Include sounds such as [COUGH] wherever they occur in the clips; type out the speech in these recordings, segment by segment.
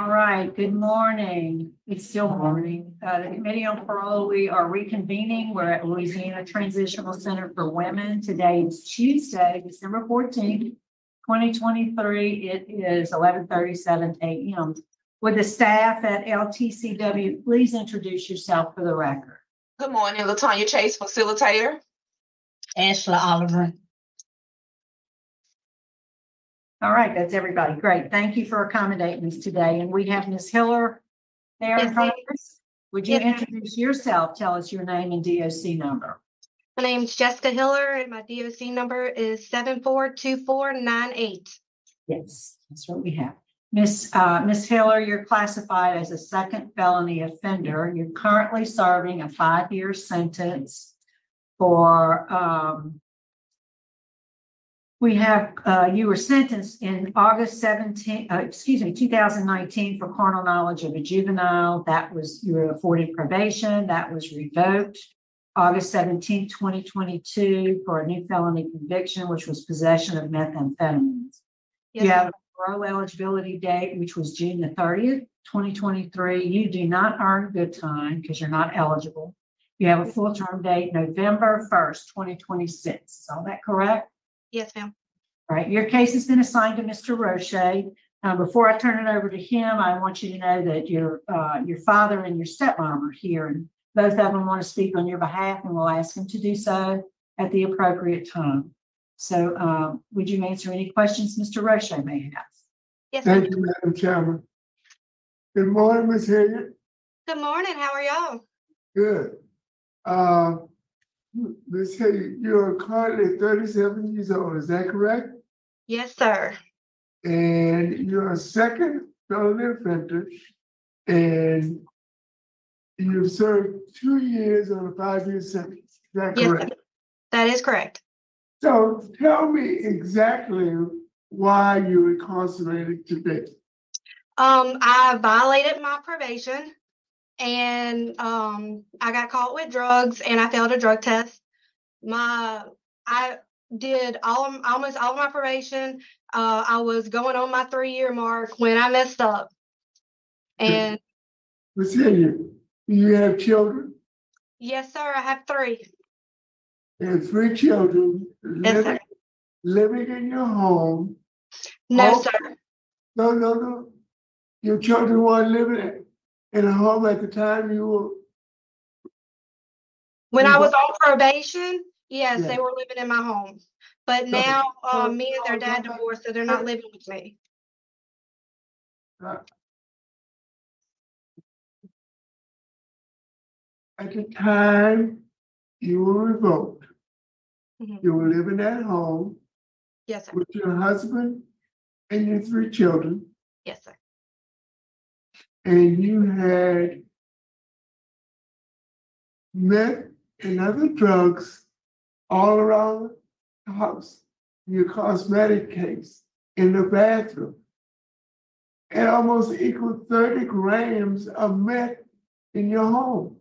All right, good morning. It's still morning. Uh, the Committee on Parole, we are reconvening. We're at Louisiana Transitional Center for Women. Today is Tuesday, December fourteenth, twenty twenty-three. It is eleven thirty-seven AM. Would the staff at LTCW please introduce yourself for the record? Good morning, Latanya Chase, facilitator. Ashley Oliver. All right, that's everybody. Great. Thank you for accommodating us today. And we have Ms. Hiller there in front of us. Would you Yes, introduce yourself? Tell us your name and DOC number. My name's Jessica Hiller and my DOC number is seven four two four nine eight. Yes, that's what we have. Miss, uh, Ms. Hiller, you're classified as a second felony offender. You're currently serving a five-year sentence for, um, we have, uh, you were sentenced in August seventeen, uh, excuse me, two thousand nineteen for carnal knowledge of a juvenile. That was, you were afforded probation. That was revoked. August seventeenth, twenty twenty-two for a new felony conviction, which was possession of methamphetamines. You have a parole eligibility date, which was June the thirtieth, twenty twenty-three. You do not earn good time because you're not eligible. You have a full term date, November first, twenty twenty-six. Is all that correct? Yes, ma'am. All right, your case has been assigned to Mr. Roche. Uh, before I turn it over to him, I want you to know that your, uh, your father and your stepmom are here and both of them want to speak on your behalf and we'll ask them to do so at the appropriate time. So, um, would you answer any questions Mr. Roche may have? Yes, ma'am. Thank you, Madam Chairman. Good morning, Ms. Hilliard. Good morning. How are y'all? Good. Uh, Ms. Hilliard, you're currently thirty-seven years old, is that correct? Yes, sir. And you're a second felony offender. And you've served two years on a five-year sentence, is that Yes, correct? That is correct. So tell me exactly why you were incarcerated today. Um, I violated my probation and um I got caught with drugs and I failed a drug test. My I did all of, almost all of my probation. Uh, I was going on my three year mark when I messed up. And do you have children? yes, sir, I have three. and three children Yes, living, sir. living in your home. No, Oh. sir. No, no, no. Your children weren't living in a home at the time you were, When I was on probation, yes, Yeah. they were living in my home. But now, uh, me and their dad divorced, so they're not living with me. at the time you were revoked. Mhm. You were living at home Yes, sir. with your husband and your three children, Yes, sir. And you had meth and other drugs all around the house, your cosmetic case, in the bathroom. And almost equal thirty grams of meth in your home.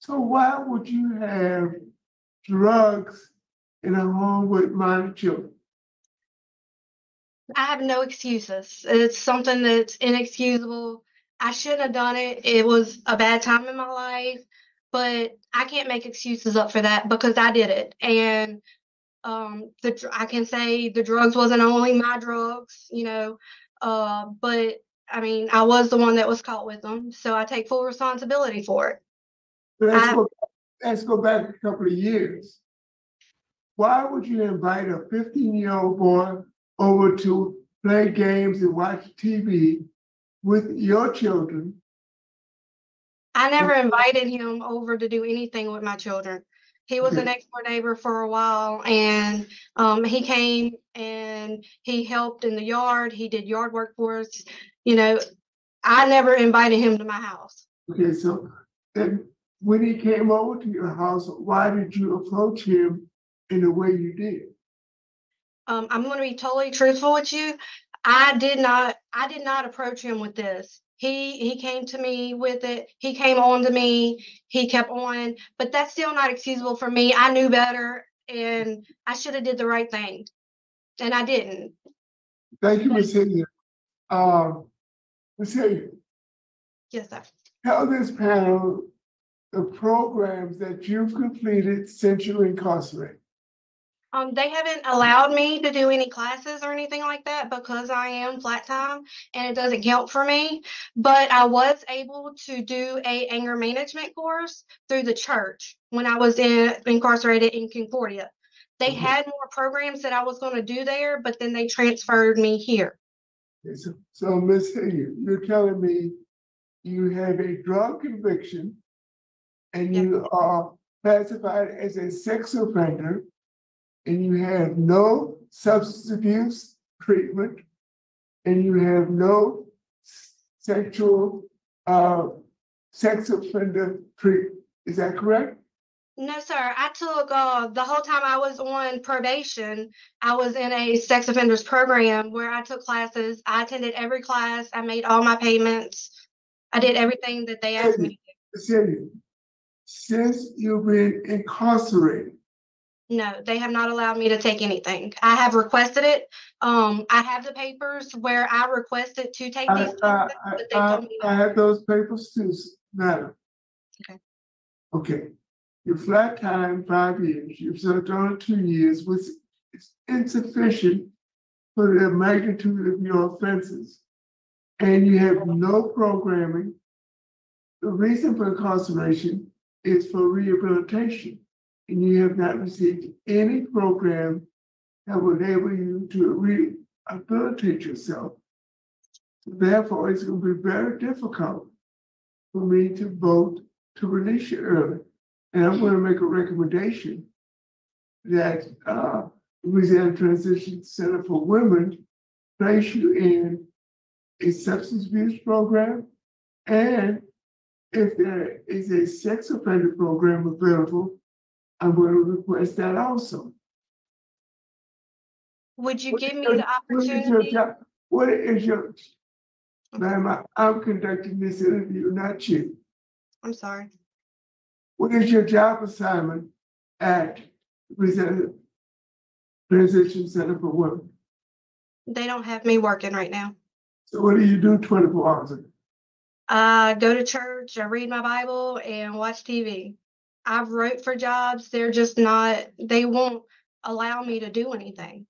So why would you have drugs in a home with minor children? I have no excuses. It's something that's inexcusable. I shouldn't have done it. It was a bad time in my life, but I can't make excuses up for that because I did it. And um, the I can say the drugs wasn't only my drugs, you know, uh, but I mean, I was the one that was caught with them, so I take full responsibility for it. Let's I- go, let's go back a couple of years. Why would you invite a fifteen-year-old boy over to play games and watch TV with your children? I never invited him over to do anything with my children. He was a Okay. next door neighbor for a while and um, he came and he helped in the yard. He did yard work for us. You know, I never invited him to my house. Okay, so then when he came over to your house, why did you approach him in the way you did? Um, I'm going to be totally truthful with you. I did not, I did not approach him with this. He he came to me with it. He came on to me. He kept on, but that's still not excusable for me. I knew better, and I should have did the right thing, and I didn't. Thank you, Ms. Hilliard. Um, let's see, Yes, sir. tell this panel the programs that you've completed since you were incarcerated. Um, they haven't allowed me to do any classes or anything like that because I am flat time and it doesn't count for me. But I was able to do a anger management course through the church when I was in incarcerated in Concordia. They Mhm. had more programs that I was gonna do there, but then they transferred me here. So, so Ms. Hilliard, you're telling me you have a drug conviction and Yeah. you are classified as a sex offender and you have no substance abuse treatment and you have no sexual, uh, sex offender treat, is that correct? No, sir. I took uh the whole time I was on probation, I was in a sex offenders program where I took classes. I attended every class. I made all my payments. I did everything that they asked me. Hilliard, since you've been incarcerated, No, they have not allowed me to take anything. I have requested it. Um, I have the papers where I requested to take I, these I, I, but they I, told me I have those papers too, madam. Okay. Okay, your flat time, five years, you've served only two years, which is insufficient for the magnitude of your offenses. And you have no programming. The reason for incarceration is for rehabilitation. And you have not received any program that will enable you to rehabilitate yourself. Therefore, it's gonna be very difficult for me to vote to release you early. And I'm gonna make a recommendation that, uh, Louisiana Transition Center for Women place you in a substance abuse program. And if there is a sex offender program available, I'm going to request that also. Would you give me the What is your opportunity? job? What is your? Ma'am, I- I'm conducting this interview, not you. I'm sorry. What is your job assignment at Louisiana Transition Center for Women? They don't have me working right now. So what do you do twenty-four hours a day? I go to church, I read my Bible and watch TV. I've wrote for jobs. They're just not, they won't allow me to do anything.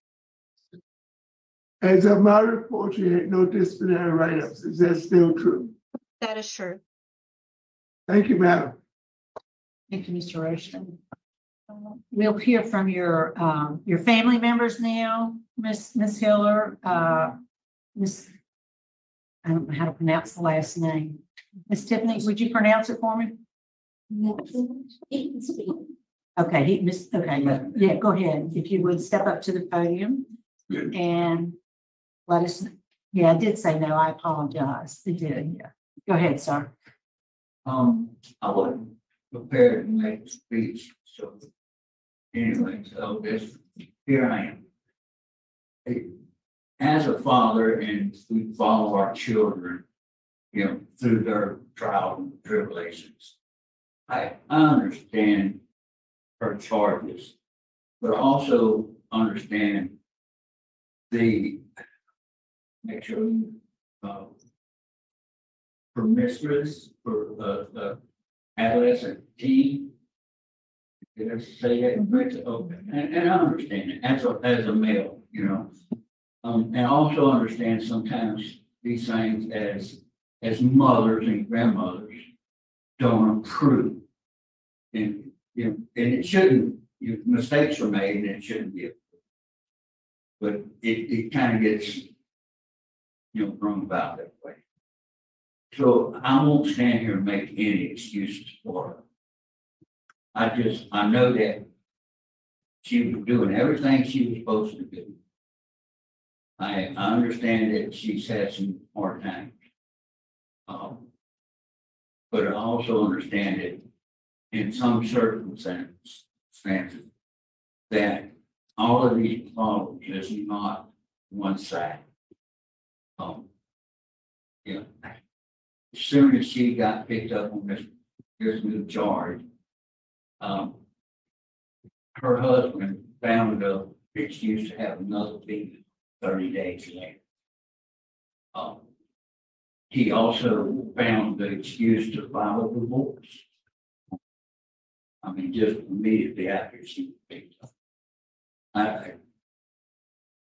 As of my report, you had no disciplinary write-ups. Is that still true? That is true. Thank you, madam. Thank you, Mr. Rochton. We'll hear from your, um, your family members now, Miss, Miss Hiller, uh, Miss, I don't know how to pronounce the last name. Miss Tiffany, would you pronounce it for me? Okay, he, Miss, okay, yeah, go ahead. If you would step up to the podium and let us, yeah, I did say no, I apologize. I did, yeah. Go ahead, sir. Um, I wasn't prepared to make a speech, so. Anyway, so this, here I am. Hey, As a father and we follow our children, you know, through their trials and tribulations. I, understand her charges, but also understand the, make sure, uh, promiscuous for the, uh adolescent teen. Did I say that correctly? Okay, and and I understand it as a as a male, you know. Um, and also understand sometimes these things as as mothers and grandmothers don't approve. And you know, and it shouldn't, you mistakes are made and it shouldn't be. But it it kind of gets, you know, thrown about that way. So I won't stand here and make any excuses for her. I just, I know that she was doing everything she was supposed to do. I, I understand that she's had some hard times. Um, but I also understand that in some circumstances, that all of these problems is not one side. Um, know, as soon as she got picked up on this, this new charge, um, her husband found a excuse to have another baby thirty days later. Um, he also found the excuse to file a divorce. I mean, just immediately after she picked up. I, I.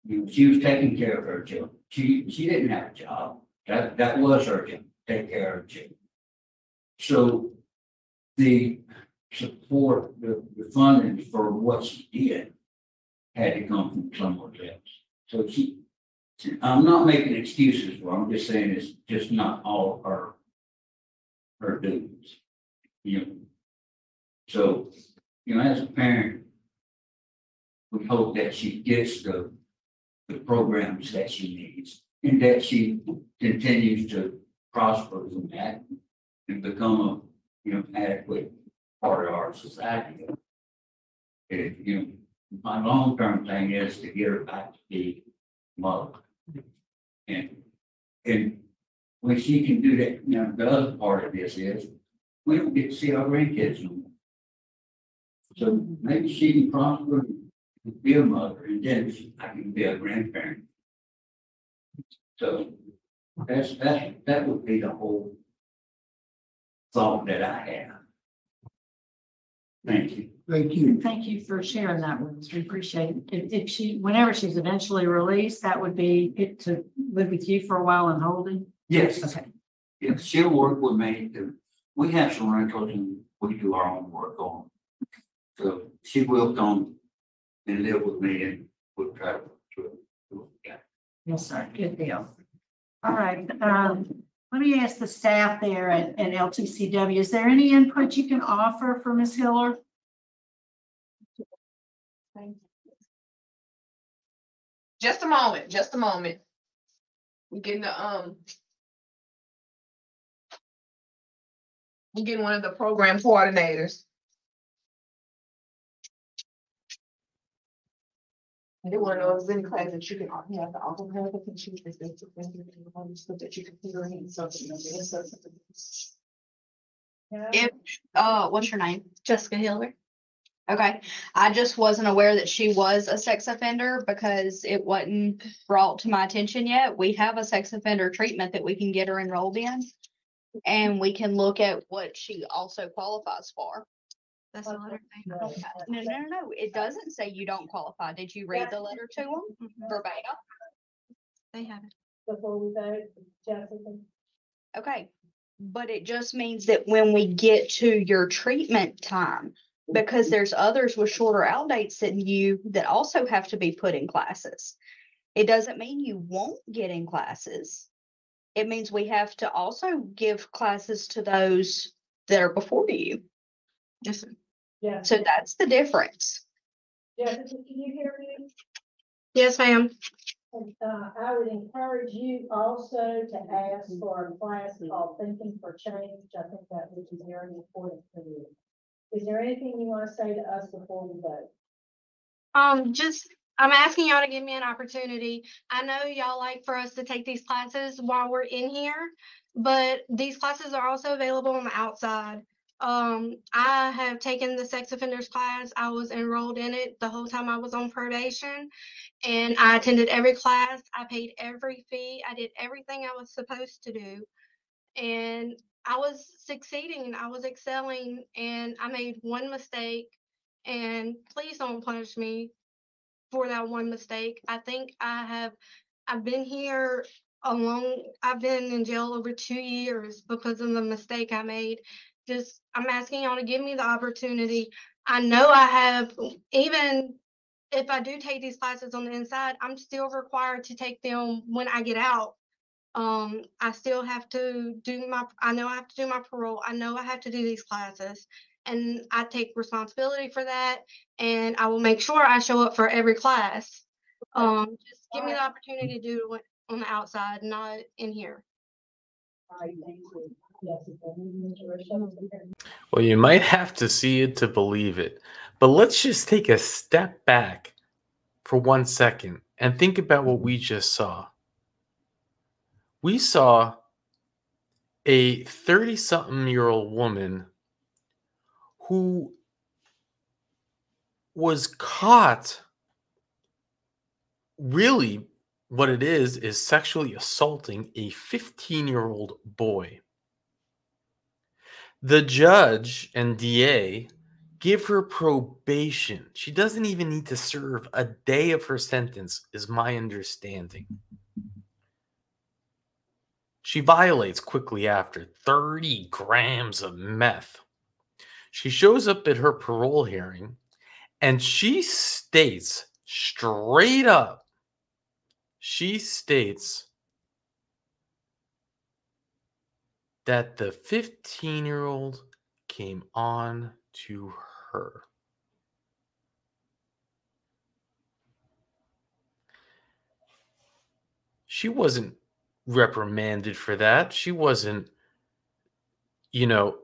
You know, she was taking care of her children. She, she didn't have a job. That, that was her job, take care of her children. So the support, the, the funding for what she did had to come from somewhere else. So she, I'm not making excuses for I'm just saying it's just not all her, her duties. You know, so, you know, as a parent, we hope that she gets the, the programs that she needs and that she continues to prosper from that and become a, you know, adequate part of our society. You know, my long-term thing is to get her back to be mother. And, and when she can do that, you know, the other part of this is, we don't get to see our grandkids no. So maybe she can prosper, and be a mother, and then I can be a grandparent. So that's, that's, that would be the whole thought that I have. Thank you. Thank you. Thank you for sharing that with us. We appreciate it. If, if she, whenever she's eventually released, that would be it to live with you for a while and holding. Yes, Okay. yeah, she'll work with me. We have some rentals and we do our own work on. So she will come and live with me and we'll try to. to- to- yeah. Yes, sir. Good deal. All right, um, let me ask the staff there at, at LTCW, is there any input you can offer for Ms. Hiller? Just a moment, just a moment. We're getting the, um. We're getting one of the program coordinators. They want to know if there's any class that you can, you have to offer her, but can she, is there something so that you can figure in something. If, uh, what's your name? Jessica Hiller. Okay, I just wasn't aware that she was a sex offender because it wasn't brought to my attention yet. We have a sex offender treatment that we can get her enrolled in. And we can look at what she also qualifies for. That's the letter. No, no, no, no, it doesn't say you don't qualify. Did you read the letter to them Mhm. verbatim? They have it. before we vote, Jessica? Okay, but it just means that when we get to your treatment time, because there's others with shorter out dates than you that also have to be put in classes. It doesn't mean you won't get in classes. It means we have to also give classes to those that are before you. Yes, sir. Yeah. So that's the difference. Jessica, can you hear me? Yes, ma'am. And, uh, I would encourage you also to ask for a class called Thinking for Change. I think that would be very important for you. Is there anything you want to say to us before we vote? Um, just, I'm asking y'all to give me an opportunity. I know y'all like for us to take these classes while we're in here, but these classes are also available on the outside. Um, I have taken the sex offenders class. I was enrolled in it the whole time I was on probation. And I attended every class. I paid every fee. I did everything I was supposed to do. And I was succeeding. I was excelling and I made one mistake. And please don't punish me for that one mistake. I think I have, I've been here a long, I've been in jail over two years because of the mistake I made. Just, I'm asking y'all to give me the opportunity. I know I have, even if I do take these classes on the inside, I'm still required to take them when I get out. Um, I still have to do my, I know I have to do my parole. I know I have to do these classes. And I take responsibility for that and I will make sure I show up for every class. Um, just give me the opportunity to do it on the outside, not in here. Well, you might have to see it to believe it. But let's just take a step back for one second and think about what we just saw. We saw a 30 something year old woman who was caught really what it is is sexually assaulting a 15 year old boy. The judge and DA give her probation. She doesn't even need to serve a day of her sentence, is my understanding. She violates quickly after 30 grams of meth. She shows up at her parole hearing and she states straight up, she states that the 15 year old came on to her. She wasn't reprimanded for that. She wasn't, you know,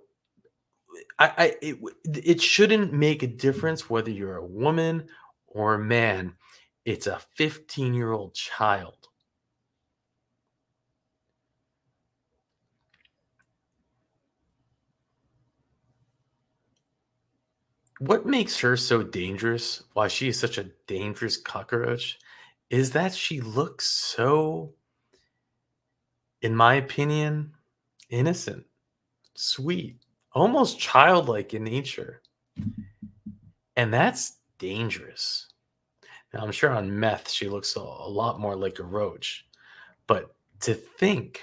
I, I it, it shouldn't make a difference whether you're a woman or a man. It's a 15 year old child. What makes her so dangerous, why she is such a dangerous cockroach, is that she looks so, in my opinion, innocent, sweet, almost childlike in nature. And that's dangerous. Now, I'm sure on meth, she looks a, a lot more like a roach. But to think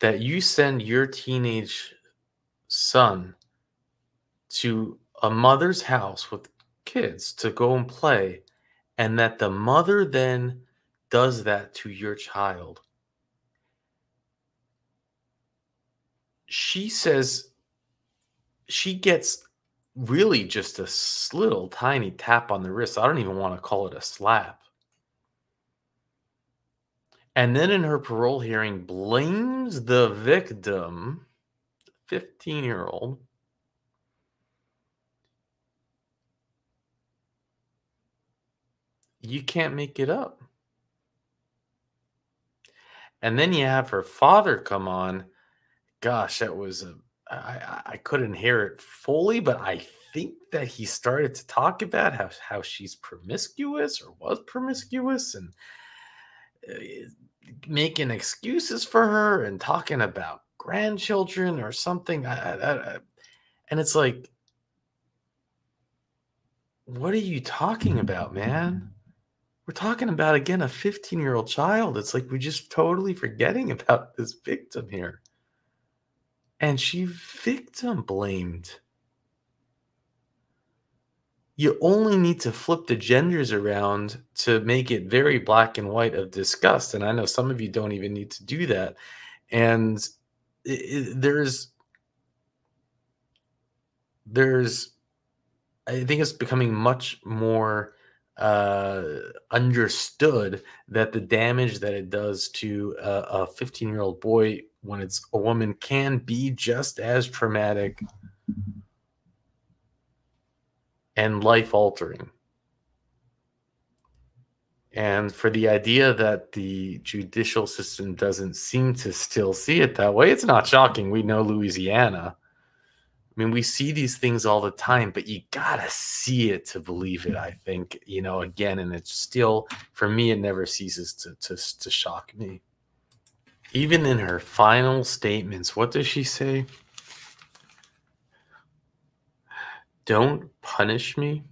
that you send your teenage son to a mother's house with kids to go and play, and that the mother then does that to your child. She says she gets really just a little tiny tap on the wrist. I don't even want to call it a slap. And then in her parole hearing, blames the victim, 15 year old, you can't make it up. And then you have her father come on. Gosh, that was a I, I couldn't hear it fully, but I think that he started to talk about how how she's promiscuous or was promiscuous and uh, making excuses for her and talking about grandchildren or something. I, I, I, and it's like, what are you talking about, man? We're talking about again a 15 year old child. It's like we're just totally forgetting [LAUGHS] about this victim here. And she victim blamed. You only need to flip the genders around to make it very black and white of disgust. And I know some of you don't even need to do that. And i i- there's, there's, I think it's becoming much more uh, understood that the damage that it does to a 15 year old boy when it's a woman can be just as traumatic and life altering. And for the idea that the judicial system doesn't seem to still see it that way, it's not shocking. We know Louisiana. I mean, we see these things all the time, but you gotta see it to believe it. I think you know again, and it's still for me. It never ceases to to to shock me. Even in her final statements, what does she say? Don't punish me.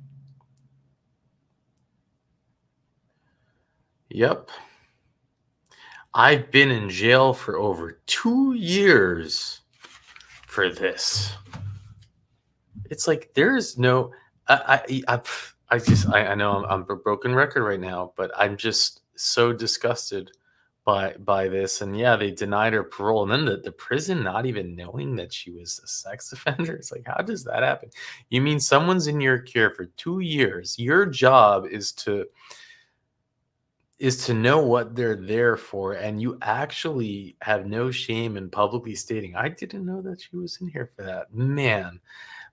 Yep. I've been in jail for over two years for this. It's like there's no. I I I, I just I, I know I'm, I'm a broken record right now, but I'm just so disgusted by by this. And yeah, they denied her parole, and then the, the prison not even knowing that she was a sex [LAUGHS] offender. It's like how does that happen? You mean someone's in your care for two years? Your job is to is to know what they're there for and you actually have no shame in publicly stating i didn't know that she was in here for that man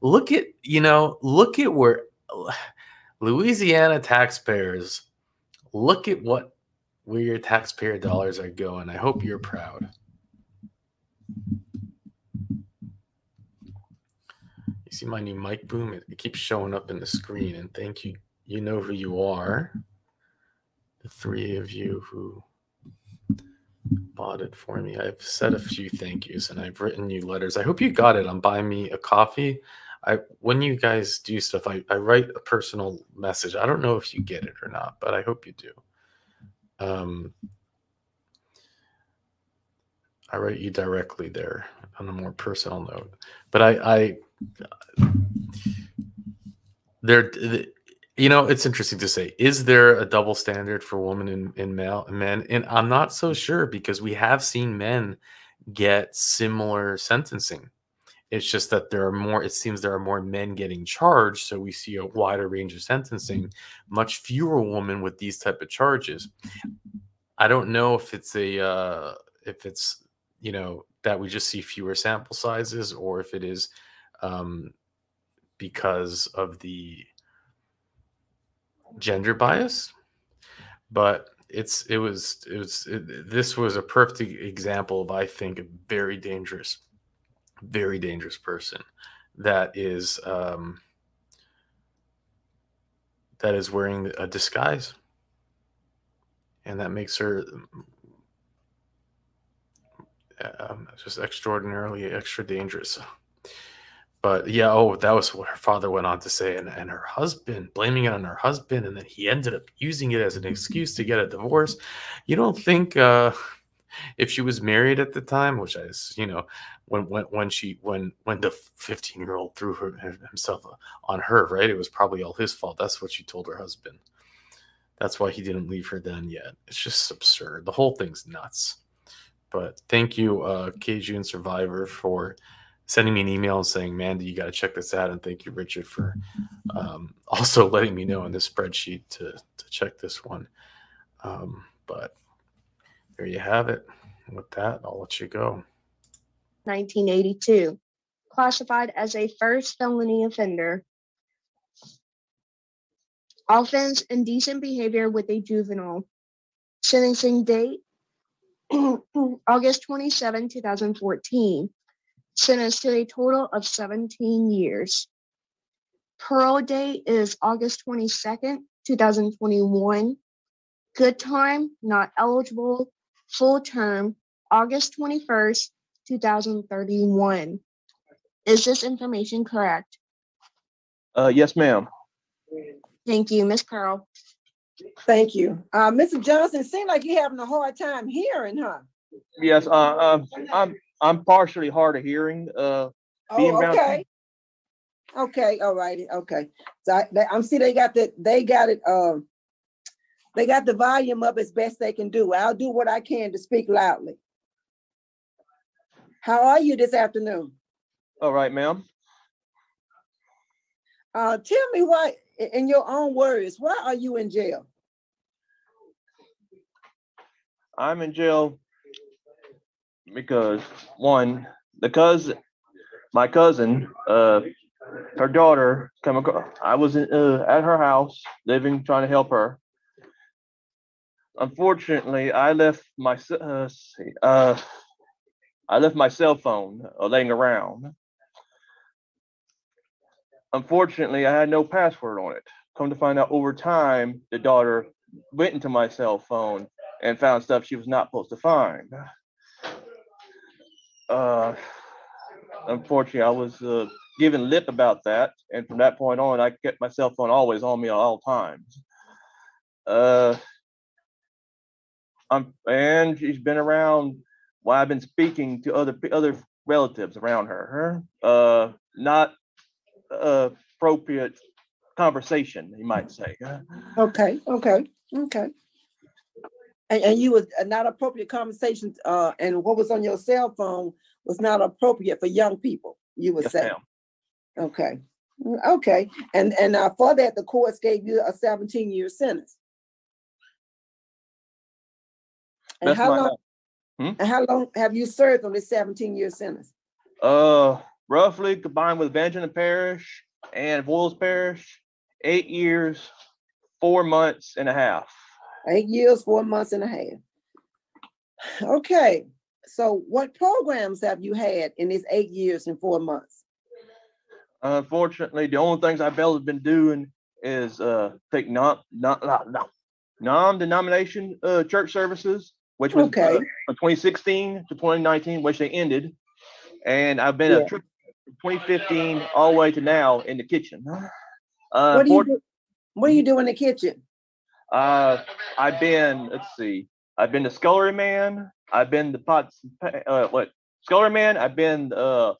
look at you know look at where [SIGHS] louisiana taxpayers look at what where your taxpayer dollars are going i hope you're proud you see my new mic boom it, it keeps showing up in the screen and thank you you know who you are the three of you who bought it for me. I've said a few thank yous and I've written you letters. I hope you got it on Buy Me a Coffee. I when you guys do stuff, I, I write a personal message. I don't know if you get it or not, but I hope you do. Um, I write you directly there on a more personal note. But I, I there, you know, it's interesting to say. Is there a double standard for women and, and male and men? And I'm not so sure because we have seen men get similar sentencing. It's just that there are more, it seems there are more men getting charged. So we see a wider range of sentencing, much fewer women with these type of charges. I don't know if it's a, uh, if it's, you know, that we just see fewer sample sizes or if it is um, because of the gender bias. But it's, it was, it was, it, this was a perfect example of, I think, a very dangerous very dangerous person that is um, that is wearing a disguise, and that makes her um, just extraordinarily extra dangerous. But yeah, oh, that was what her father went on to say, and, and her husband blaming it on her husband, and then he ended up using it as an excuse to get a divorce. You don't think uh, if she was married at the time, which I, you know, when when when she when when the 15 year old threw her himself on her, right? It was probably all his fault. That's what she told her husband. That's why he didn't leave her then yet. It's just absurd. The whole thing's nuts. But thank you, uh, K Survivor, for sending me an email and saying, Mandy, you got to check this out. And thank you, Richard, for um, [LAUGHS] also letting me know in this spreadsheet to, to check this one. Um, but there you have it. With that, I'll let you go. 1982, classified as a first felony offender. Offense indecent behavior with a juvenile. Sentencing date [CLEARS THROAT] August 27, 2014. Sentenced to a total of 17 years. Parole date is August 22nd, 2021. Good time, not eligible. Full term, August 21st, 2031. Is this information correct? Uh, yes, ma'am. Thank you, Ms. Pearl. Thank you. Uh, Mr. Johnson, it seems like you're having a hard time hearing, huh? Yes, uh, uh, I'm, I'm partially hard of hearing, uh, being Oh, around- okay. Okay, all righty, okay. So I, they- I'm see they got the, they got it, um, they got the volume up as best they can do. I'll do what I can to speak loudly. How are you this afternoon? all right, ma'am. Uh, tell me why, in your own words, why are you in jail? I'm in jail because one, the cousin, my cousin, uh, her daughter come across, I was in, uh, at her house living, trying to help her. Unfortunately, I left my, uh, see, uh, I left my cell phone uh, laying around. Unfortunately, I had no password on it. Come to find out over time, the daughter went into my cell phone and found stuff she was not supposed to find. Uh, unfortunately, I was uh, given lip about that, and from that point on, I kept my cell phone always on me at all times. Uh, um, and she's been around while I've been speaking to other other relatives around her. Her, uh, not uh, appropriate conversation, you might say. Okay, okay, okay. And, and you was uh, not appropriate conversations, uh, and what was on your cell phone was not appropriate for young people, you would Yes, say. Okay, okay, and, and, uh, for that, the courts gave you a seventeen year sentence. And That's how long, Hmm? and how long have you served on this seventeen year sentence? Uh, roughly combined with Benjamin Parish and Boyles Parish, eight years, four months and a half. Eight years, four months and a half. Okay, so what programs have you had in these eight years and four months? Unfortunately, the only things I've been doing is uh take not not not, not non-denomination uh, church services, which was uh, Okay. from 2016 to 2019, which they ended. And I've been Yeah. a tr- from 2015 all the way to now in the kitchen. [SIGHS] Uh, What do you do? What do you do in the kitchen? uh, I've been, let's see, I've been the scullery man. I've been the pots, uh, what, scullery man. I've been uh,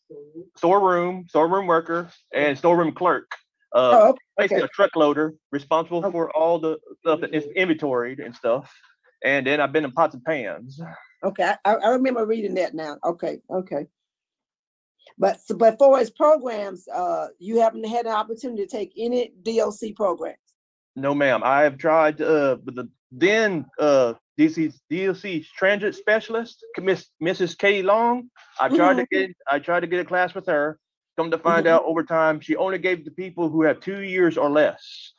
storeroom, storeroom worker, and storeroom clerk. Uh, Oh, okay, basically a truck loader responsible Okay. for all the stuff that is inventoried and stuff. And then I've been in pots and pans. Okay, I, I remember reading that now. Okay, okay. But, so, but for as programs, uh, you haven't had an opportunity to take any DOC programs? No, ma'am. I have tried uh with the then uh DC DOC transit specialist, Miss Mrs. Katie Long. I tried to [LAUGHS] get I tried to get a class with her. Come to find Mhm. out over time, she only gave to people who have two years or less.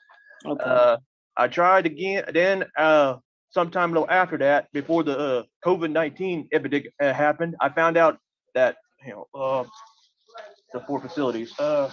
Okay, Uh, I tried again. Then uh, sometime a little after that, before the uh, COVID nineteen epidemic uh, happened, I found out that you know uh, the four facilities. Uh,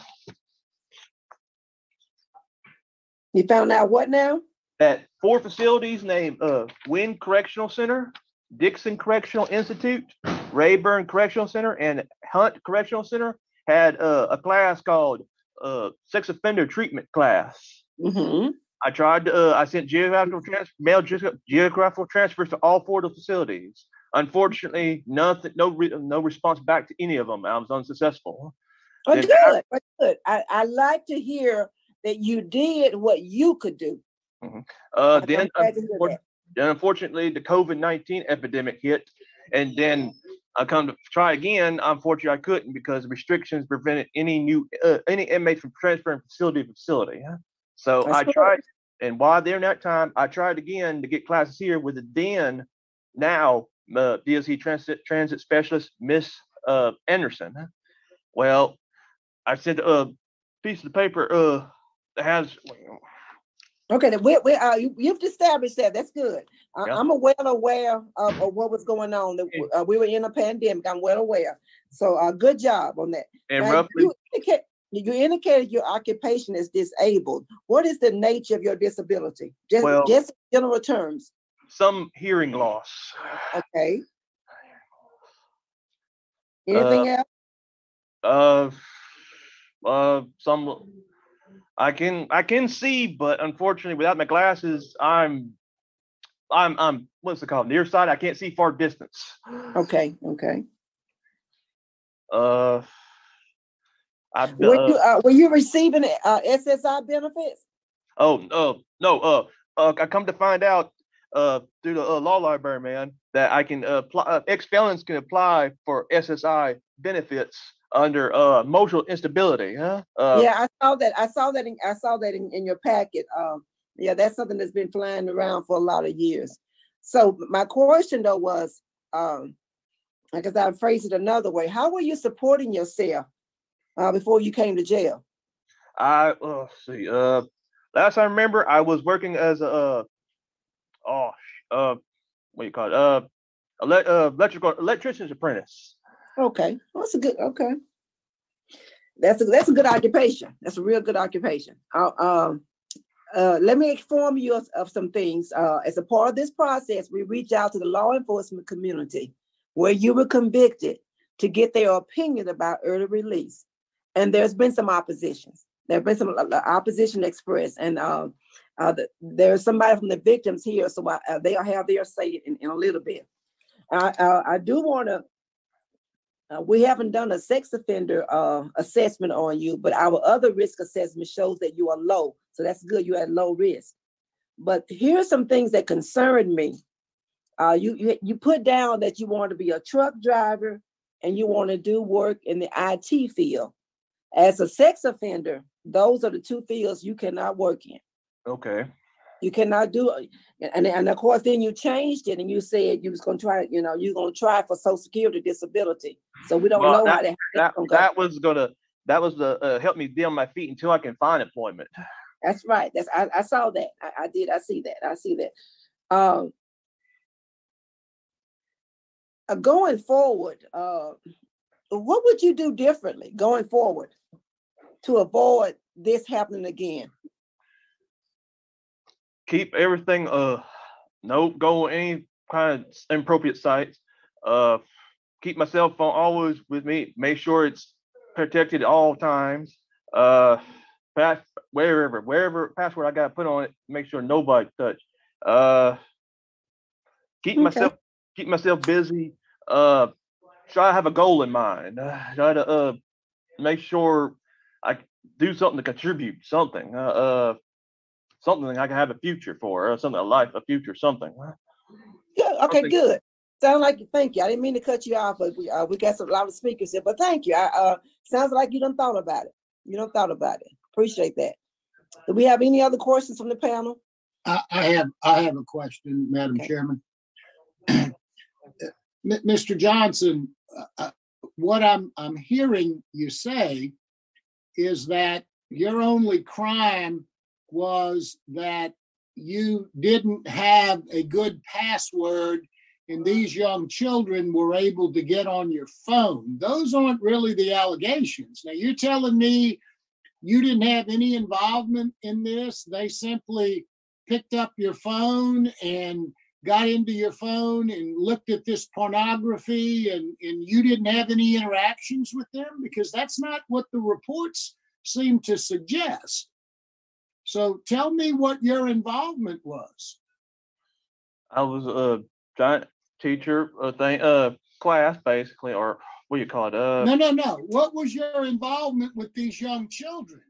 you found out what now? that four facilities named uh, Winn Correctional Center, Dixon Correctional Institute, Rayburn Correctional Center, and Hunt Correctional Center had uh, a class called uh, Sex Offender Treatment Class. Mm-hmm, I tried to, uh, I sent geographical trans, mail ge- geographical transfers to all four of the facilities. Unfortunately, nothing, no, re- no response back to any of them. I was unsuccessful. oh, Then good, oh, good. I, I like to hear that you did what you could do. Uh, I'm then, glad to hear unfor- then unfortunately, the COVID nineteen epidemic hit, and then I come to try again. Unfortunately, I couldn't because restrictions prevented any new uh, any inmates from transferring facility to facility. So That's I tried, and while during that time, I tried again to get classes here with the then now uh, transit transit specialist Miss uh, Anderson. Well, I sent a piece of paper uh, that has Okay, we, we, uh, you, you've established that, that's good. I, Yeah. I'm well aware of, of what was going on, that, uh, we were in a pandemic, I'm well aware. So, uh, good job on that. and Now, roughly. You you indicated your occupation is disabled. What is the nature of your disability? Just, Well- just in general terms, some hearing loss. okay? Anything else? Uh, uh, some. I can I can see, but unfortunately, without my glasses, I'm, I'm I'm what's it called? Nearsighted. I can't see far distance. Okay, okay. Uh, I Were you, uh, were you receiving, uh, SSI benefits? oh no no uh, uh I come to find out uh through the uh, law library man that I can apply uh, ex felons can apply for SSI benefits under uh emotional instability. Huh? Uh, Yeah, I saw that. I saw that. In, I saw that in, in your packet. Um, yeah, that's something that's been flying around for a lot of years. So my question though was, um, I guess I phrase it another way. How were you supporting yourself uh, before you came to jail? I uh, see. Uh, last I remember, I was working as a uh, oh uh, what do you call it? Uh, ele- uh, electrical electrician's apprentice. Okay, well, that's a good. Okay, that's a that's a good occupation. That's a real good occupation. Uh, um, uh, let me inform you of, of some things. Uh, as a part of this process, we reach out to the law enforcement community where you were convicted to get their opinion about early release, and there's been some oppositions. There's been some uh, opposition expressed, and uh, uh, the, there's somebody from the victims here, so I, uh, they'll have their say in, in a little bit. I, I do want to uh, we haven't done a sex offender uh, assessment on you, but our other risk assessment shows that you are low. So that's good. You're at low risk. But here are some things that concern me. Uh, you, you you put down that you want to be a truck driver and you want to do work in the IT field. As a sex offender, those are the two fields you cannot work in. Okay. You cannot do it. And, and of course, then you changed it and you said you was gonna try, you know, you're gonna try for social security disability. So we don't Well, know how that. That gonna go. that was gonna that was the uh, help me on my feet until I can find employment. That's right. That's I, I saw that. I, I did. I see that. I see that. Um, uh, going forward, uh, what would you do differently going forward to avoid this happening again? keep everything, uh, no go on any kind of inappropriate sites. Uh, keep my cell phone always with me. Make sure it's protected at all times. Uh, pass wherever, wherever password I got put on it, make sure nobody touch. Uh, keep Okay. myself keep myself busy. Uh, try to have a goal in mind. Uh, [SIGHS] try to uh make sure I do something to contribute something. Uh, uh something I can have a future for, or something a life, a future, something. Good, okay, Something- good. Sound like, you. thank you. I didn't mean to cut you off, but we, uh, we got some, a lot of speakers here, but thank you. I, uh, sounds like you done thought about it. You done thought about it. Appreciate that. Do we have any other questions from the panel? I, I have, I have a question, Madam Okay. Chairman. [CLEARS THROAT] M- Mr. Johnson, uh, uh, what I'm, I'm hearing you say is that your only crime was that you didn't have a good password and these young children were able to get on your phone. Those aren't really the allegations. Now, you're telling me you didn't have any involvement in this? They simply picked up your phone and got into your phone and looked at this pornography and, and you didn't have any interactions with them because that's not what the reports seem to suggest. So tell me what your involvement was. I was a giant teacher, a thing, uh, class basically, or what do you call it? Uh, No, no, no. What was your involvement with these young children?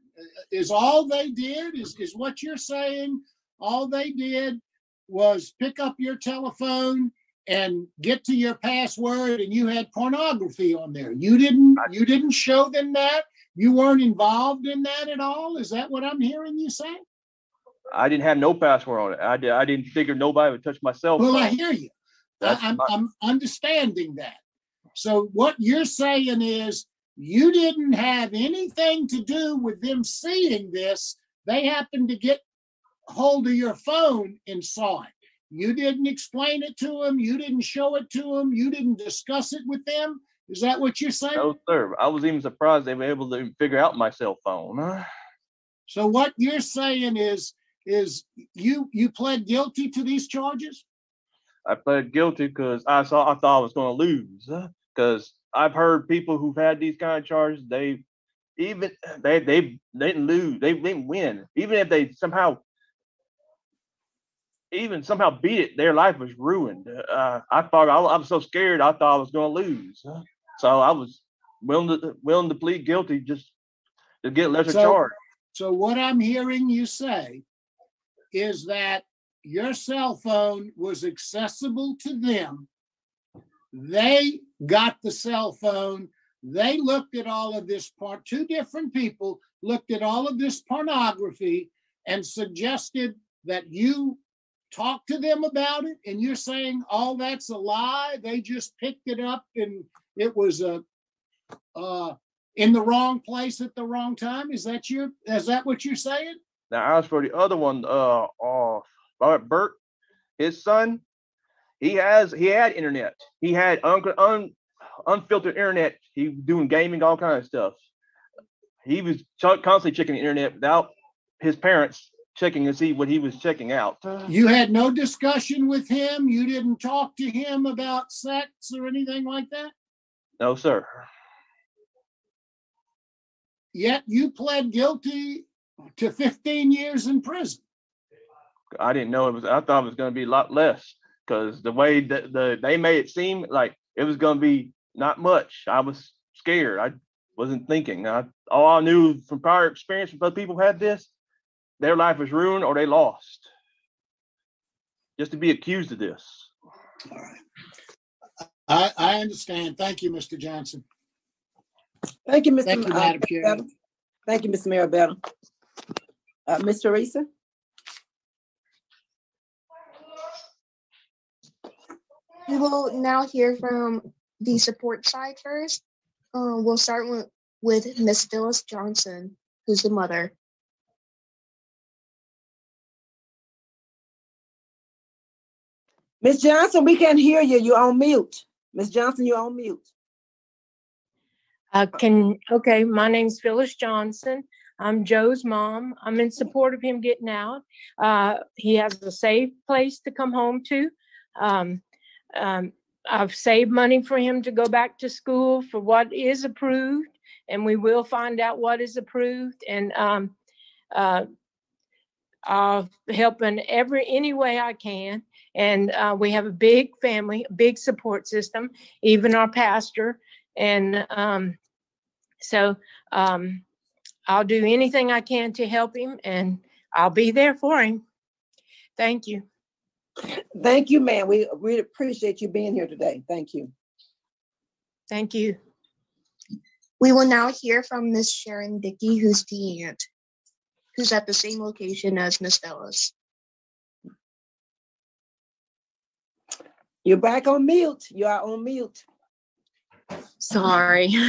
Is all they did, is, is what you're saying, all they did was pick up your telephone and get to your password and you had pornography on there. You didn't, you didn't show them that? You weren't involved in that at all? Is that what I'm hearing you say? I didn't have no password on it. I did. I didn't figure nobody would touch my cell. Well, I hear you. I- I'm, my- I'm understanding that. So what you're saying is you didn't have anything to do with them seeing this. They happened to get hold of your phone and saw it. You didn't explain it to them. You didn't show it to them. You didn't discuss it with them. Is that what you're saying? No, sir. I was even surprised they were able to figure out my cell phone. So what you're saying is, is you, you pled guilty to these charges? I pled guilty because I saw I thought I was going to lose. Because I've heard people who've had these kind of charges, they even they they they didn't lose, they didn't win. Even if they somehow even somehow beat it, their life was ruined. Uh, I thought I, I was so scared. I thought I was going to lose. So I was willing to willing to plead guilty just to get lesser So- charge. So what I'm hearing you say is that your cell phone was accessible to them. They got the cell phone. They looked at all of this part, two different people looked at all of this pornography and suggested that you talk to them about it. And you're saying all that's a lie. They just picked it up and it was a, uh, in the wrong place at the wrong time? Is that your, is that what you're saying? Now, as for the other one, uh, uh, Robert Burke, his son, he has he had internet. He had un, un, unfiltered internet. He was doing gaming, all kind of stuff. He was constantly checking the internet without his parents checking to see what he was checking out. You had no discussion with him? You didn't talk to him about sex or anything like that? No, sir. Yet you pled guilty to 15 years in prison. I didn't know it was. I thought it was going to be a lot less because the way that the they made it seem like it was going to be not much. I was scared. I wasn't thinking. I, all I knew from prior experience with other people had this, their life was ruined or they lost. Just to be accused of this. All right. I, I understand. Thank you, Mr. Johnson. Thank you, Mr. Thank you, uh, Madam Chair. Marabella. Thank you, Mr. Marabella. Uh, Ms. Teresa? We will now hear from the support side first. Uh, we'll start with, with Miss Phyllis Johnson, who's the mother. Ms. Johnson, we can't hear you. You're on mute. Ms. Johnson, you're on mute. Uh, can, okay, my name's Phyllis Johnson. I'm Joe's mom. I'm in support of him getting out. Uh, he has a safe place to come home to. Um, um, I've saved money for him to go back to school for what is approved, and we will find out what is approved. And um, uh, I'll help in every any way I can. And uh, we have a big family, a big support system, even our pastor. And um, so um, I'll do anything I can to help him, and I'll be there for him. Thank you. Thank you, ma'am. We really appreciate you being here today. Thank you. Thank you. We will now hear from Miss Sharon Dickey, who's the aunt, who's at the same location as Miss Phyllis. You're back on mute. You are on mute. Sorry. [LAUGHS]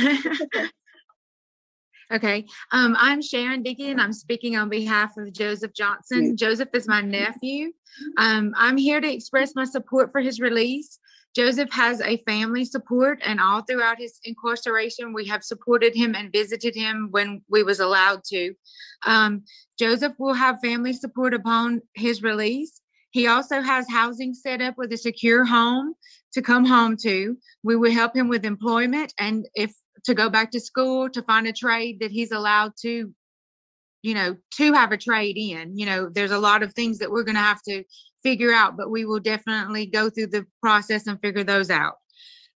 Okay, um, I'm Sharon Dickey and I'm speaking on behalf of Joseph Johnson. Joseph is my nephew. Um, I'm here to express my support for his release. Joseph has a family support and all throughout his incarceration, we have supported him and visited him when we was allowed to. Um, Joseph will have family support upon his release. He also has housing set up with a secure home to come home to. We will help him with employment and if to go back to school, to find a trade that he's allowed to, you know, to have a trade in. You know, there's a lot of things that we're going to have to figure out, but we will definitely go through the process and figure those out.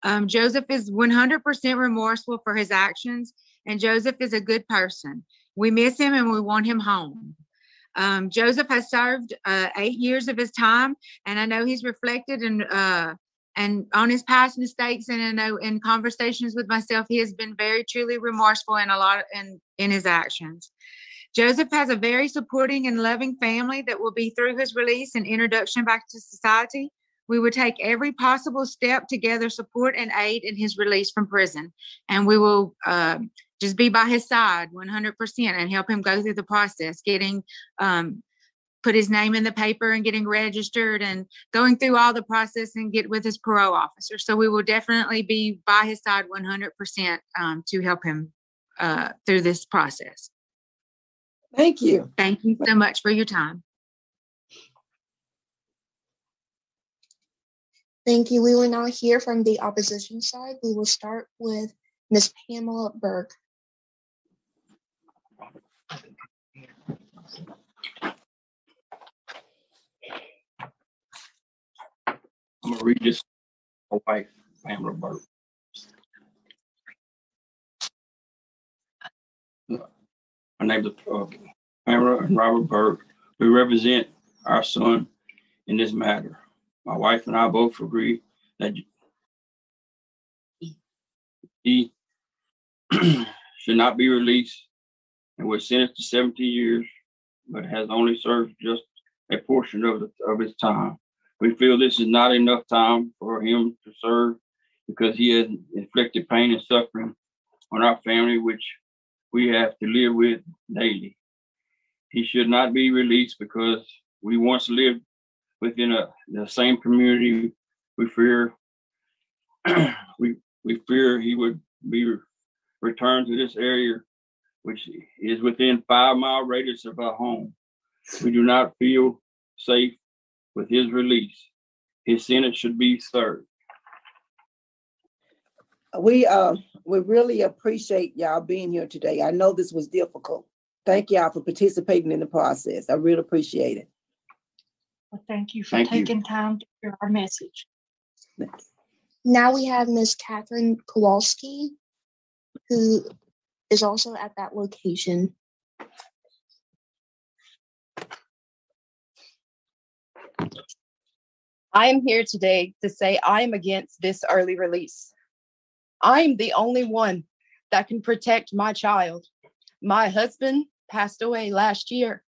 Um, Joseph is 100% remorseful for his actions, and Joseph is a good person. We miss him and we want him home. Um, Joseph has served uh, eight years of his time, and I know he's reflected and uh, and on his past mistakes and I know in conversations with myself, he has been very truly remorseful in a lot of, in, in his actions. Joseph has a very supporting and loving family that will be through his release and introduction back to society. We will take every possible step to gather support and aid in his release from prison. And we will uh, just be by his side 100% and help him go through the process, getting um, put his name in the paper and getting registered and going through all the process and get with his parole officer. So we will definitely be by his side 100% um, to help him uh, through this process. Thank you. Thank you so much for your time. Thank you. We will now hear from the opposition side. We will start with Ms. Pamela Burke. I'm gonna read this. My wife, Pamela Burke. My name is uh, Pamela and Robert Burke. We represent our son in this matter. My wife and I both agree that he [CLEARS THROAT] should not be released and was sentenced to 17 years, but has only served just a portion of, the, of his time. We feel this is not enough time for him to serve because he has inflicted pain and suffering on our family, which we have to live with daily. He should not be released because we once lived within a, the same community. We fear [CLEARS THROAT] we we fear he would be returned to this area, which is within five mile radius of our home. We do not feel safe with his release. His sentence should be served. We uh we really appreciate y'all being here today. I know this was difficult. Thank y'all for participating in the process. I really appreciate it. Well, thank you for Thank you. taking time to hear our message. Now we have Ms. Catherine Kowalski, who is also at that location. I am here today to say I am against this early release. I am the only one that can protect my child. My husband passed away last year.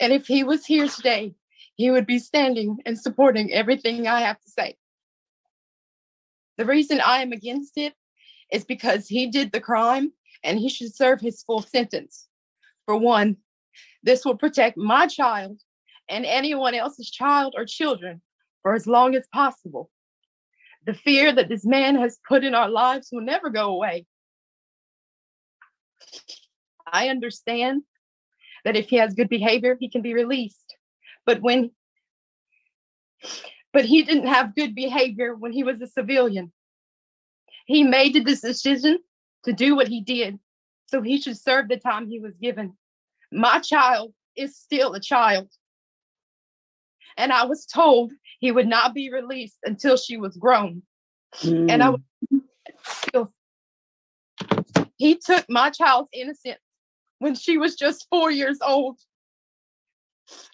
And if he was here today, he would be standing and supporting everything I have to say. The reason I am against it is because he did the crime and he should serve his full sentence. For one, this will protect my child and anyone else's child or children for as long as possible. The fear that this man has put in our lives will never go away. I understand that if he has good behavior, he can be released. But when, but he didn't have good behavior when he was a civilian. He made this decision to do what he did, so he should serve the time he was given. My child is still a child. And I was told he would not be released until she was grown. And I mm. was he took my child's innocence when she was just four years old.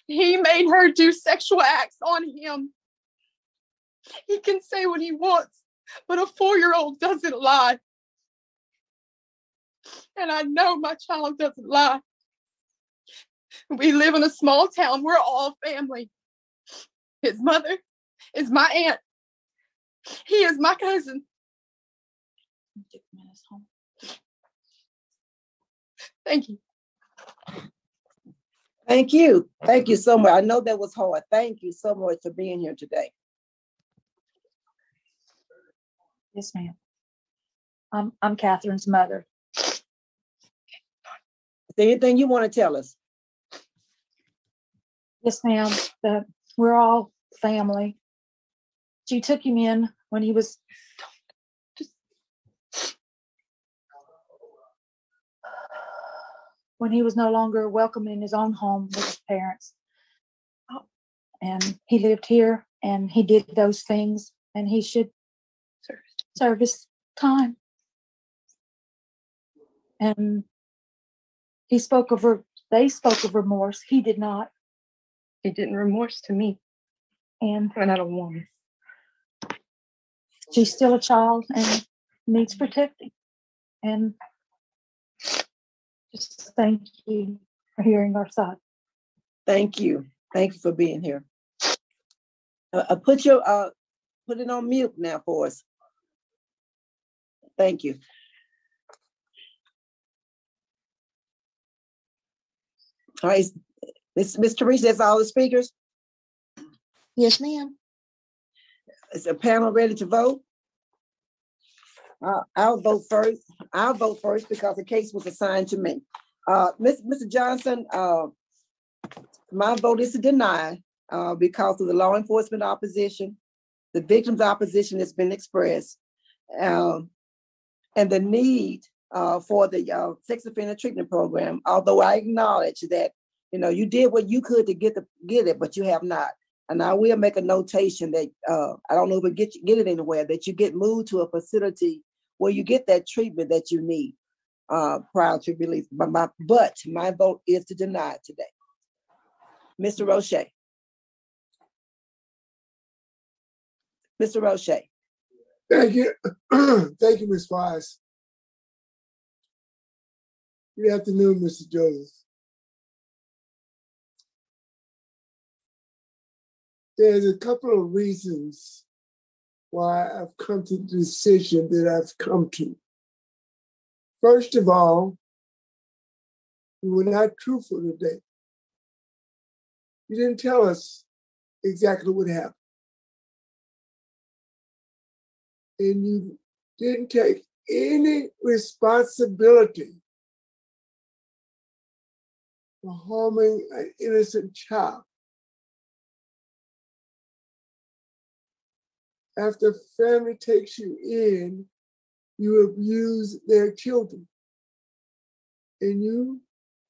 He made her do sexual acts on him. He can say what he wants, but a four year old doesn't lie. And I know my child doesn't lie. We live in a small town. We're all family. His mother is my aunt. He is my cousin. Thank you. Thank you. Thank you so much. I know that was hard. Thank you so much for being here today. Yes, ma'am. I'm, I'm Catherine's mother. Is there anything you want to tell us? Yes, ma'am. The, we're all family. She took him in when he was [SIGHS] when he was no longer welcome in his own home with his parents. And he lived here and he did those things and he should serve his time. And he spoke of, re- they spoke of remorse. He did not. He didn't remorse to me. And don't want it. she's still a child and needs protecting. And just thank you for hearing our side. Thank you. Thank you for being here. Uh, uh, put your, uh, put it on mute now for us. Thank you. All right, Miss, Miss Teresa, that's all the speakers? Yes, ma'am. Is the panel ready to vote? Uh, I'll vote first. I'll vote first because the case was assigned to me. Uh, Mr. Johnson, uh, my vote is to deny, uh, because of the law enforcement opposition, the victim's opposition that's been expressed, um, and the need, uh, for the, uh, sex offender treatment program, although I acknowledge that, you know, you did what you could to get the, get it, but you have not. And I will make a notation that, uh, I don't know if it get, get it anywhere, that you get moved to a facility where you get that treatment that you need, uh, prior to release. But my, but my vote is to deny it today. Mr. Roche. Mr. Roche. Thank you. [CLEARS THROAT] Thank you, Ms. Wise. Good afternoon, Mr. Joseph. There's a couple of reasons why I've come to the decision that I've come to. First of all, you were not truthful today. You didn't tell us exactly what happened. And you didn't take any responsibility for harming an innocent child. After family takes you in, you abuse their children. And you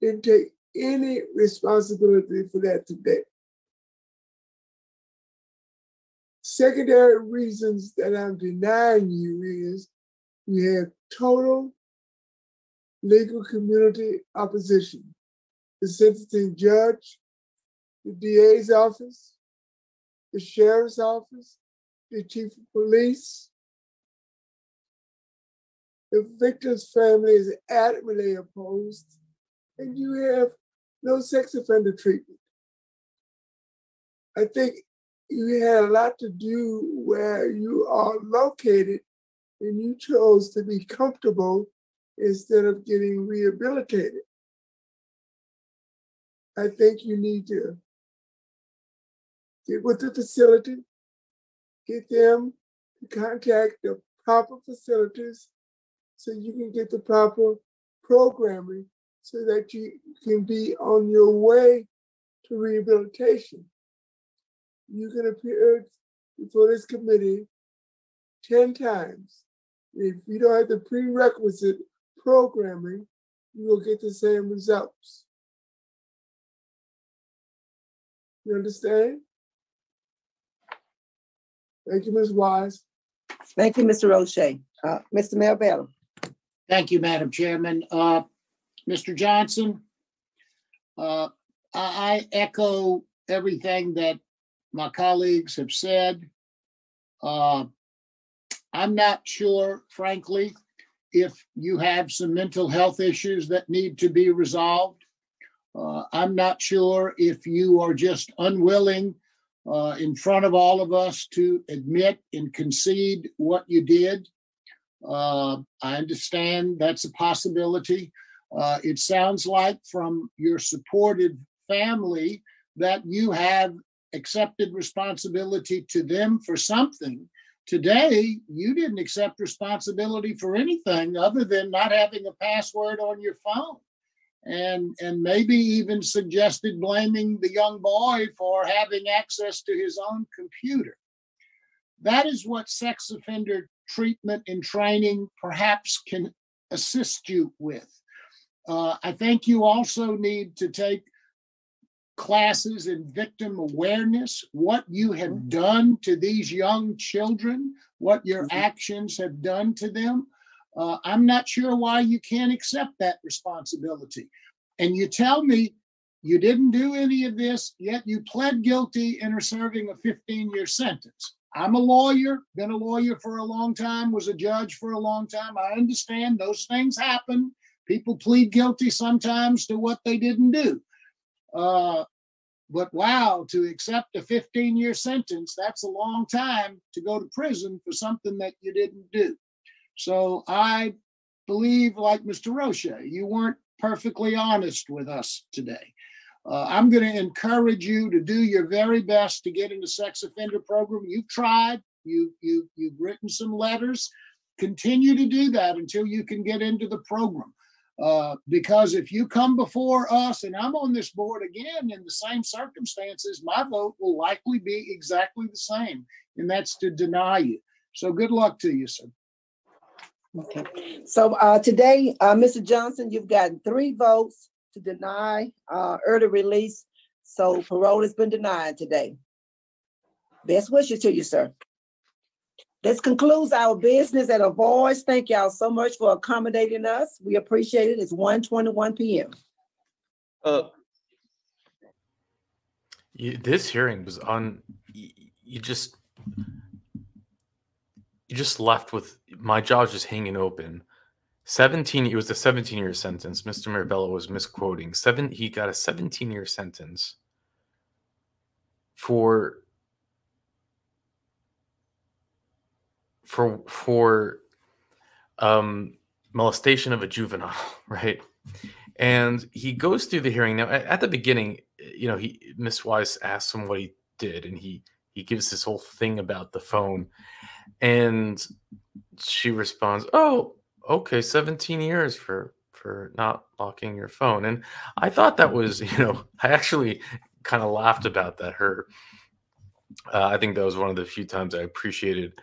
didn't take any responsibility for that today. Secondary reasons that I'm denying you is we have total legal community opposition. The sentencing judge, the DA's office, the sheriff's office, the chief of police. The victim's family is adamantly opposed, and you have no sex offender treatment. I think you had a lot to do where you are located and you chose to be comfortable instead of getting rehabilitated. I think you need to get with the facility, get them to contact the proper facilities so you can get the proper programming so that you can be on your way to rehabilitation. You can appear before this committee 10 times. If you don't have the prerequisite programming, you will get the same results. You understand? Thank you, Ms. Wise. Thank you, Mr. Roche. Uh, Mr. Melville. Thank you, Madam Chairman. Uh, Mr. Johnson, uh, I I echo everything that my colleagues have said. Uh, I'm not sure, frankly, if you have some mental health issues that need to be resolved. Uh, I'm not sure if you are just unwilling uh, in front of all of us to admit and concede what you did. Uh, I understand that's a possibility. Uh, it sounds like from your supported family that you have accepted responsibility to them for something. Today, you didn't accept responsibility for anything other than not having a password on your phone. And, and maybe even suggested blaming the young boy for having access to his own computer. That is what sex offender treatment and training perhaps can assist you with. Uh, I think you also need to take classes in victim awareness, what you have done to these young children, what your actions have done to them. Uh, I'm not sure why you can't accept that responsibility. And you tell me you didn't do any of this, yet you pled guilty and are serving a 15 year sentence. I'm a lawyer, been a lawyer for a long time, was a judge for a long time. I understand those things happen. People plead guilty sometimes to what they didn't do. Uh, but wow, to accept a 15 year sentence, that's a long time to go to prison for something that you didn't do. So I believe, like Mr. Roche, you weren't perfectly honest with us today. Uh, I'm going to encourage you to do your very best to get into sex offender program. You've tried, you, you, you've written some letters. Continue to do that until you can get into the program. Uh, because if you come before us, and I'm on this board again in the same circumstances, my vote will likely be exactly the same, and that's to deny you. So good luck to you, sir. Okay. So uh, today, uh, Mr. Johnson, you've gotten three votes to deny uh, early release. So parole has been denied today. Best wishes to you, sir. This concludes our business at a voice. Thank y'all so much for accommodating us. We appreciate it. It's 1:21 p.m. Uh, You, this hearing was on. You, you just you just left with my jaw's just hanging open. 17 it was a 17 year sentence. Mr Marabella was misquoting. Seven he got a 17 year sentence for for for um molestation of a juvenile [LAUGHS] right? And he goes through the hearing. Now at, at the beginning you know he miss wise asks him what he did and he he gives this whole thing about the phone. And she responds oh okay 17 years for for not locking your phone. And i thought that was [LAUGHS] you know i actually kind of laughed about that her uh, i think that was one of the few times i appreciated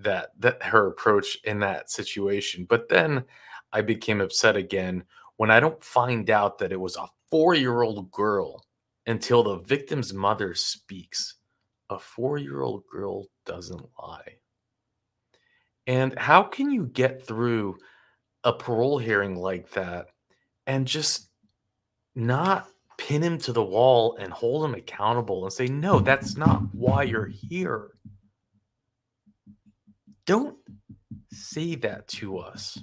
that that her approach in that situation. But then i became upset again when i don't find out that it was a four-year-old girl until the victim's mother speaks a four-year-old girl doesn't lie and how can you get through a parole hearing like that and just not pin him to the wall and hold him accountable and say, no, that's not why you're here? Don't say that to us.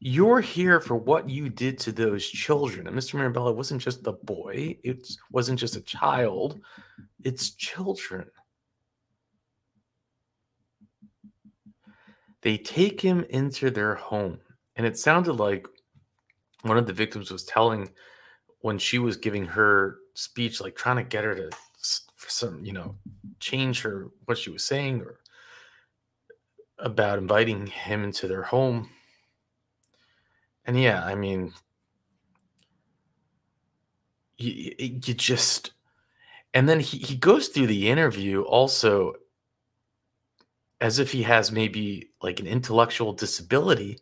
You're here for what you did to those children. And Mr. Marabella wasn't just the boy, it wasn't just a child, it's children. They take him into their home. And it sounded like one of the victims was telling when she was giving her speech, like trying to get her to for some, you know, change her what she was saying or about inviting him into their home. And yeah, I mean, you, you just, and then he, he goes through the interview also as if he has maybe like an intellectual disability,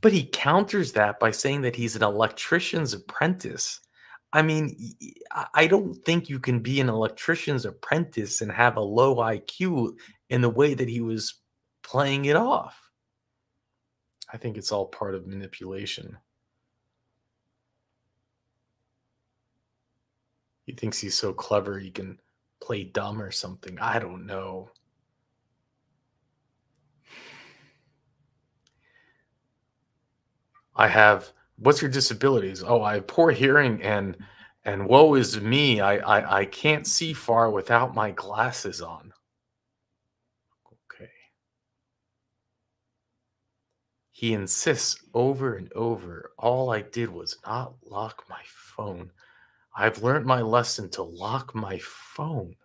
but he counters that by saying that he's an electrician's apprentice. I mean, I don't think you can be an electrician's apprentice and have a low IQ in the way that he was playing it off. I think it's all part of manipulation. He thinks he's so clever he can play dumb or something. I don't know. I have what's your disabilities? Oh, I have poor hearing and and woe is me. I I, I can't see far without my glasses on. Okay. He insists over and over. All I did was not lock my phone. I've learned my lesson to lock my phone.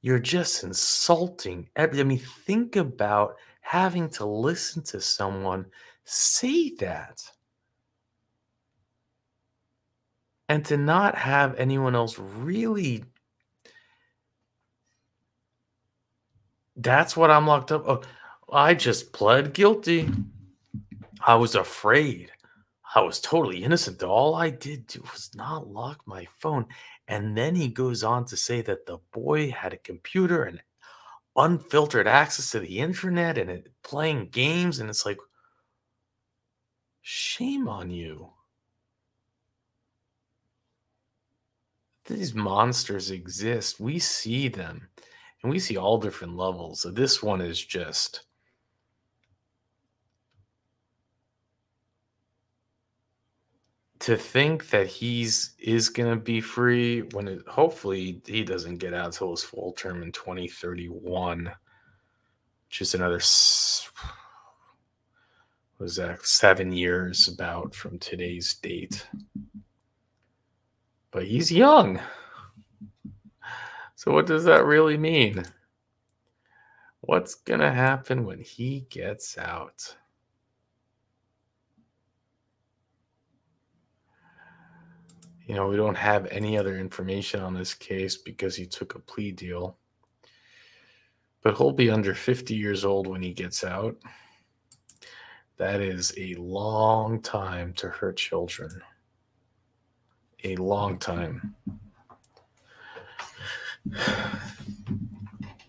You're just insulting. I mean, think about having to listen to someone say that and to not have anyone else really. That's what I'm locked up. Oh, I just pled guilty. I was afraid. I was totally innocent. All I did do was not lock my phone. And then he goes on to say that the boy had a computer and unfiltered access to the internet and it, playing games. And it's like, shame on you. These monsters exist. We see them and we see all different levels. So this one is just. To think that he's is going to be free when it hopefully he doesn't get out till his full term in 2031 which is another was that? Seven years about from today's date. But he's young. So what does that really mean? What's going to happen when he gets out You know, we don't have any other information on this case because he took a plea deal. But he'll be under 50 years old when he gets out. That is a long time to hurt children. A long time.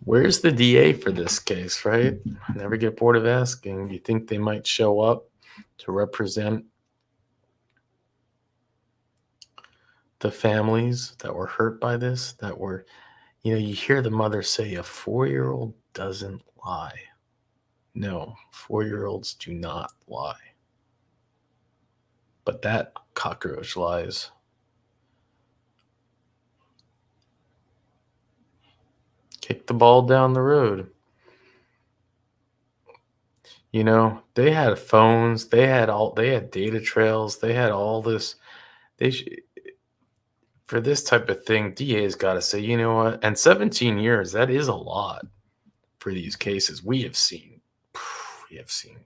Where's the DA for this case, right? I never get bored of asking. You think they might show up to represent the families that were hurt by this that were you know you hear the mother say a four year old doesn't lie. No four year olds do not lie. But that cockroach lies. Kick the ball down the road. You know they had phones they had all they had data trails they had all this. They sh- for this type of thing, DA's got to say, you know what? And 17 years, that is a lot for these cases. We have seen, we have seen,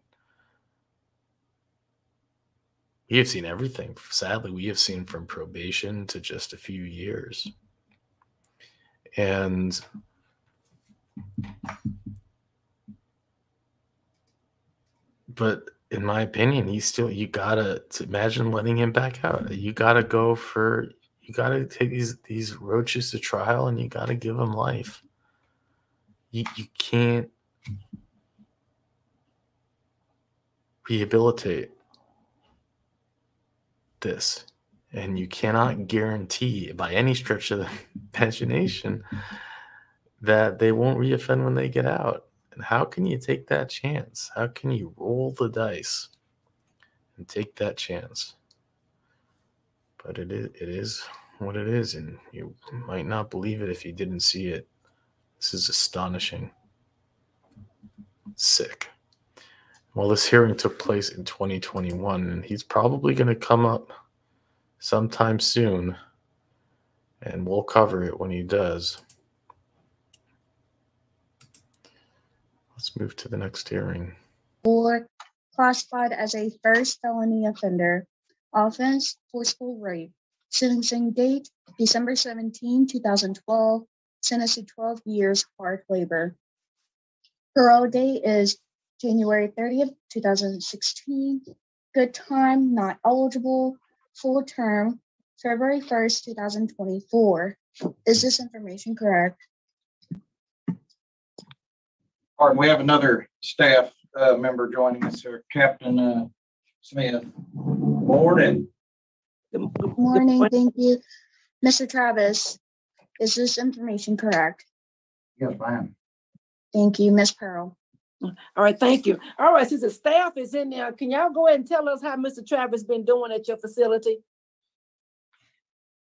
we have seen everything. Sadly, we have seen from probation to just a few years. And but in my opinion, he's still you gotta imagine letting him back out. You gotta go for you gotta take these these roaches to trial and you gotta give them life. You you can't rehabilitate this. And you cannot guarantee by any stretch of the [LAUGHS] imagination that they won't reoffend when they get out. And how can you take that chance? How can you roll the dice and take that chance? But it is it is what it is, and you might not believe it if you didn't see it. This is astonishing. Sick. Well, this hearing took place in 2021, and he's probably going to come up sometime soon, and we'll cover it when he does. Let's move to the next hearing. or classified as a first felony offender. Offense, forcible rape. Sentencing date, December 17, thousand twelve. Sentence to twelve years hard labor. Parole date is January thirtieth, two thousand sixteen. Good time, not eligible. Full term, February first, two thousand twenty-four. Is this information correct? All right, we have another staff uh, member joining us here, Captain uh, Smith. Morning. Good morning, thank you. Mr. Travis, is this information correct? Yes, ma'am. Thank you, Ms. Pearl. All right, thank you. All right, since the staff is in there, can y'all go ahead and tell us how Mr. Travis been doing at your facility?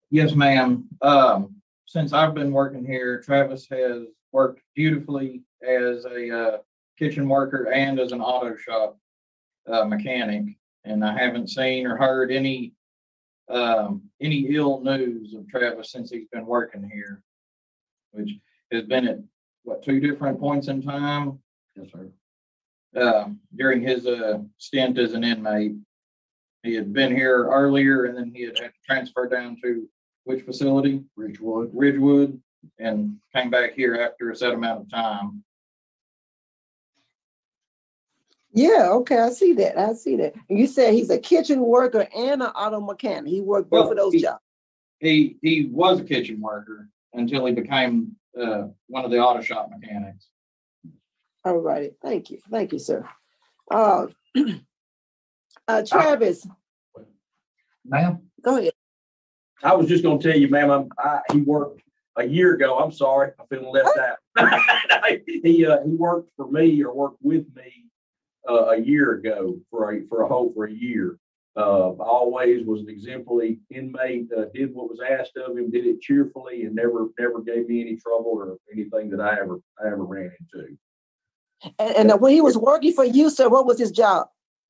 Yes, ma'am. Um, since I've been working here, Travis has worked beautifully as a uh, kitchen worker and as an auto shop uh, mechanic. And I haven't seen or heard any um, any ill news of Travis since he's been working here, which has been at what two different points in time. Yes, sir. Uh, during his uh, stint as an inmate, he had been here earlier, and then he had had to transfer down to which facility? Ridgewood. Ridgewood, and came back here after a set amount of time. Yeah, okay, I see that. I see that. And You said he's a kitchen worker and an auto mechanic. He worked both of those he- jobs. He he was a kitchen worker until he became uh, one of the auto shop mechanics. All righty, thank you, thank you, sir. Uh, [CLEARS THROAT] uh, Travis, Ma'am? go ahead. I was just gonna tell you, ma'am, I'm, I, he worked a year ago. I'm sorry, I'm feeling left out. [LAUGHS] He, uh, he worked for me or worked with me, uh, a year ago for a, for a whole, for a year. Uh, always was an exemplary inmate, uh, did what was asked of him, did it cheerfully and never, never gave me any trouble or anything that I ever, I ever ran into. And, and uh, when he was working for you, sir, what was his job?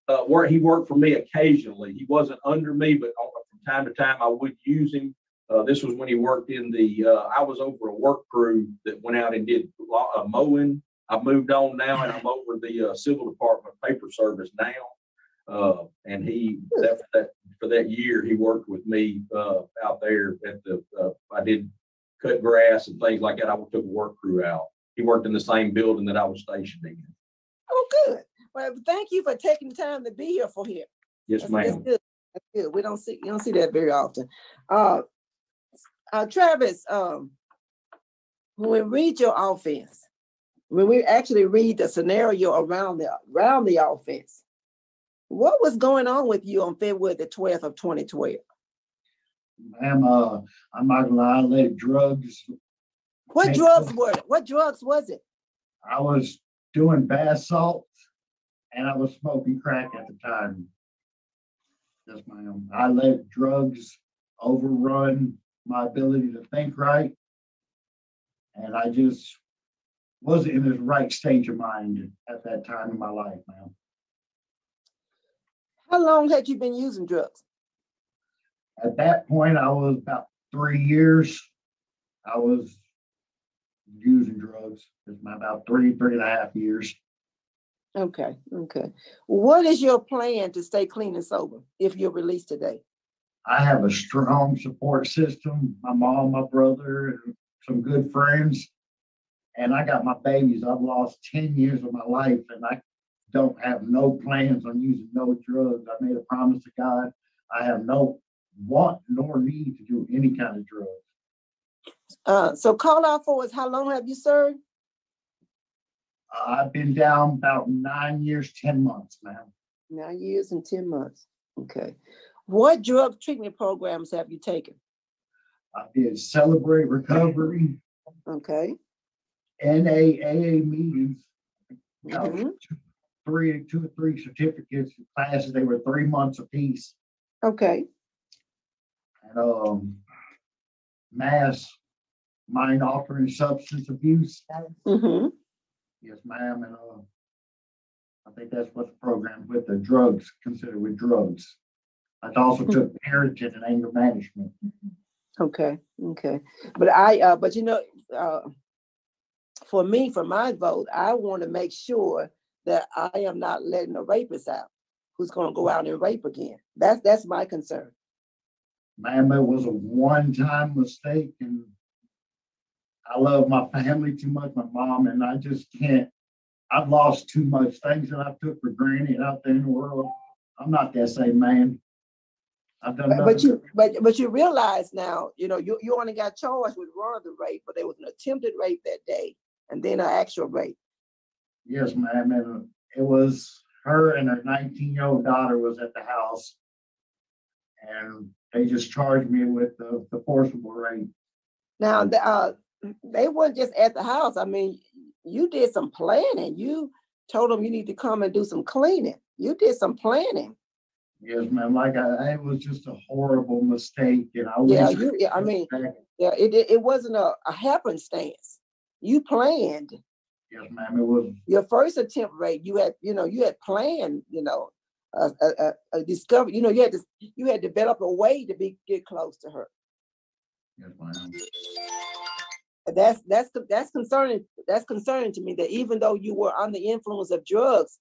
uh, where he worked for me occasionally. He wasn't under me, but from time to time I would use him. Uh, this was when he worked in the, uh, I was over a work crew that went out and did uh, mowing. I moved on now and I'm over the, uh, civil department paper service now. Uh, and he, that, that, for that year, he worked with me, uh, out there at the, uh, I did cut grass and things like that. I took a work crew out. He worked in the same building that I was stationed in. Oh, good. Well, thank you for taking the time to be here for him. Yes, That's- that's ma'am. good. That's good. We don't see, you don't see that very often. Uh, uh, Travis, um, when we read your offense, when we actually read the scenario around the, around the offense, what was going on with you on February the twelfth of twenty twelve? Ma'am, uh, I'm not gonna lie, I let drugs, What drugs were, it? what drugs was it? I was doing bath salts and I was smoking crack at the time. Yes, ma'am. I let drugs overrun my ability to think right. And I just wasn't in the right stage of mind at that time in my life, ma'am. How long had you been using drugs? At that point, I was about three years. I was using drugs. It's about three, three and a half years. Okay, okay. What is your plan to stay clean and sober if you're released today? I have a strong support system. My mom, my brother, some good friends. And I got my babies. I've lost 10 years of my life and I don't have no plans on using no drugs. I made a promise to God. I have no want nor need to do any kind of drugs. Uh, so call out for us. How long have you served? I've been down about nine years, 10 months, ma'am. Nine years and ten months. Okay. What drug treatment programs have you taken? I did celebrate recovery, Okay. NAAA meetings. Mhm. Three, two or three certificates, classes, they were three months apiece. Okay. And, um, mass mind altering substance abuse. Mm-hmm. Yes, ma'am, and, uh, I think that's what the program with the drugs, considered with drugs. I also took parenting and anger management. Okay, okay. But I, uh, but you know, uh, for me, for my vote, I want to make sure that I am not letting a rapist out who's gonna go out and rape again. That's, that's my concern. Ma'am, it was a one-time mistake and I love my family too much, my mom, and I just can't. I've lost too much things that I took for granted out there in the world. I'm not that same man. I've done But but you, but, but you realize now, you know, you, you only got charged with one of the rape, but there was an attempted rape that day and then an actual rape. Yes, ma'am, and it was her and her nineteen-year-old daughter was at the house. And they just charged me with the, the forcible rape. Now, the, uh, they weren't just at the house. I mean, you did some planning. You told them you need to come and do some cleaning. You did some planning. Yes, ma'am, like I, it was just a horrible mistake and I. Yeah, wish- you, I mean, yeah, it, it, it wasn't a, a happenstance. You planned. Yes, ma'am, it was, Your first attempt rate, you had, you know, you had planned, you know, a, a, a, discover, you know, you had to, you had developed a way to be, get close to her. yes, ma'am. That's, that's, that's concerning, that's concerning to me that even though you were on the influence of drugs,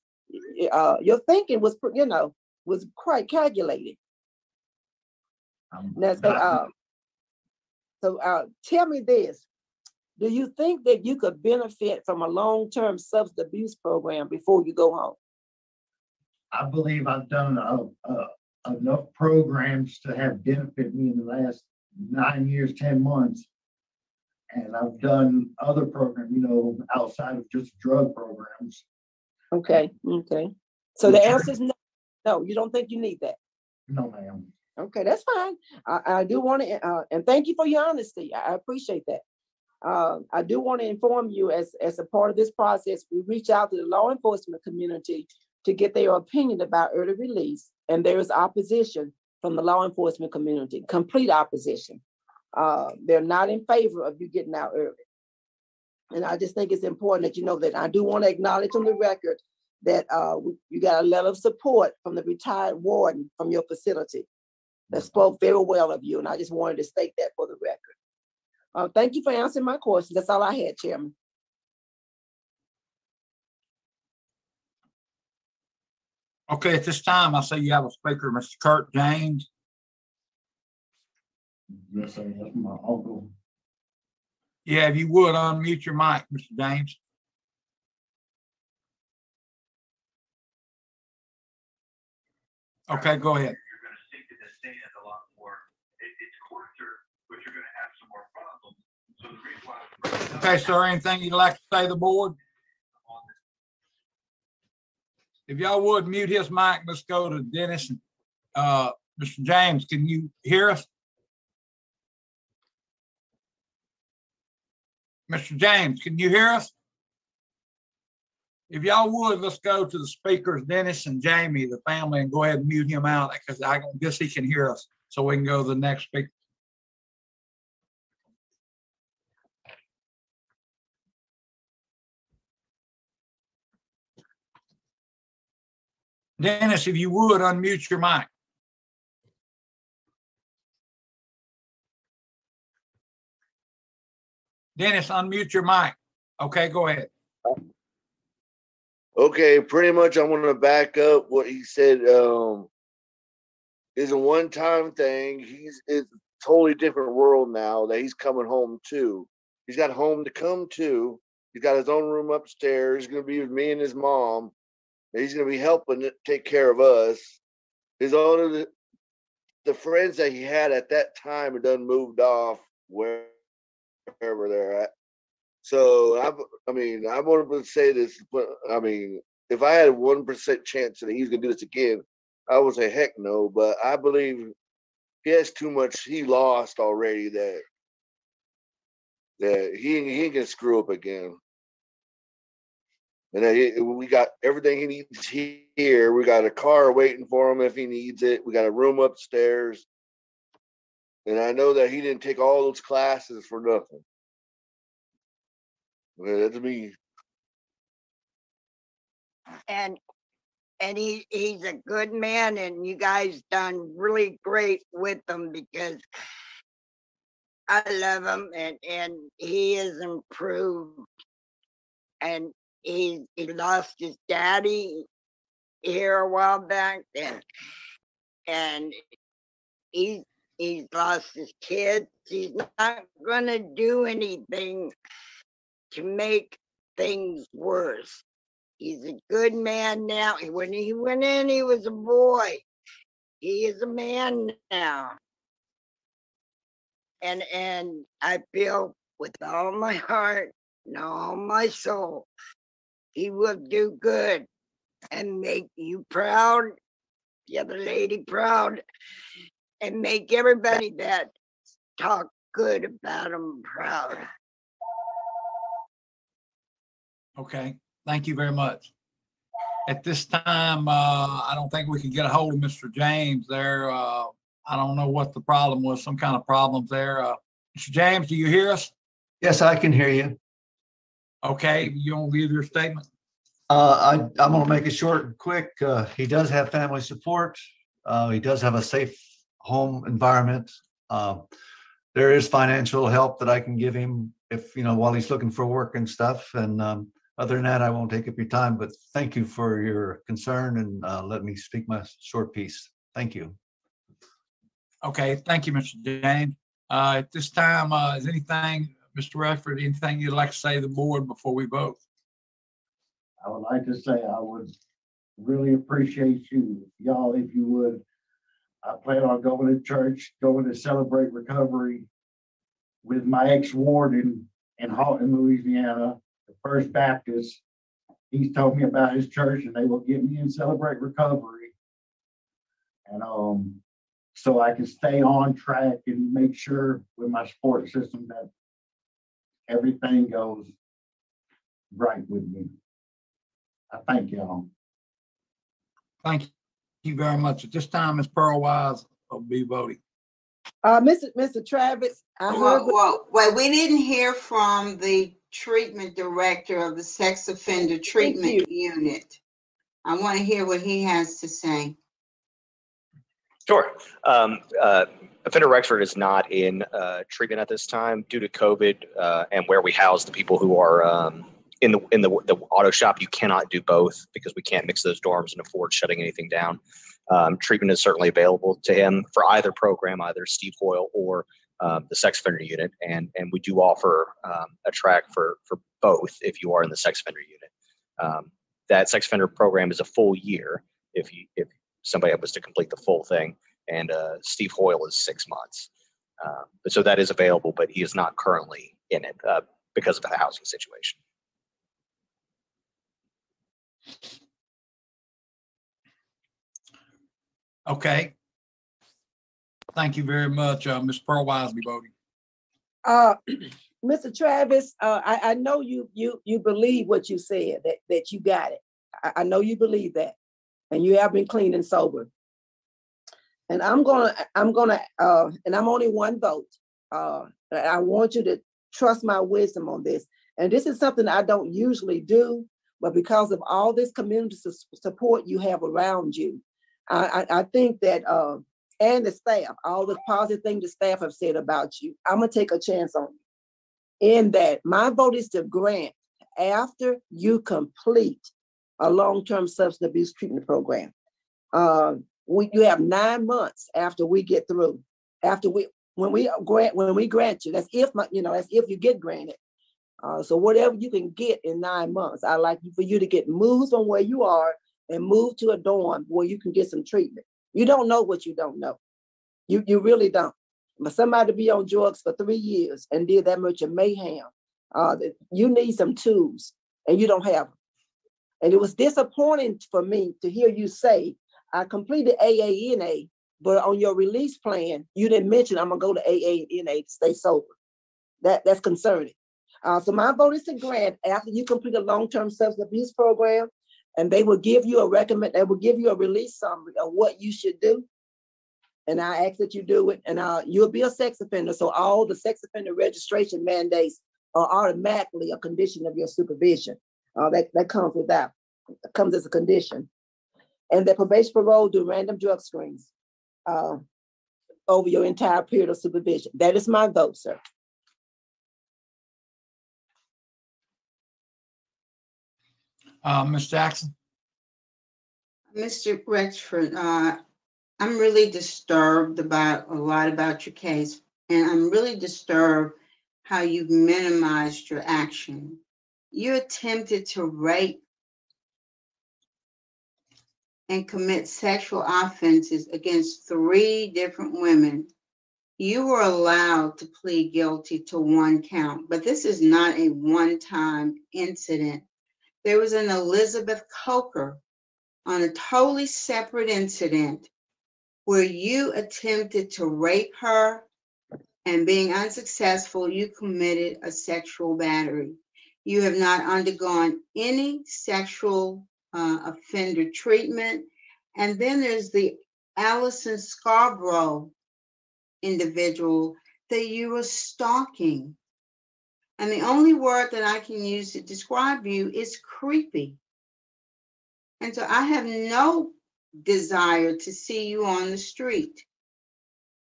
uh, your thinking was, you know, was quite calculated. Now, so, uh, so, uh, tell me this. Do you think that you could benefit from a long-term substance abuse program before you go home? I believe I've done uh, uh, enough programs to have benefited me in the last nine years, ten months. And I've done other programs, you know, outside of just drug programs. Okay, okay. So the answer is no, no, you don't think you need that? No, ma'am. Okay, that's fine. I, I do want to, uh, and thank you for your honesty. I I appreciate that. Uh, I do want to inform you as, as a part of this process, we reach out to the law enforcement community to get their opinion about early release, and there is opposition from the law enforcement community, complete opposition. Uh, they're not in favor of you getting out early. And I just think it's important that you know that I do want to acknowledge on the record that uh, you got a letter of support from the retired warden from your facility that spoke very well of you, and I just wanted to state that for the record. Uh, thank you for answering my question. That's all I had, Chairman. Okay, at this time, I see you have a speaker, Mr. Kurt James. Yes, sir, that's my uncle. Yeah, if you would unmute your mic, Mr. James. Okay, go ahead. Okay, sir, anything you'd like to say to the board? If y'all would mute his mic, let's go to Dennis. and Uh, Mr. James, can you hear us? Mr. James, can you hear us? If y'all would, let's go to the speakers, Dennis and Jamie, the family, and go ahead and mute him out because I guess he can hear us. So we can go to the next speaker. Dennis, if you would, unmute your mic. Dennis, unmute your mic. Okay, go ahead. Okay, pretty much I'm gonna back up what he said. Um is a one-time thing. He's it's a totally different world now that he's coming home to. He's got home to come to. He's got his own room upstairs. He's gonna be with me and his mom. He's gonna be helping take care of us. His own the, the friends that he had at that time had done moved off where wherever they're at. So I, I mean, I want to say this, but I mean, if I had a one percent chance that he's gonna do this again, I would say heck no. But I believe he has too much. He lost already. That that he he can screw up again. And we got everything he needs here. We got a car waiting for him if he needs it. We got a room upstairs. And I know that he didn't take all those classes for nothing. That's me. and and he he's a good man and you guys done really great with him because I love him and and he has improved and he, he lost his daddy here a while back and, and he, he's lost his kids. He's not gonna do anything to make things worse. He's a good man now. When he went in, he was a boy. He is a man now. And and I feel with all my heart and all my soul, he will do good and make you proud, the other lady proud, and make everybody that talk good about him proud. Okay, thank you very much. At this time, uh, I don't think we can get a hold of Mr. James there. Uh, I don't know what the problem was, some kind of problems there. Uh, Mr. James, do you hear us? Yes, I can hear you. Okay, you want to give your statement? Uh, I, I'm gonna make it short and quick. Uh, he does have family support. Uh, he does have a safe home environment. Um, there is financial help that I can give him if, you know, while he's looking for work and stuff. And, um, other than that, I won't take up your time, but thank you for your concern and, uh, let me speak my short piece. Thank you. Okay, thank you, Mr. James. Uh, at this time, uh, is anything, Mr. Rexford, anything you'd like to say to the board before we vote? I would like to say I would really appreciate you, y'all, if you would. I plan on going to church, going to celebrate recovery with my ex-warden in Haughton, Louisiana, the First Baptist. He's told me about his church and they will get me in celebrate recovery. And, um, so I can stay on track and make sure with my support system that everything goes right with me. I thank y'all. Thank you very much. At this time, Ms. Pearl Wise will be voting. Uh, Mr. Mr. Travis, I heard. Well, what- well, well, we didn't hear from the treatment director of the sex offender treatment unit. I want to hear what he has to say. Sure. Um, uh, Offender Rexford is not in uh, treatment at this time due to COVID uh, and where we house the people who are um, in the in the, the auto shop. You cannot do both because we can't mix those dorms and afford shutting anything down. Um, treatment is certainly available to him for either program, either Steve Hoyle or um, the sex offender unit, and and we do offer um, a track for for both if you are in the sex offender unit. Um, that sex offender program is a full year if you if somebody was to complete the full thing, and uh, Steve Hoyle is six months. Uh, so that is available, but he is not currently in it uh, because of the housing situation. Okay. Thank you very much, uh, Ms. Pearl Wise be voting. Uh, [CLEARS THROAT] Mr. Travis, uh, I, I know you, you, you believe what you said, that, that you got it. I, I know you believe that, and you have been clean and sober. And I'm gonna, I'm gonna, uh, and I'm only one vote. Uh, I want you to trust my wisdom on this. And this is something I don't usually do, but because of all this community support you have around you, I, I, I think that, uh, and the staff, all the positive things the staff have said about you, I'm gonna take a chance on you. In that, my vote is to grant after you complete a long-term substance abuse treatment program. Uh, we, you have nine months after we get through, after we, when we grant, when we grant you, that's if my, you know, that's if you get granted. Uh, so whatever you can get in nine months, I like for you to get moved from where you are and move to a dorm where you can get some treatment. You don't know what you don't know. You you really don't. But somebody to be on drugs for three years and did that much of mayhem, uh, you need some tools and you don't have them. And it was disappointing for me to hear you say, I completed AANA, but on your release plan, you didn't mention I'm gonna go to AANA to stay sober. That that's concerning. Uh, so my vote is to grant after you complete a long-term substance abuse program, and they will give you a recommend, they will give you a release summary of what you should do. And I ask that you do it, and uh, you'll be a sex offender, so all the sex offender registration mandates are automatically a condition of your supervision. Uh, that, that comes with that, comes as a condition. And the probation parole do random drug screens uh, over your entire period of supervision. That is my vote, sir. Uh, Ms. Jackson? Mr. Rexford, uh, I'm really disturbed about a lot about your case, and I'm really disturbed how you've minimized your action. You attempted to rape and commit sexual offenses against three different women. You were allowed to plead guilty to one count, but this is not a one-time incident. There was an Elizabeth Coker on a totally separate incident where you attempted to rape her and being unsuccessful, you committed a sexual battery. You have not undergone any sexual uh, offender treatment. And then there's the Allison Scarborough individual that you were stalking. And the only word that I can use to describe you is creepy. And so I have no desire to see you on the street.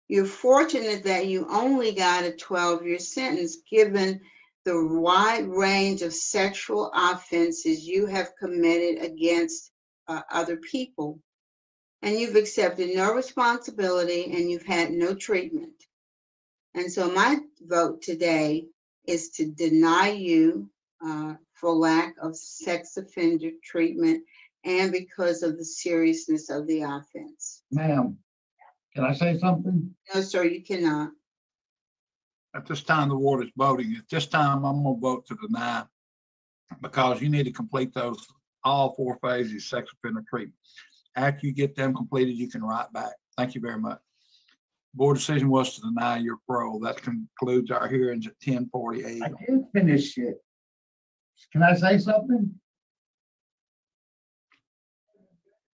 You're fortunate that you only got a 12 year sentence given the wide range of sexual offenses you have committed against uh, other people. And you've accepted no responsibility and you've had no treatment. And so my vote today is to deny you uh, for lack of sex offender treatment and because of the seriousness of the offense. Ma'am, can I say something? No, sir, you cannot. At this time, the board is voting. At this time, I'm gonna vote to deny because you need to complete those, all four phases, of sex offender treatment. After you get them completed, you can write back. Thank you very much. Board decision was to deny your parole. That concludes our hearings at ten forty-eight. I didn't finish it. Can I say something?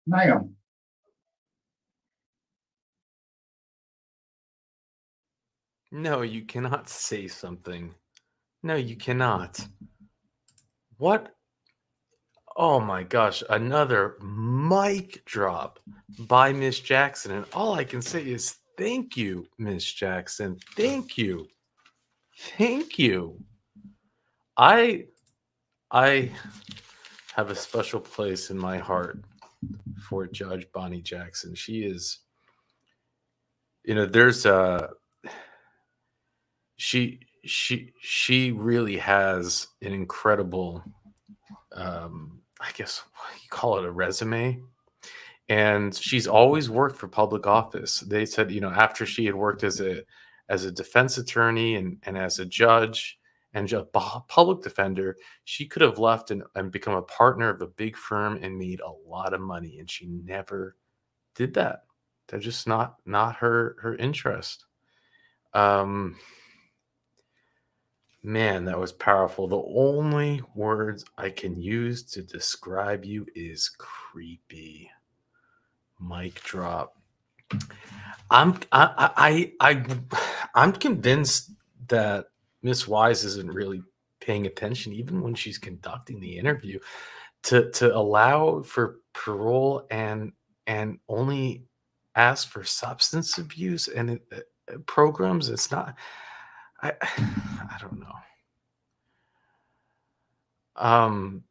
Ma'am, No, you cannot say something. No, you cannot. What? Oh my gosh, another mic drop by Miss Jackson. And all I can say is thank you, Miss Jackson. Thank you. Thank you. I I have a special place in my heart for Judge Bonnie Jackson. She is you know, there's a she she she really has an incredible um i guess you call it a resume. And she's always worked for public office. They said you know after she had worked as a as a defense attorney and and as a judge and pu- public defender she could have left and, and become a partner of a big firm and made a lot of money. And she never did that. They're just not not her her interest. Um Man, that was powerful. The only words I can use to describe you is creepy. Mic drop. I'm I I, I I'm convinced that Miss Wise isn't really paying attention, even when she's conducting the interview, to to allow for parole and and only ask for substance abuse and it, uh, programs. It's not. I [SIGHS] I don't know. Um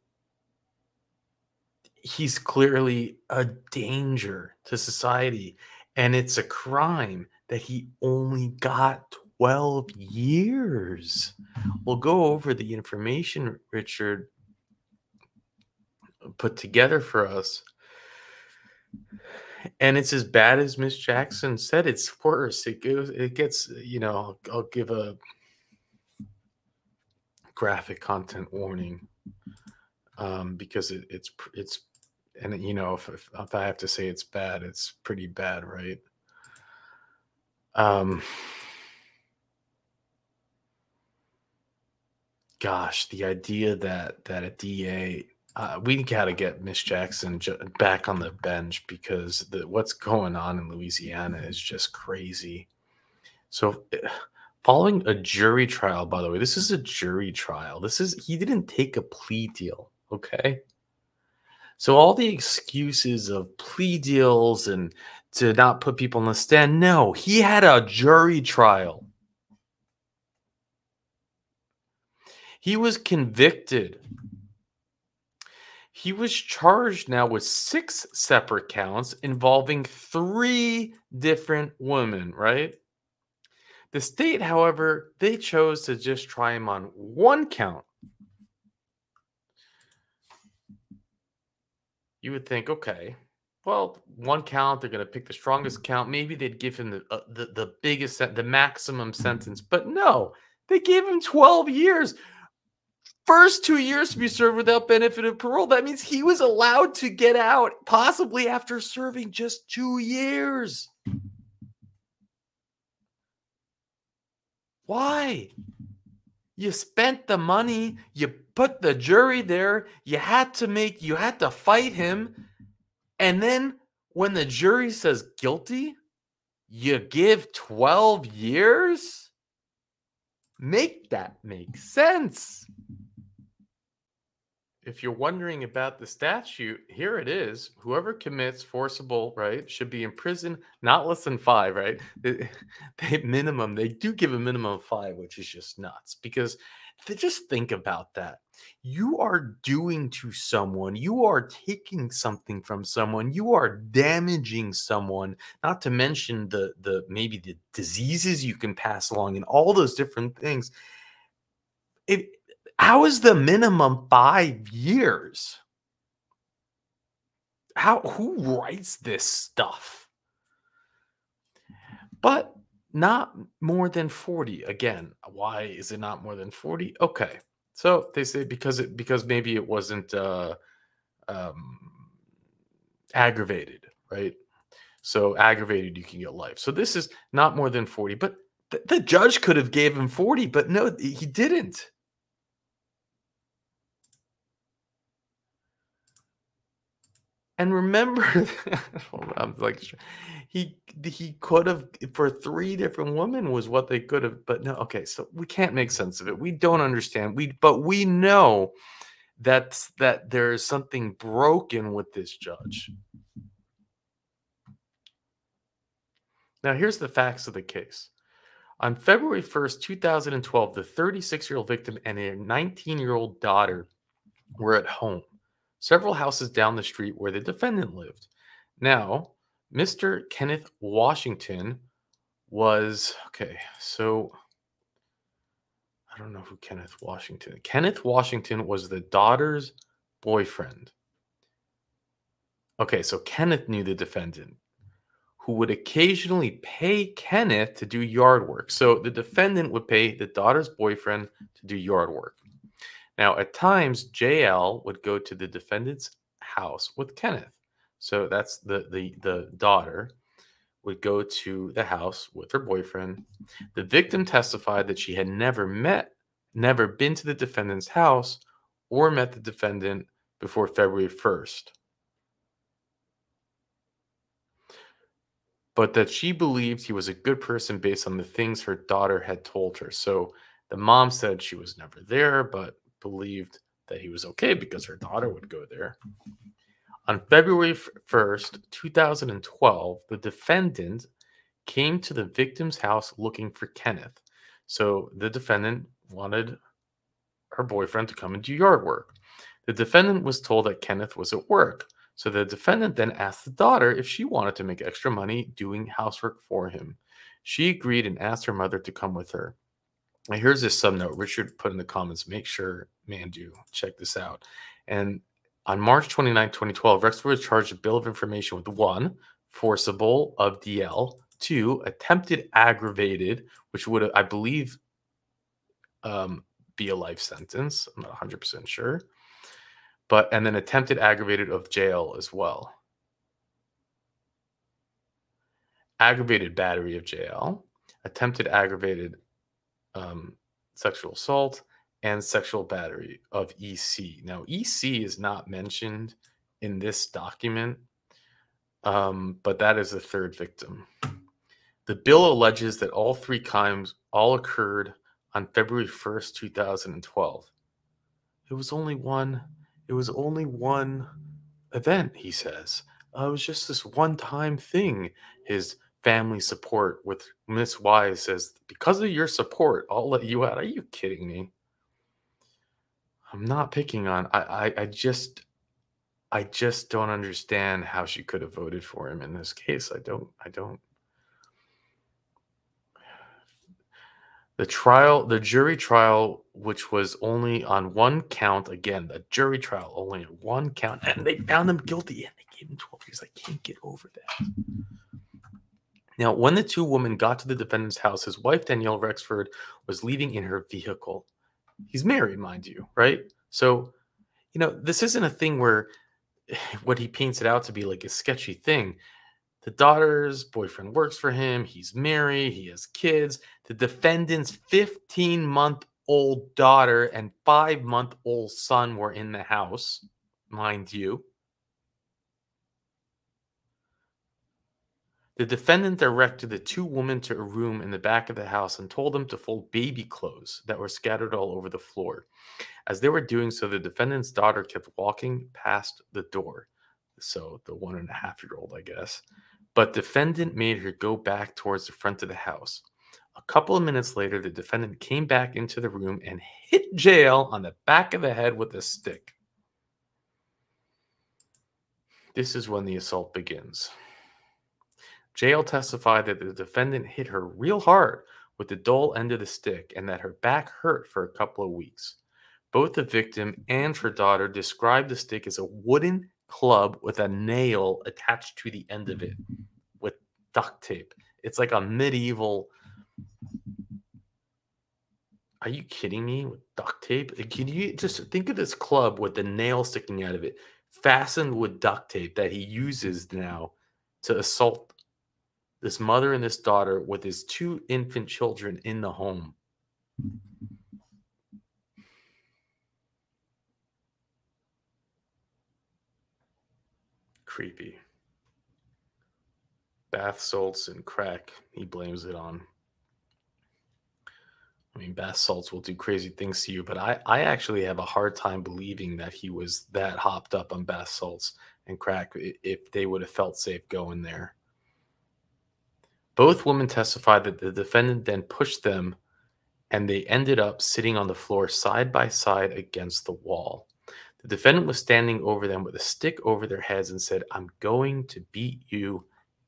he's clearly a danger to society and it's a crime that he only got 12 years. We'll go over the information Richard put together for us. And it's as bad as Miss Jackson said. It's worse. It goes. It gets. You know. I'll, I'll give a graphic content warning um, because it, it's it's and you know if, if if I have to say it's bad, it's pretty bad, right? Um. Gosh, the idea that that a DA uh, we got to get Miss Jackson back on the bench because the, what's going on in Louisiana is just crazy. So, [SIGHS] following a jury trial, by the way, this is a jury trial. This is he didn't take a plea deal, okay? So all the excuses of plea deals and to not put people on the stand, no, he had a jury trial. He was convicted He was charged now with six separate counts involving three different women, right? The state, however, they chose to just try him on one count. You would think, okay, well, one count, they're going to pick the strongest count. Maybe they'd give him the, uh, the, the biggest, the maximum sentence. But no, they gave him 12 years. First two years to be served without benefit of parole. That means he was allowed to get out, possibly after serving just two years. Why? You spent the money, you put the jury there, you had to make, you had to fight him. And then when the jury says guilty, you give 12 years? Make that make sense. If you're wondering about the statute, here it is. Whoever commits forcible, right, should be in prison not less than five, right? They, [LAUGHS] they minimum, they do give a minimum of five, which is just nuts because th- just think about that. You are doing to someone, you are taking something from someone, you are damaging someone, not to mention the the maybe the diseases you can pass along and all those different things. It how is the minimum five years? How who writes this stuff? But not more than 40. Again, why is it not more than 40? Okay. So they say because it because maybe it wasn't uh um aggravated, right? So aggravated you can get life. So this is not more than 40, but th- the judge could have gave him 40, but no, he didn't. And remember, [LAUGHS] I'm like he he could have for three different women was what they could have, but no. Okay, so we can't make sense of it. We don't understand. We but we know that that there is something broken with this judge. Now, here's the facts of the case. On February 1st, 2012, the 36 year old victim and a 19 year old daughter were at home, several houses down the street where the defendant lived. Now, Mr. Kenneth Washington was okay, so I don't know who Kenneth Washington. Kenneth Washington was the daughter's boyfriend. Okay, so Kenneth knew the defendant who would occasionally pay Kenneth to do yard work. So the defendant would pay the daughter's boyfriend to do yard work. Now, at times, JL would go to the defendant's house with Kenneth. So that's the the the daughter would go to the house with her boyfriend. The victim testified that she had never met, never been to the defendant's house or met the defendant before February 1st. But that she believed he was a good person based on the things her daughter had told her. So the mom said she was never there, but believed that he was okay because her daughter would go there. On February 1st, 2012, the defendant came to the victim's house looking for Kenneth. So the defendant wanted her boyfriend to come and do yard work. The defendant was told that Kenneth was at work. So the defendant then asked the daughter if she wanted to make extra money doing housework for him. She agreed and asked her mother to come with her. Here's this sub note. Richard put in the comments, make sure, man, do check this out. And on March 29, 2012, Rexford was charged a bill of information with one, forcible of DL, two, attempted aggravated, which would, I believe, um, be a life sentence. I'm not 100% sure. But, and then attempted aggravated of jail as well. Aggravated battery of jail, attempted aggravated um, sexual assault, and sexual battery of EC. Now, EC is not mentioned in this document, um, but that is the third victim. The bill alleges that all three crimes all occurred on February 1st, 2012. It was only one, it was only one event, he says. Uh, it was just this one time thing. His family support with Miss Wise says, Because of your support, I'll let you out. Are you kidding me? I'm not picking on I, I I just I just don't understand how she could have voted for him in this case. I don't. I don't. The trial, the jury trial, which was only on one count, again, the jury trial only on one count, and they found him guilty and they gave him 12 years. I can't get over that. Now, when the two women got to the defendant's house, his wife, Danielle Rexford, was leaving in her vehicle. He's married, mind you, right? So, you know, this isn't a thing where [SIGHS] what he paints it out to be like a sketchy thing. The daughter's boyfriend works for him. He's married. He has kids. The defendant's 15 month old daughter and five month old son were in the house, mind you. The defendant directed the two women to a room in the back of the house and told them to fold baby clothes that were scattered all over the floor. As they were doing so, the defendant's daughter kept walking past the door. So the one and a half year old, I guess. But defendant made her go back towards the front of the house. A couple of minutes later, the defendant came back into the room and hit Jail on the back of the head with a stick. This is when the assault begins. Jael testified that the defendant hit her real hard with the dull end of the stick and that her back hurt for a couple of weeks. Both the victim and her daughter described the stick as a wooden club with a nail attached to the end of it with duct tape. It's like a medieval. Are you kidding me with duct tape? Can you just think of this club with the nail sticking out of it, fastened with duct tape that he uses now to assault this mother and this daughter with his two infant children in the home. Creepy. Bath salts and crack, he blames it on. I mean, bath salts will do crazy things to you, but I, I actually have a hard time believing that he was that hopped up on bath salts and crack if they would have felt safe going there. Both women testified that the defendant then pushed them and they ended up sitting on the floor side by side against the wall. The defendant was standing over them with a stick over their heads and said, I'm going to beat you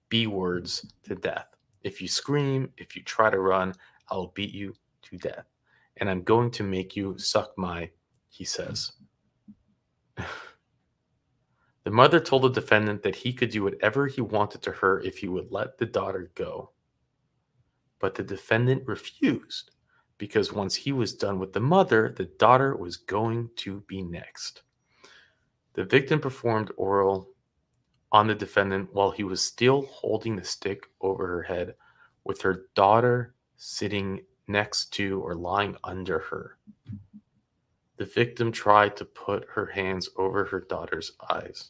B words to death. If you scream, if you try to run, I'll beat you to death. And I'm going to make you suck my, he says. [LAUGHS] the mother told the defendant that he could do whatever he wanted to her if he would let the daughter go. But the defendant refused because once he was done with the mother, the daughter was going to be next. The victim performed oral on the defendant while he was still holding the stick over her head, with her daughter sitting next to or lying under her. The victim tried to put her hands over her daughter's eyes.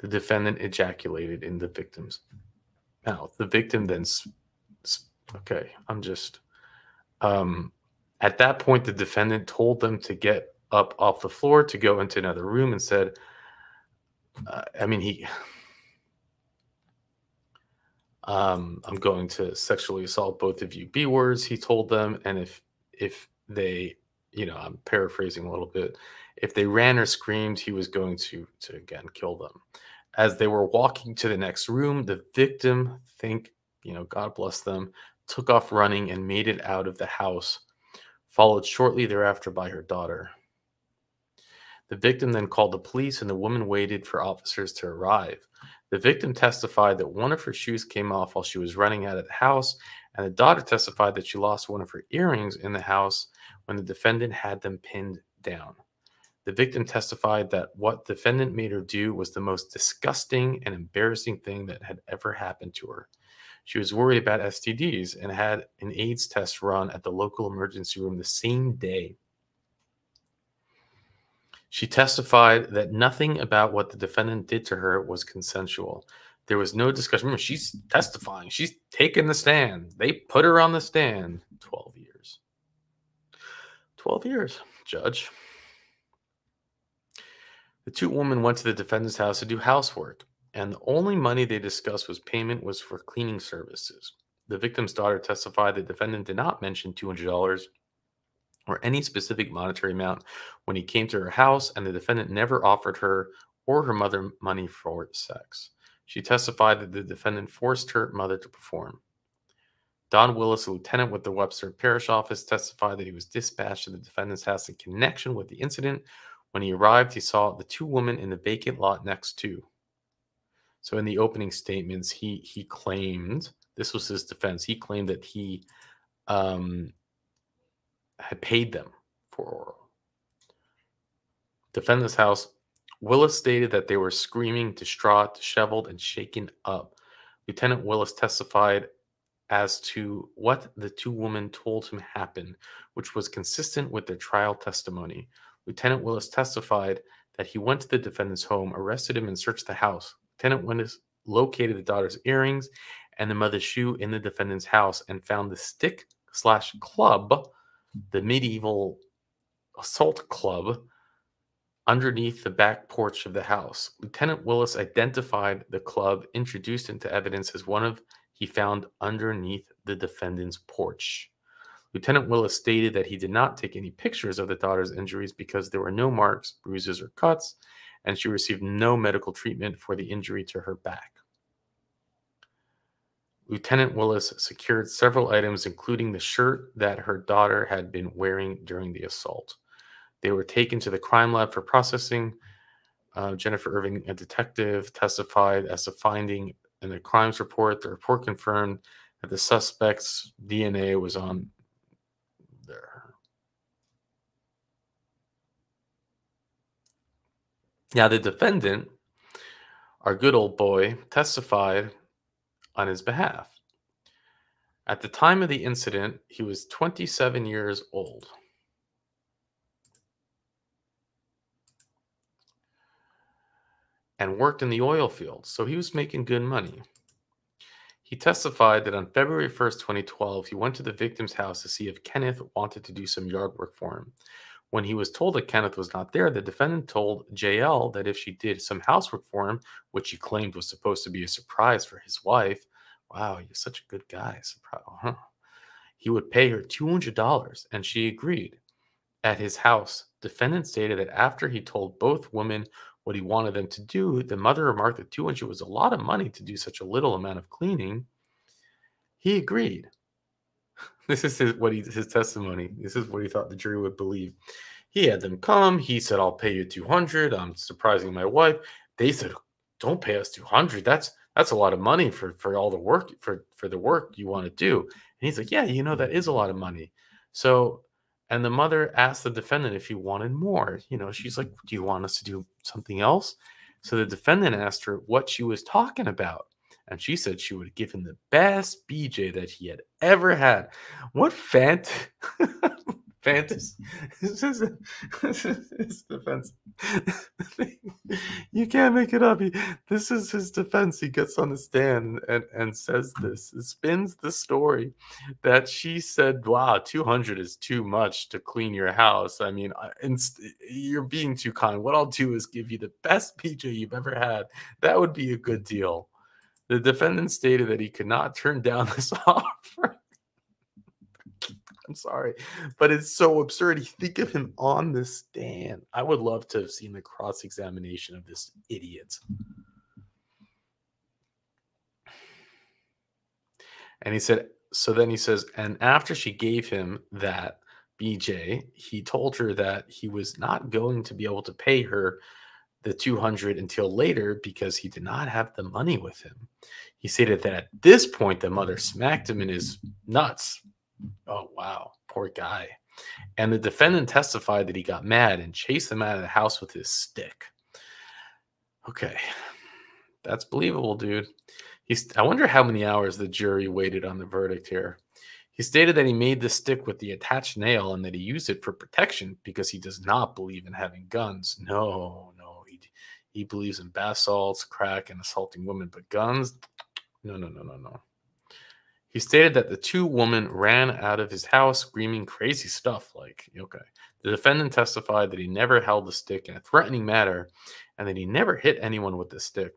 The defendant ejaculated in the victim's mouth. The victim then, okay, I'm just, um, at that point, the defendant told them to get up off the floor to go into another room and said, uh, I mean, he, um, I'm going to sexually assault both of you B words, he told them. And if, if they, you know, I'm paraphrasing a little bit, if they ran or screamed, he was going to, to again kill them. As they were walking to the next room, the victim, think, you know, God bless them, took off running and made it out of the house, followed shortly thereafter by her daughter. The victim then called the police, and the woman waited for officers to arrive. The victim testified that one of her shoes came off while she was running out of the house, and the daughter testified that she lost one of her earrings in the house when the defendant had them pinned down. The victim testified that what defendant made her do was the most disgusting and embarrassing thing that had ever happened to her. She was worried about STDs and had an AIDS test run at the local emergency room the same day. She testified that nothing about what the defendant did to her was consensual. There was no discussion. Remember, she's testifying. She's taking the stand. They put her on the stand. 12 years. 12 years, judge. The two women went to the defendant's house to do housework, and the only money they discussed was payment was for cleaning services. The victim's daughter testified the defendant did not mention $200 or any specific monetary amount when he came to her house, and the defendant never offered her or her mother money for sex. She testified that the defendant forced her mother to perform. Don Willis, a lieutenant with the Webster Parish Office, testified that he was dispatched to the defendant's house in connection with the incident. When he arrived, he saw the two women in the vacant lot next to. So, in the opening statements, he he claimed this was his defense. He claimed that he um, had paid them for oral. Defendant's house. Willis stated that they were screaming, distraught, disheveled, and shaken up. Lieutenant Willis testified as to what the two women told him happened, which was consistent with their trial testimony. Lieutenant Willis testified that he went to the defendant's home, arrested him, and searched the house. Lieutenant Willis located the daughter's earrings and the mother's shoe in the defendant's house and found the stick slash club, the medieval assault club, underneath the back porch of the house. Lieutenant Willis identified the club introduced into evidence as one of he found underneath the defendant's porch. Lieutenant Willis stated that he did not take any pictures of the daughter's injuries because there were no marks, bruises, or cuts, and she received no medical treatment for the injury to her back. Lieutenant Willis secured several items, including the shirt that her daughter had been wearing during the assault. They were taken to the crime lab for processing. Uh, Jennifer Irving, a detective, testified as to finding in the crimes report. The report confirmed that the suspect's DNA was on there. Now, the defendant, our good old boy, testified on his behalf. At the time of the incident, he was 27 years old. and worked in the oil fields, so he was making good money. He testified that on February 1st, 2012, he went to the victim's house to see if Kenneth wanted to do some yard work for him. When he was told that Kenneth was not there, the defendant told JL that if she did some housework for him, which he claimed was supposed to be a surprise for his wife, wow, you're such a good guy, surprise, [LAUGHS] huh? He would pay her $200, and she agreed. At his house, defendant stated that after he told both women what he wanted them to do, the mother remarked that 200 was a lot of money to do such a little amount of cleaning. He agreed. This is his, what he, his testimony. This is what he thought the jury would believe. He had them come. He said, "I'll pay you 200." I'm surprising my wife. They said, "Don't pay us 200. That's that's a lot of money for for all the work for for the work you want to do." And he's like, "Yeah, you know that is a lot of money." So and the mother asked the defendant if he wanted more. You know, she's like, Do you want us to do something else? So the defendant asked her what she was talking about. And she said she would give him the best BJ that he had ever had. What fant [LAUGHS] fantasy. [LAUGHS] This is, this is his defense. [LAUGHS] you can't make it up. He, this is his defense. He gets on the stand and, and says this. It spins the story that she said, Wow, 200 is too much to clean your house. I mean, uh, inst- you're being too kind. What I'll do is give you the best BJ you've ever had. That would be a good deal. The defendant stated that he could not turn down this [LAUGHS] offer. I'm sorry, but it's so absurd. You think of him on the stand. I would love to have seen the cross examination of this idiot. And he said, so then he says, and after she gave him that BJ, he told her that he was not going to be able to pay her the 200 until later because he did not have the money with him. He stated that at this point, the mother smacked him in his nuts. Oh, wow. Poor guy. And the defendant testified that he got mad and chased him out of the house with his stick. Okay. That's believable, dude. He's, I wonder how many hours the jury waited on the verdict here. He stated that he made the stick with the attached nail and that he used it for protection because he does not believe in having guns. No, no. He, believes in bath salts, crack, and assaulting women, but guns? No, no, no, no, no. He stated that the two women ran out of his house screaming crazy stuff like, okay. The defendant testified that he never held the stick in a threatening manner and that he never hit anyone with the stick.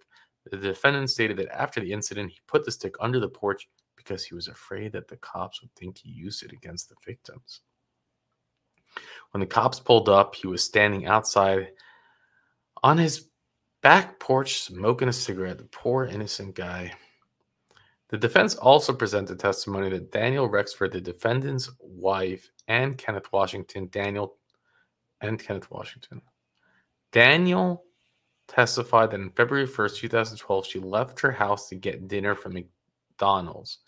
The defendant stated that after the incident, he put the stick under the porch because he was afraid that the cops would think he used it against the victims. When the cops pulled up, he was standing outside on his back porch smoking a cigarette. The poor innocent guy. The defense also presented testimony that Daniel Rexford, the defendant's wife, and Kenneth Washington, Daniel, and Kenneth Washington. Daniel testified that on February 1st, 2012, she left her house to get dinner from McDonald's.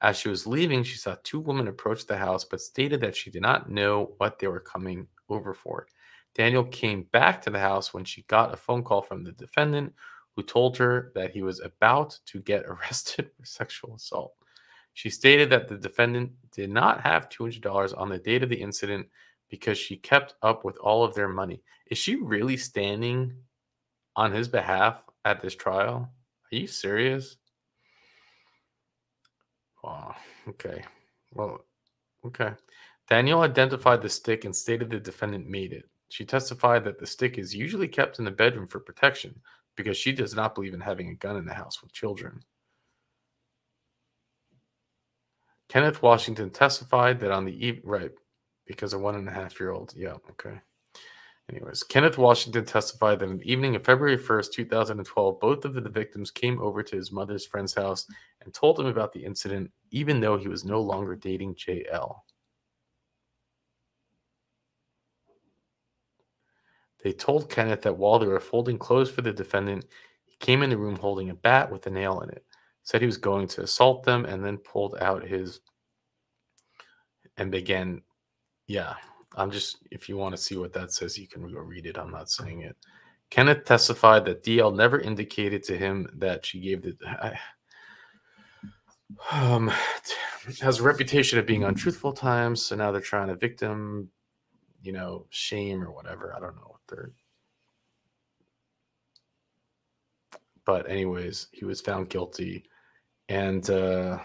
As she was leaving, she saw two women approach the house, but stated that she did not know what they were coming over for. Daniel came back to the house when she got a phone call from the defendant, who told her that he was about to get [LAUGHS] arrested for sexual assault. She stated that the defendant did not have $200 on the date of the incident because she kept up with all of their money. Is she really standing on his behalf at this trial? Are you serious? Wow. Okay. Well, okay. Daniel identified the stick and stated the defendant made it. She testified that the stick is usually kept in the bedroom for protection because she does not believe in having a gun in the house with children. Kenneth Washington testified that on the eve right because a one and a half year old. Yeah, okay. Anyways, Kenneth Washington testified that on the evening of February 1st, 2012, both of the victims came over to his mother's friend's house and told him about the incident, even though he was no longer dating JL. They told Kenneth that while they were folding clothes for the defendant, he came in the room holding a bat with a nail in it. Said he was going to assault them and then pulled out his and began. Yeah, I'm just, if you want to see what that says, you can go read it. I'm not saying it. Kenneth testified that DL never indicated to him that she gave the. I, um, has a reputation of being untruthful times, so now they're trying to victim, you know, shame or whatever. I don't know But anyways, he was found guilty, and uh,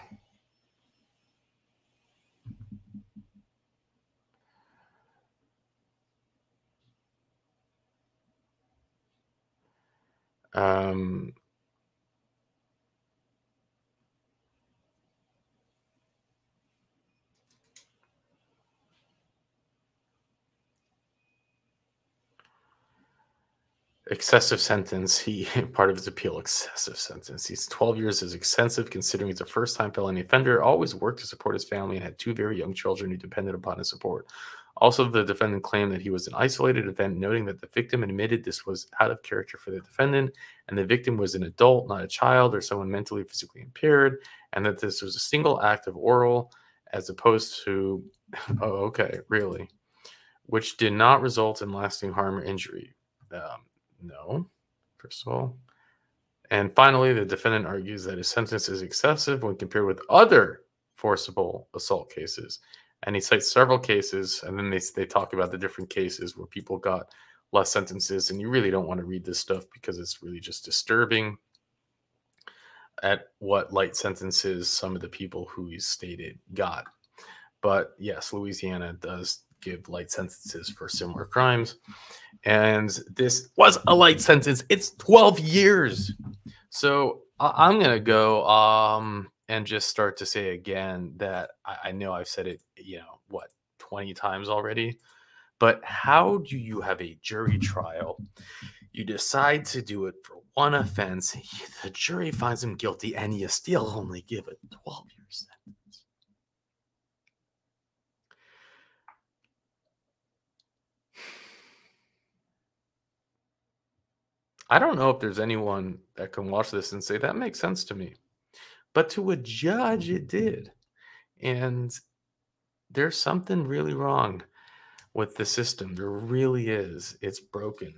um, excessive sentence. He [LAUGHS] part of his appeal, excessive sentence. He's 12 years is excessive considering he's a first-time felony offender. Always worked to support his family and had two very young children who depended upon his support. Also, the defendant claimed that he was an isolated event, noting that the victim admitted this was out of character for the defendant, and the victim was an adult, not a child or someone mentally physically impaired, and that this was a single act of oral as opposed to, [LAUGHS] oh, okay, really, which did not result in lasting harm or injury. Um, no, first of all. And finally, the defendant argues that his sentence is excessive when compared with other forcible assault cases. And he cites several cases, and then they, they talk about the different cases where people got less sentences. And you really don't want to read this stuff because it's really just disturbing at what light sentences some of the people who he stated got. But yes, Louisiana does give light sentences for similar crimes. And this was a light sentence. It's 12 years. So I- am going to go um, and just start to say again that I, I know I've said it, you know, what, 20 times already. But how do you have a jury trial? You decide to do it for one offense, [LAUGHS] the jury finds him guilty, and you still only give it 12 years sentence. I don't know if there's anyone that can watch this and say that makes sense to me. But to a judge, it did. And there's something really wrong with the system. There really is. It's broken.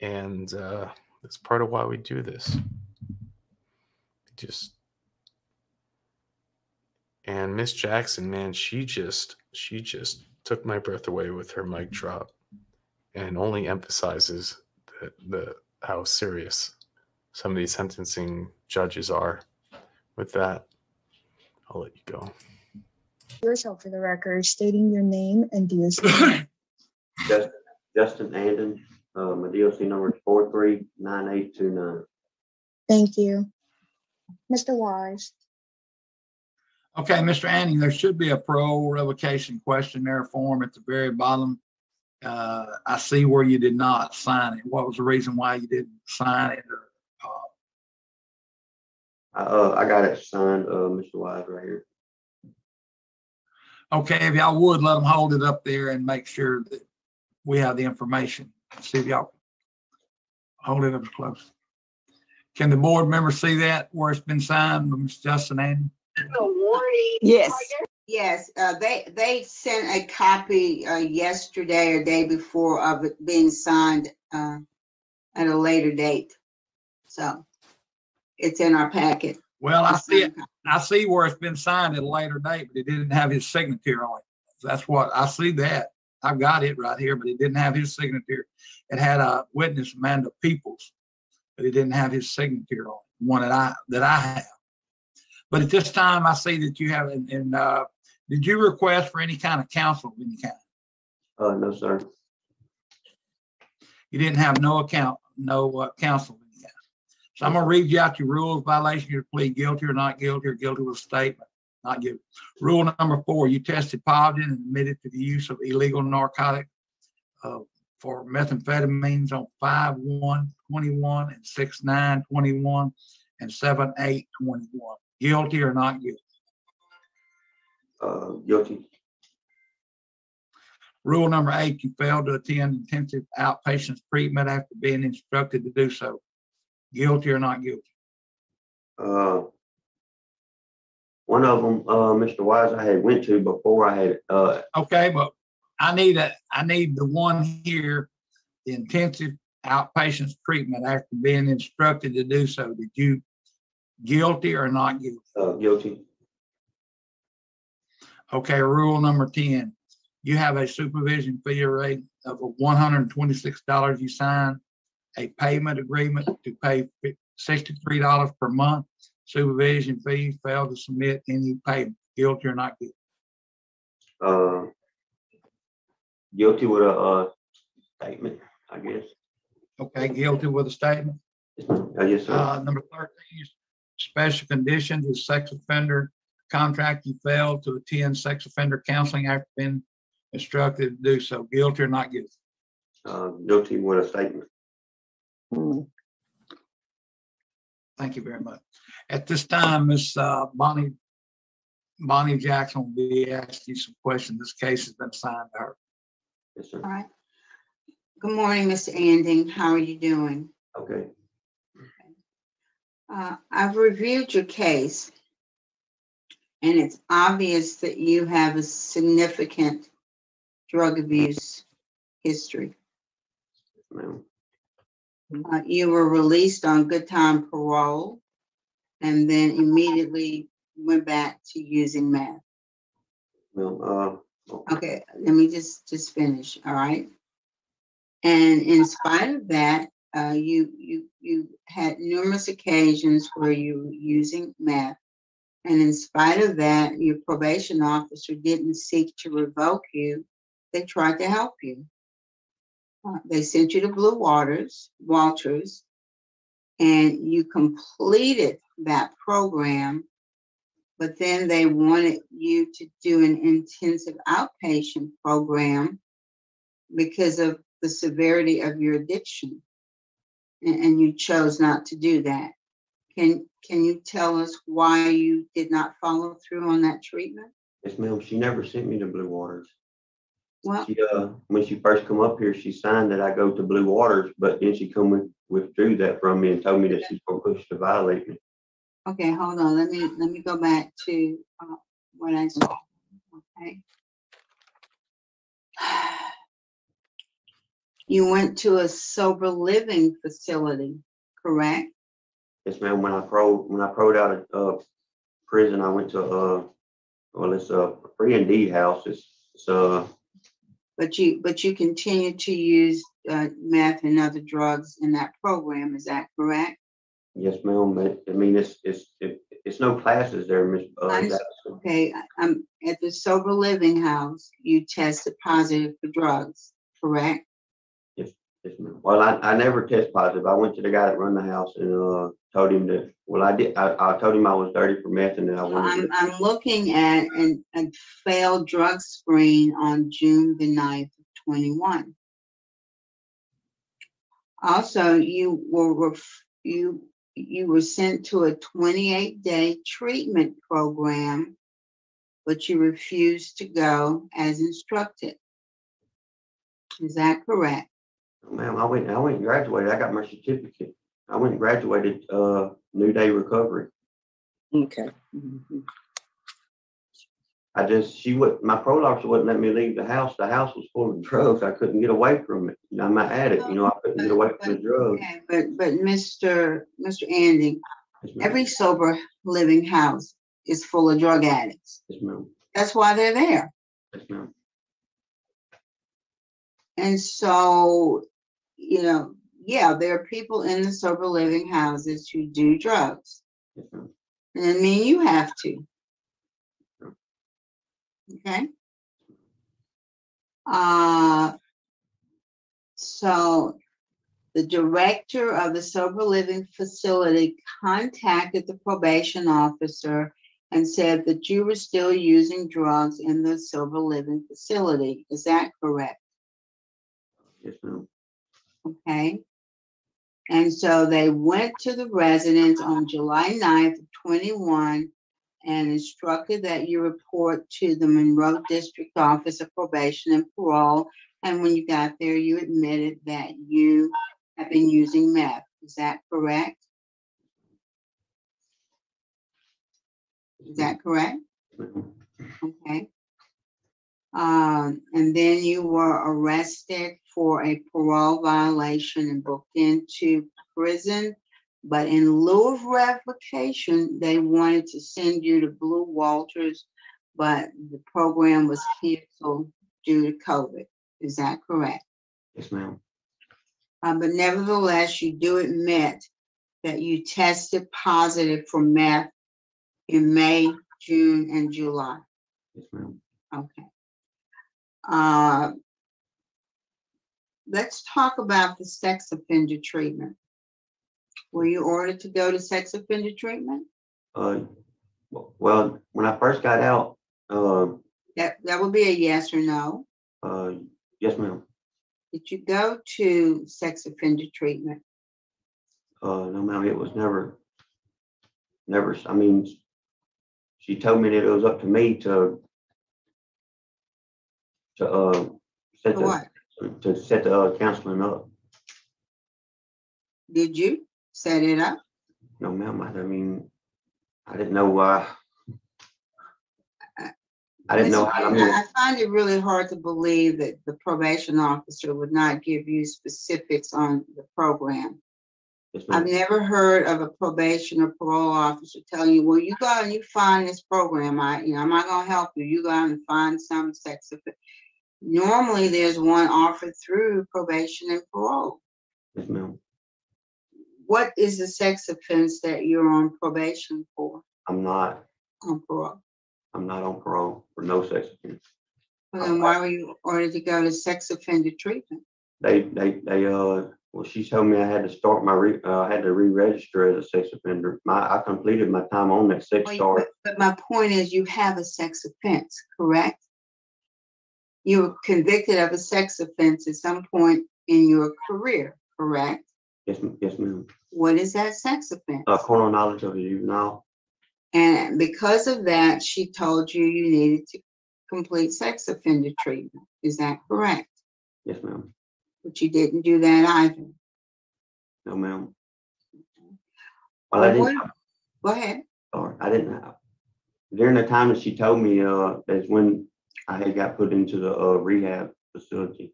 And uh, that's part of why we do this. Just and Miss Jackson, man, she just she just took my breath away with her mic drop and only emphasizes the, the how serious some of these sentencing judges are with that. I'll let you go. Yourself for the record, stating your name and DOC. [COUGHS] Justin, Justin Anding, uh, my DOC number is four three nine eight two nine. Thank you. Mr. Wise, Okay, Mr. Anding, there should be a pro revocation questionnaire form at the very bottom Uh, I see where you did not sign it. What was the reason why you didn't sign it? Or, I, uh, I got it signed, uh, Mr. Wise right here. Okay, if y'all would, let them hold it up there and make sure that we have the information. See if y'all hold it up close. Can the board members see that where it's been signed by Mr. Justin and? Yes. Yes, uh, they, they sent a copy, uh, yesterday or day before of it being signed, uh, at a later date. So it's in our packet. Well, I see it. I see where it's been signed at a later date, but it didn't have his signature on it. That's what, I see that. I've got it right here, but it didn't have his signature. It had a witness, Amanda Peoples, but it didn't have his signature on it, one that I, that I have. But at this time, I see that you have, and, and, uh, did you request for any kind of counsel of any kind? Uh, no, sir. You didn't have no account, no uh, counsel. of any kind. So I'm gonna read you out your rules violation, you plead guilty or not guilty or guilty with a statement, not guilty. Rule number four, you tested positive and admitted to the use of illegal narcotic uh, for methamphetamines on five one twenty-one and six nine twenty-one and seven eight twenty-one. Guilty or not guilty? Uh, guilty. Rule number eight, you failed to attend intensive outpatient treatment after being instructed to do so. Guilty or not guilty? Uh, one of them, uh, Mr. Wise, I had went to before I had, uh, Okay, but I need a, I need the one here, the intensive outpatient treatment after being instructed to do so. Did you guilty or not guilty? uh, guilty. Okay, rule number ten, you have a supervision fee rate of one hundred and twenty-six dollars you sign, a payment agreement to pay sixty-three dollars per month. Supervision fees fail to submit any payment, guilty or not guilty. Uh, guilty with a, uh, statement, I guess. Okay, guilty with a statement. Uh, yes, sir. Uh, number thirteen, special conditions is sex offender contract. You failed to attend sex offender counseling after being instructed to do so. Guilty or not guilty? Uh, guilty with a statement. Thank you very much. At this time, Miss uh, Bonnie, Bonnie Jackson will be asking you some questions. This case has been assigned to her. Yes, sir. All right. Good morning, Mr. Anding. How are you doing? Okay. Uh, I've reviewed your case. And it's obvious that you have a significant drug abuse history. Ma'am. Uh, you were released on good time parole and then immediately went back to using meth. Well, uh, Okay, let me just, just finish, all right? And in spite of that, uh, you, you, you had numerous occasions where you were using meth. And in spite of that, your probation officer didn't seek to revoke you. They tried to help you. Uh, They sent you to Blue Waters, Walters, and you completed that program. But then they wanted you to do an intensive outpatient program because of the severity of your addiction. And, and you chose not to do that. Can, can you tell us why you did not follow through on that treatment? yes, ma'am, she never sent me to Blue Waters. Well, She, uh, when she first come up here, she signed that I go to Blue Waters, but then she come with, withdrew that from me and told me that she's gonna push to violate me. okay, hold on, let me, let me go back to, uh, what I saw, okay? [SIGHS] You went to a sober living facility, correct? Yes, ma'am, when I pro, when I proed out of, uh, prison, I went to, uh, well, it's a free and D house, it's, it's, uh, But you, but you continue to use, uh, meth and other drugs in that program, is that correct? yes, ma'am, but, I mean, it's, it's, it, it's no classes there, Miss, uh, Okay, I'm at the sober living house, you tested positive for drugs, correct? Yes, Yes, ma'am. Well, I, I never test positive. I went to the guy that run the house and, uh, told him that, well, I did, I, I told him I was dirty for meth and that I wanted I'm, to. I'm looking at an, a failed drug screen on June the 9th of twenty-one. Also, you were, ref- you, you were sent to a twenty-eight day treatment program, but you refused to go as instructed. Is that correct? Ma'am, I went, I went and graduated. I got my certificate. I went and graduated, uh, New Day Recovery. Okay. I just, she would, my parole officer wouldn't let me leave the house. The house was full of [LAUGHS] drugs. I couldn't get away from it. I'm an addict, you know, I couldn't get away from the drugs. Okay, but, but Mr. Mr. Andy, every sober living house is full of drug addicts. Yes, ma'am. That's why they're there. Yes, ma'am. And so, you know, yeah, there are people in the sober living houses who do drugs. And I mean, you have to. Okay? Uh, so the director of the sober living facility contacted the probation officer and said that you were still using drugs in the sober living facility. Is that correct? Yes, ma'am. Okay. And so they went to the residence on July 9th, twenty-one, and instructed that you report to the Monroe District Office of Probation and Parole. And when you got there, you admitted that you have been using meth. Is that correct? Is that correct? Mm-hmm. Okay. Um, and then you were arrested for a parole violation and booked into prison. But in lieu of revocation, they wanted to send you to Blue Walters, but the program was canceled due to COVID. Is that correct? Yes, ma'am. Uh, but nevertheless, you do admit that you tested positive for meth in May, June, and July. Yes, ma'am. Okay. Uh, let's talk about the sex offender treatment. Were you ordered to go to sex offender treatment? Uh, well, when I first got out, uh, That, that would be a yes or no. uh, yes, ma'am. Did you go to sex offender treatment? Uh, no, ma'am, it was never, never, I mean, she told me that it was up to me to, to, uh, set To what? the, to set the uh, counseling up. Did you set it up? No, ma'am, I, I mean, I didn't know why. I didn't know how, I mean, I find it really hard to believe that the probation officer would not give you specifics on the program. yes, I've never heard of a probation or parole officer telling you, well, you go and you find this program. I, you know, I'm not gonna help you. You go out and find some sex offender. Normally, there's one offered through probation and parole. Yes, ma'am. What is the sex offense that you're on probation for, I'm not, on parole? I'm not on parole for no sex offense. Well, then why were you ordered to go to sex offender treatment? They, they, they, uh, well, she told me I had to start my re, uh, I had to re-register as a sex offender. My, I completed my time on that sex Well, start. But my point is, you have a sex offense, correct? You were convicted of a sex offense at some point in your career, correct? Yes, yes, ma'am. What is that sex offense? Uh, carnal knowledge of the juvenile. And because of that, she told you you needed to complete sex offender treatment. Is that correct? Yes, ma'am. But you didn't do that either. No, ma'am. Well, I didn't, what- Go ahead. sorry, I didn't. During the time that she told me, uh, is when I had got put into the, uh, rehab facility.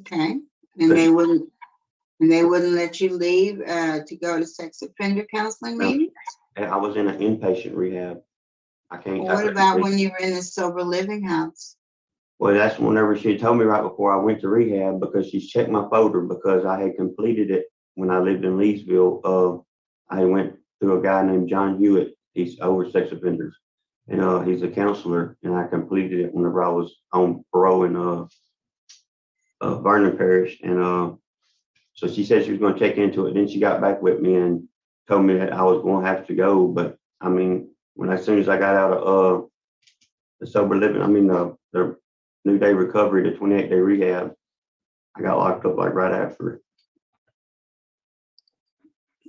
Okay, and they wouldn't, and they wouldn't let you leave, uh, to go to sex offender counseling No. meetings? And I was in an inpatient rehab. I can't. I What couldn't about leave. when you were in the sober living house? Well, that's whenever she told me right before I went to rehab because she checked my folder because I had completed it when I lived in Leesville. Uh, I went through a guy named John Hewitt. He's over sex offenders, and he's a counselor. And I completed it whenever I was on parole in uh, uh, Vernon Parish. And uh, so she said she was going to check into it. Then she got back with me and told me that I was going to have to go. But I mean, when as soon as I got out of uh, the sober living, I mean the the New Day Recovery the twenty-eight day rehab. I got locked up like right after.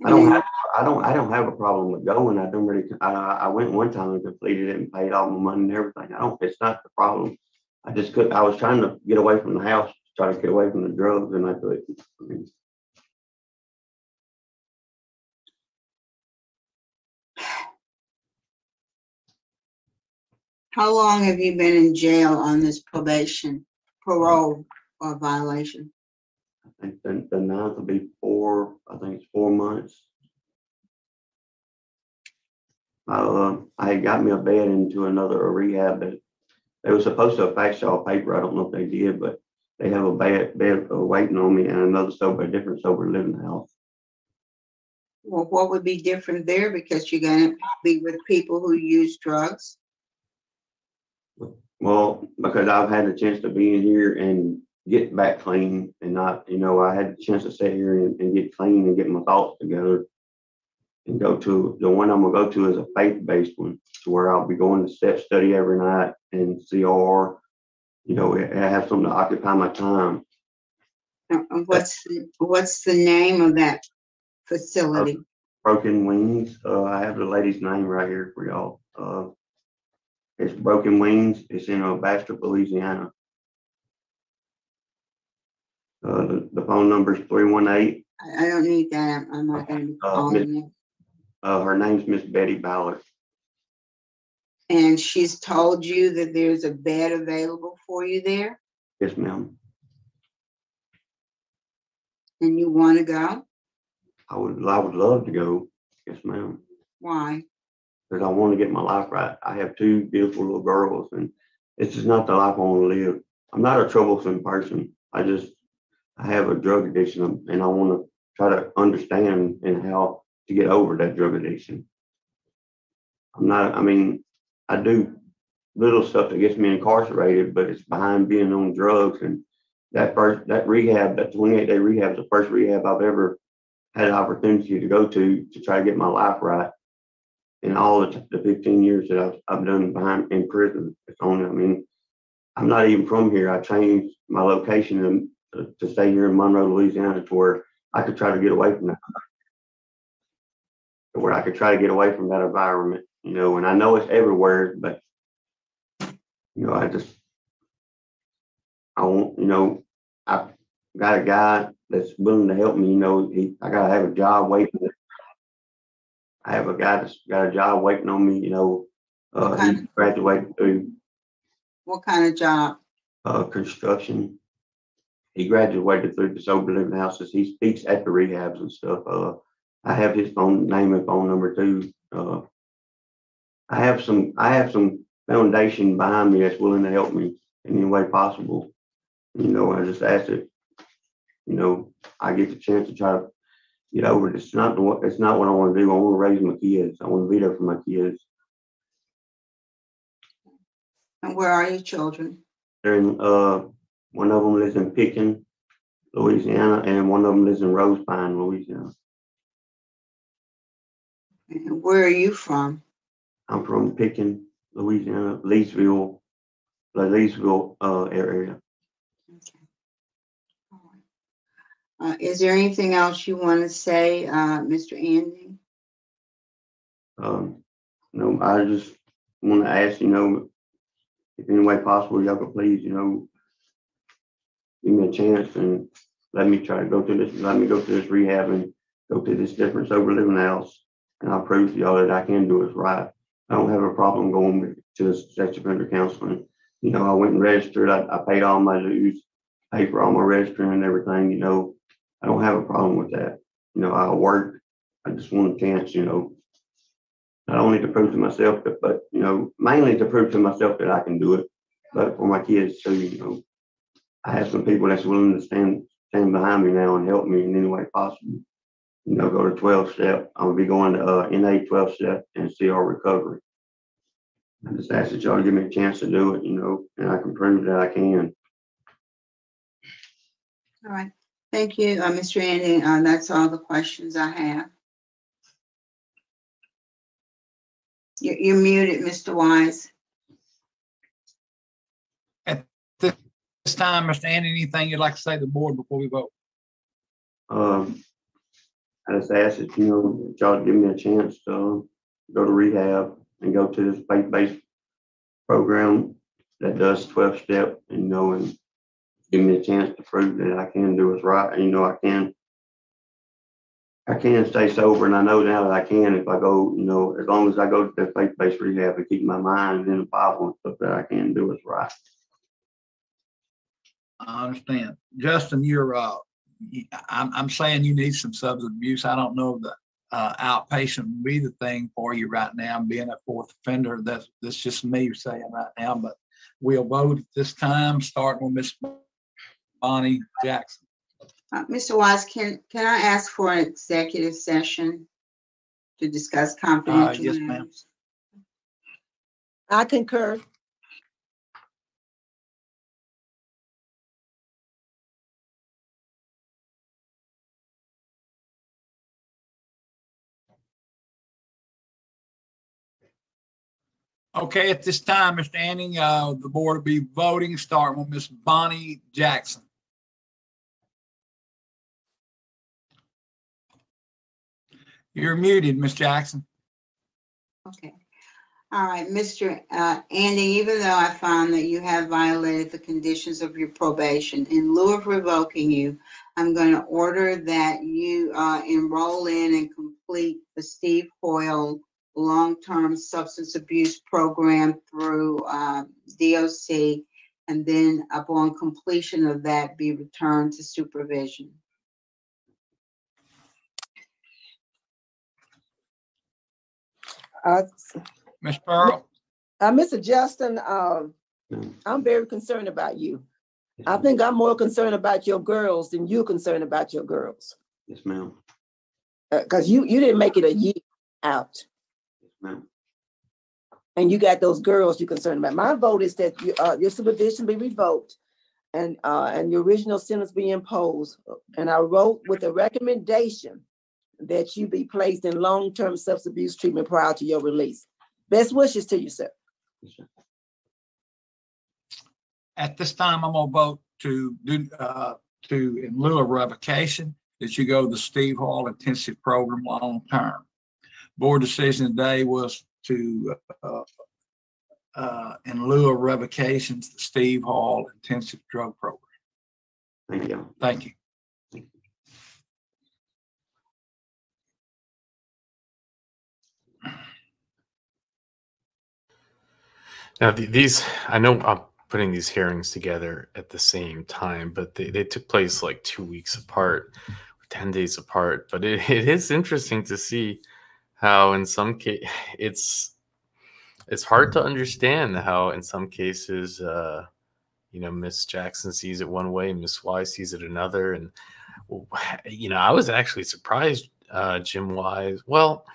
I don't have, I don't, I don't have a problem with going. I don't really, I, I went one time and completed it and paid all my money and everything. I don't, it's not the problem. I just could, I was trying to get away from the house, try to get away from the drugs and I couldn't. I mean, How long have you been in jail on this probation, parole or violation? I think the, the ninth will be four, I think it's four months. Uh, I had got me a bed into another rehab that they were supposed to fax y'all paper. I don't know if they did, but they have a bed, bed uh, waiting on me and another sober, a different sober living house. Well, what would be different there? Because you're gonna be with people who use drugs? Well, because I've had the chance to be in here and get back clean and not, you know, I had the chance to sit here and, and get clean and get my thoughts together. And go to, the one I'm gonna go to is a faith-based one, to where I'll be going to step study every night and CR. You know, I have something to occupy my time. Uh, uh, What's, the- what's the name of that facility? Broken Wings, uh, I have the lady's name right here for y'all. Uh, it's Broken Wings, it's in, Bastrop, Louisiana. Uh, the, the phone number is three one eight, I, I don't need that. I'm not gonna be Uh, calling Miss- you. uh, her name's Miss Betty Ballard. And she's told you that there's a bed available for you there Yes, ma'am. and you wanna go? I would, I would love to go. Yes, ma'am. Why? Because I want to get my life right. I have two beautiful little girls and this is not the life I want to live. I'm not a troublesome person. I just, I have a drug addiction um, and I want to try to understand and how to get over that drug addiction. I'm not, I mean, I do little stuff that gets me incarcerated, but it's behind being on drugs and that first, that rehab, that twenty-eight day rehab is the first rehab I've ever had an opportunity to go to, to try to get my life right. In all the, the fifteen years that I've, I've done behind, in prison, it's only, I mean, I'm not even from here. I changed my location to, to stay here in Monroe, Louisiana, to where I could try to get away from that. To where I could try to get away from that environment, you know, and I know it's everywhere, but you know, I just, I want, you know, I got a guy that's willing to help me, you know, he, I gotta have a job waiting. I have a guy that's got a job waiting on me, you know, uh, he graduated through, What kind of job? uh, construction. He graduated through the sober living houses. He speaks at the rehabs and stuff. Uh, I have his phone, name and phone number too. Uh, I have some, I have some foundation behind me that's willing to help me in any way possible. You know, I just ask it, you know, I get the chance to try to get over it. It's not the, what- it's not what I want to do. I want to raise my kids. I want to be there for my kids. And where are your children? They're in, uh, one of them lives in Pitkin, Louisiana, and one of them lives in Rose Pine, Louisiana. And where are you from? I'm from Pitkin, Louisiana, Leesville, the Leesville, uh, area. Uh, is there anything else you want to say, uh, Mr. Andy? Um, no, I just want to ask, you know, if any way possible, y'all could please, you know, give me a chance and let me try to go through this, let me go through this rehab and go through this different sober living house. And I'll prove to y'all that I can do it right. I don't have a problem going to sex offender counseling. You know, I went and registered, I, I paid all my dues, paid for all my registering and everything, you know. I don't have a problem with that. You know, I'll work. I just want a chance, you know, not only to prove to myself, but, but, you know, mainly to prove to myself that I can do it, but for my kids too, you know. I have some people that's willing to stand, stand behind me now and help me in any way possible. You know, go to twelve step, I'm gonna be going to, uh, NA twelve step and CR recovery. I just ask that y'all give me a chance to do it, you know, and I can prove that I can. All right, thank you, uh, Mr. Andy. Uh, that's all the questions I have. You're, you're muted, Mr. Wise. this time, Mr. Andy, anything you'd like to say to the board before we vote? Um, I just ask that, you know, that y'all give me a chance to go to rehab and go to this faith-based program that does twelve step, you know, and give me a chance to prove that I can do what's right, and you know, I can. I can stay sober, and I know now that I can if I go, you know, as long as I go to the faith-based rehab and keep my mind in the Bible and stuff, that I can do what's right. I understand. Justin, you're, uh, y- I'm, I'm saying you need some substance abuse. I don't know that, uh, outpatient would be the thing for you right now, being a fourth offender. That's, that's just me saying right now, but we'll vote at this time, starting with Miss Bonnie Jackson. Uh, Mr. Wise, can, can I ask for an executive session to discuss confidential yes, ma'am. matters? I concur. Okay, at this time, Mr. Anding, uh, the board will be voting, starting with Miss Bonnie Jackson. You're muted, Miss Jackson. Okay. All right, Mr. uh, Andy, even though I found that you have violated the conditions of your probation, in lieu of revoking you, I'm going to order that you uh, enroll in and complete the Steve Hoyle Long-Term Substance Abuse Program through uh, DOC, and then upon completion of that, be returned to supervision. Uh, Ms. Pearl? Uh, Mr. Justin, um, I'm very concerned about you. I think I'm more concerned about your girls than you're concerned about your girls. Yes, ma'am. Uh, cause you, you didn't make it a year out ma'am. and you got those girls you're concerned about. My vote is that you, uh, your supervision be revoked and, uh, and your original sentence be imposed. And I wrote with a recommendation that you be placed in long-term substance abuse treatment prior to your release. Best wishes to you, sir. At this time, I'm gonna vote to do, uh, to, in lieu of revocation, that you go to the Steve Hoyle Intensive Program long term. Board decision today was to, uh, uh, in lieu of revocations, the Steve Hoyle Intensive Drug Program. Thank you. Thank you. Now, th- these, I know I'm putting these hearings together at the same time, but they, they took place like two weeks apart, 10 days apart. But it, it is interesting to see how, in some case, [SIGHS] it's it's hard to understand how, in some cases, uh, you know, Miss Jackson sees it one way, Miss Wise sees it another. And, [SIGHS] you know, I was actually surprised, uh, Jim Wise. Well,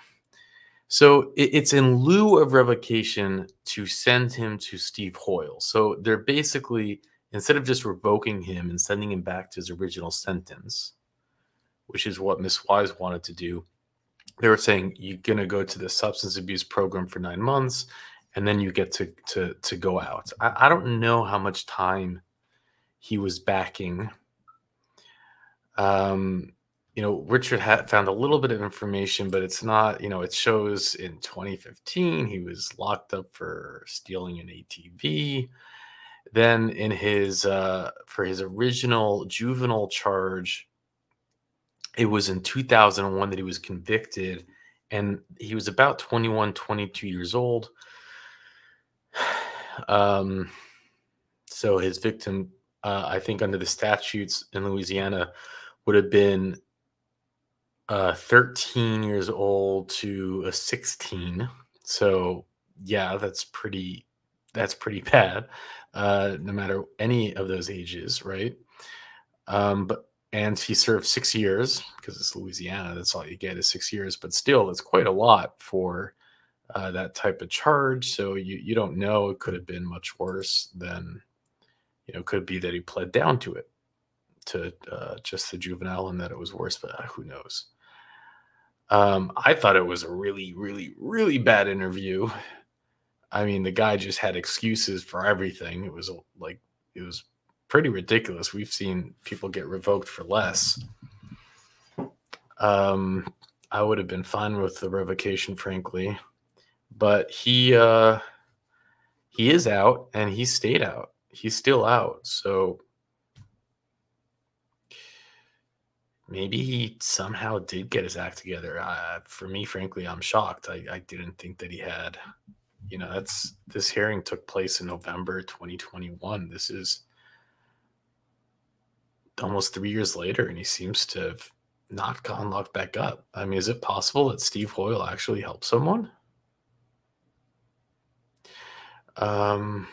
so it, it's in lieu of revocation to send him to Steve Hoyle. So they're basically, instead of just revoking him and sending him back to his original sentence, which is what Miss Wise wanted to do, they were saying you're going to go to the substance abuse program for nine months and then you get to to to go out. I, I don't know how much time he was backing. Um, you know, Richard had found a little bit of information, but it's not, you know, it shows in 2015 he was locked up for stealing an ATV. Then in his uh for his original juvenile charge, it was in 2001 that he was convicted and he was about 21 22 years old. [SIGHS] Um so his victim uh, i think under the statutes in louisiana would have been uh 13 years old to a 16 so yeah that's pretty that's pretty [LAUGHS] bad uh no matter any of those ages right? Um but and he served six years because it's Louisiana. That's all you get is six years, but still, it's quite a lot for uh, that type of charge. So you you don't know. It could have been much worse than you know. Could be that he pled down to it, to uh, just the juvenile, and that it was worse. But uh, who knows? Um, I thought it was a really, really, really bad interview. I mean, the guy just had excuses for everything. It was like it was pretty ridiculous. We've seen people get revoked for less. Um, I would have been fine with the revocation, frankly, but he uh, he is out and he stayed out. He's still out, so maybe he somehow did get his act together. Uh, for me, frankly, I'm shocked. I, I didn't think that he had. You know, that's this hearing took place in November 2021. This is almost three years later, and he seems to have not gotten locked back up. I mean, is it possible that Steve Hoyle actually helped someone? Um,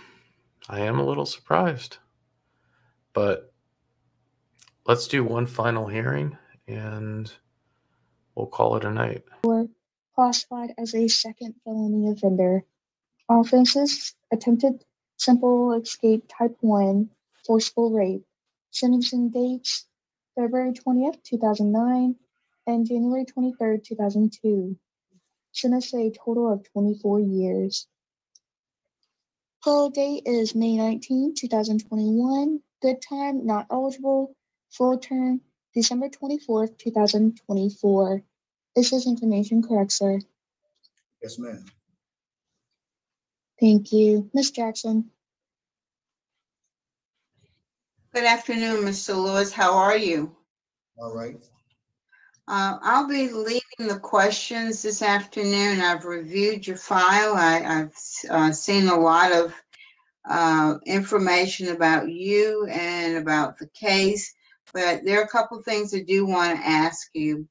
I am a little surprised, but let's do one final hearing and we'll call it a night. Or classified as a second felony offender. Offenses attempted simple escape type 1, forcible rape. Sentencing dates February 20th, 2009, and January 23rd, 2002. Sentenced a total of 24 years. Parole date is May 19, 2021. Good time, not eligible. Full term, December 24th, 2024. Is this information correct, sir? Yes, ma'am. Thank you. Ms. Jackson? Good afternoon, Mr. Lewis. How are you? All right. Uh, I'll be leading the questions this afternoon. I've reviewed your file. I, I've uh, seen a lot of uh, information about you and about the case, but there are a couple things I do want to ask you.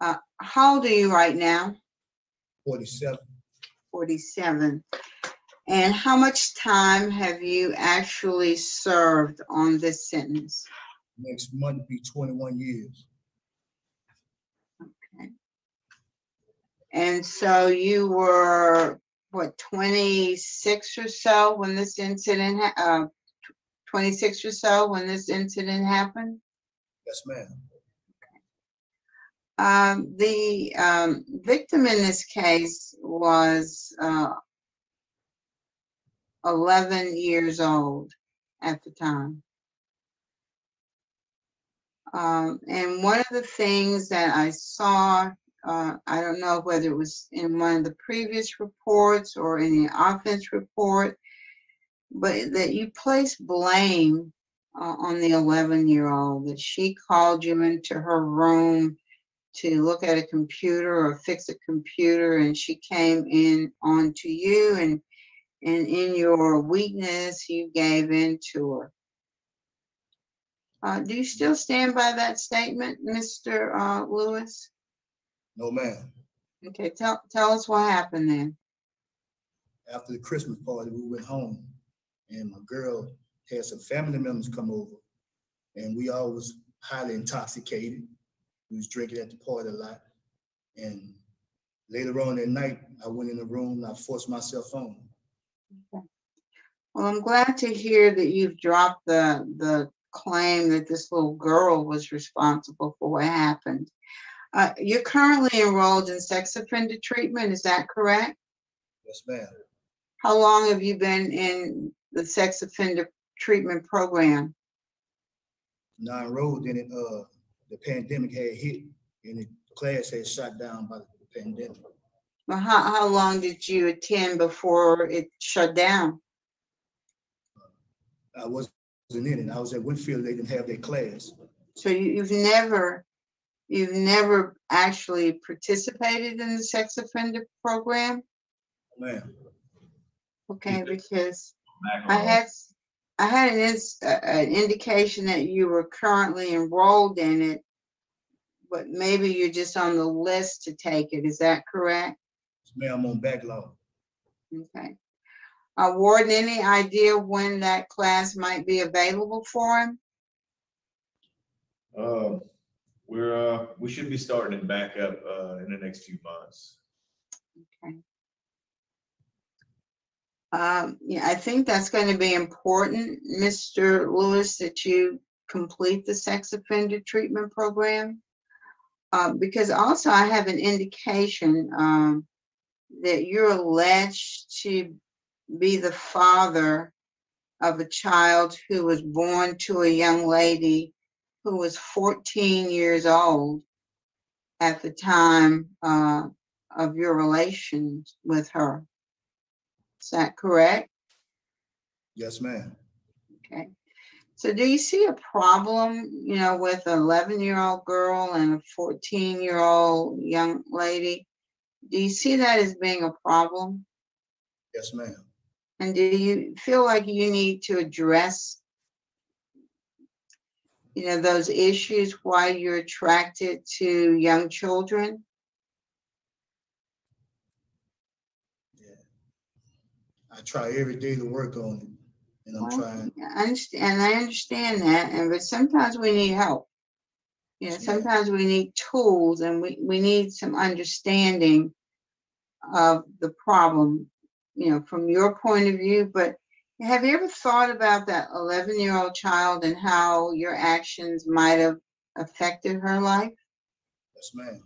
Uh, how old are you right now? Forty-seven. 47. And how much time have you actually served on this sentence? Next month be twenty-one years. Okay. And so you were, what, 26 or so when this incident, ha- uh, 26 or so when this incident happened? Yes, ma'am. Um, the, um, victim in this case was, uh, 11 years old at the time. Um, and one of the things that I saw, uh, I don't know whether it was in one of the previous reports or in the offense report, but that you place blame uh, on the 11 year old, that she called you into her room to look at a computer or fix a computer, and she came in onto you, and and in your weakness, you gave in to her. Uh, do you still stand by that statement, Mr. Uh, Lewis? No, ma'am. Okay, tell, tell us what happened then. After the Christmas party, we went home and my girl had some family members come over and we all was highly intoxicated. We was drinking at the party a lot. And later on that night, I went in the room and I forced myself on. Well, I'm glad to hear that you've dropped the, the claim that this little girl was responsible for what happened. Uh, you're currently enrolled in sex offender treatment, is that correct? Yes, ma'am. How long have you been in the sex offender treatment program? Now enrolled in it, uh, the pandemic had hit and the class had shut down by the pandemic. Well, how, how long did you attend before it shut down? I wasn't in it. I was at Winnfield. They didn't have their class. So you, you've never, you've never actually participated in the sex offender program? Ma'am. Okay, because I had, I had an ins, uh, an indication that you were currently enrolled in it, but maybe you're just on the list to take it. Is that correct? Ma'am, I'm on backlog. Okay. Uh, Warden, any idea when that class might be available for him? Uh, we're, uh, we should be starting it back up, uh, in the next few months. Okay. Um, yeah, I think that's going to be important, Mr. Lewis, that you complete the sex offender treatment program. Uh, because also I have an indication, um, that you're alleged to be the father of a child who was born to a young lady who was 14 years old at the time uh, of your relations with her. Is that correct? Yes, ma'am. Okay. So do you see a problem, you know, with an 11 year old girl and a 14 year old young lady? Do you see that as being a problem? Yes, ma'am. And do you feel like you need to address, you know, those issues why you're attracted to young children? Yeah. I try every day to work on it, and I'm Well, trying. I understand, I understand that, and but sometimes we need help. You know, sometimes we need tools and we, we need some understanding of the problem, you know, from your point of view, but have you ever thought about that eleven-year-old child and how your actions might have affected her life? Yes, ma'am.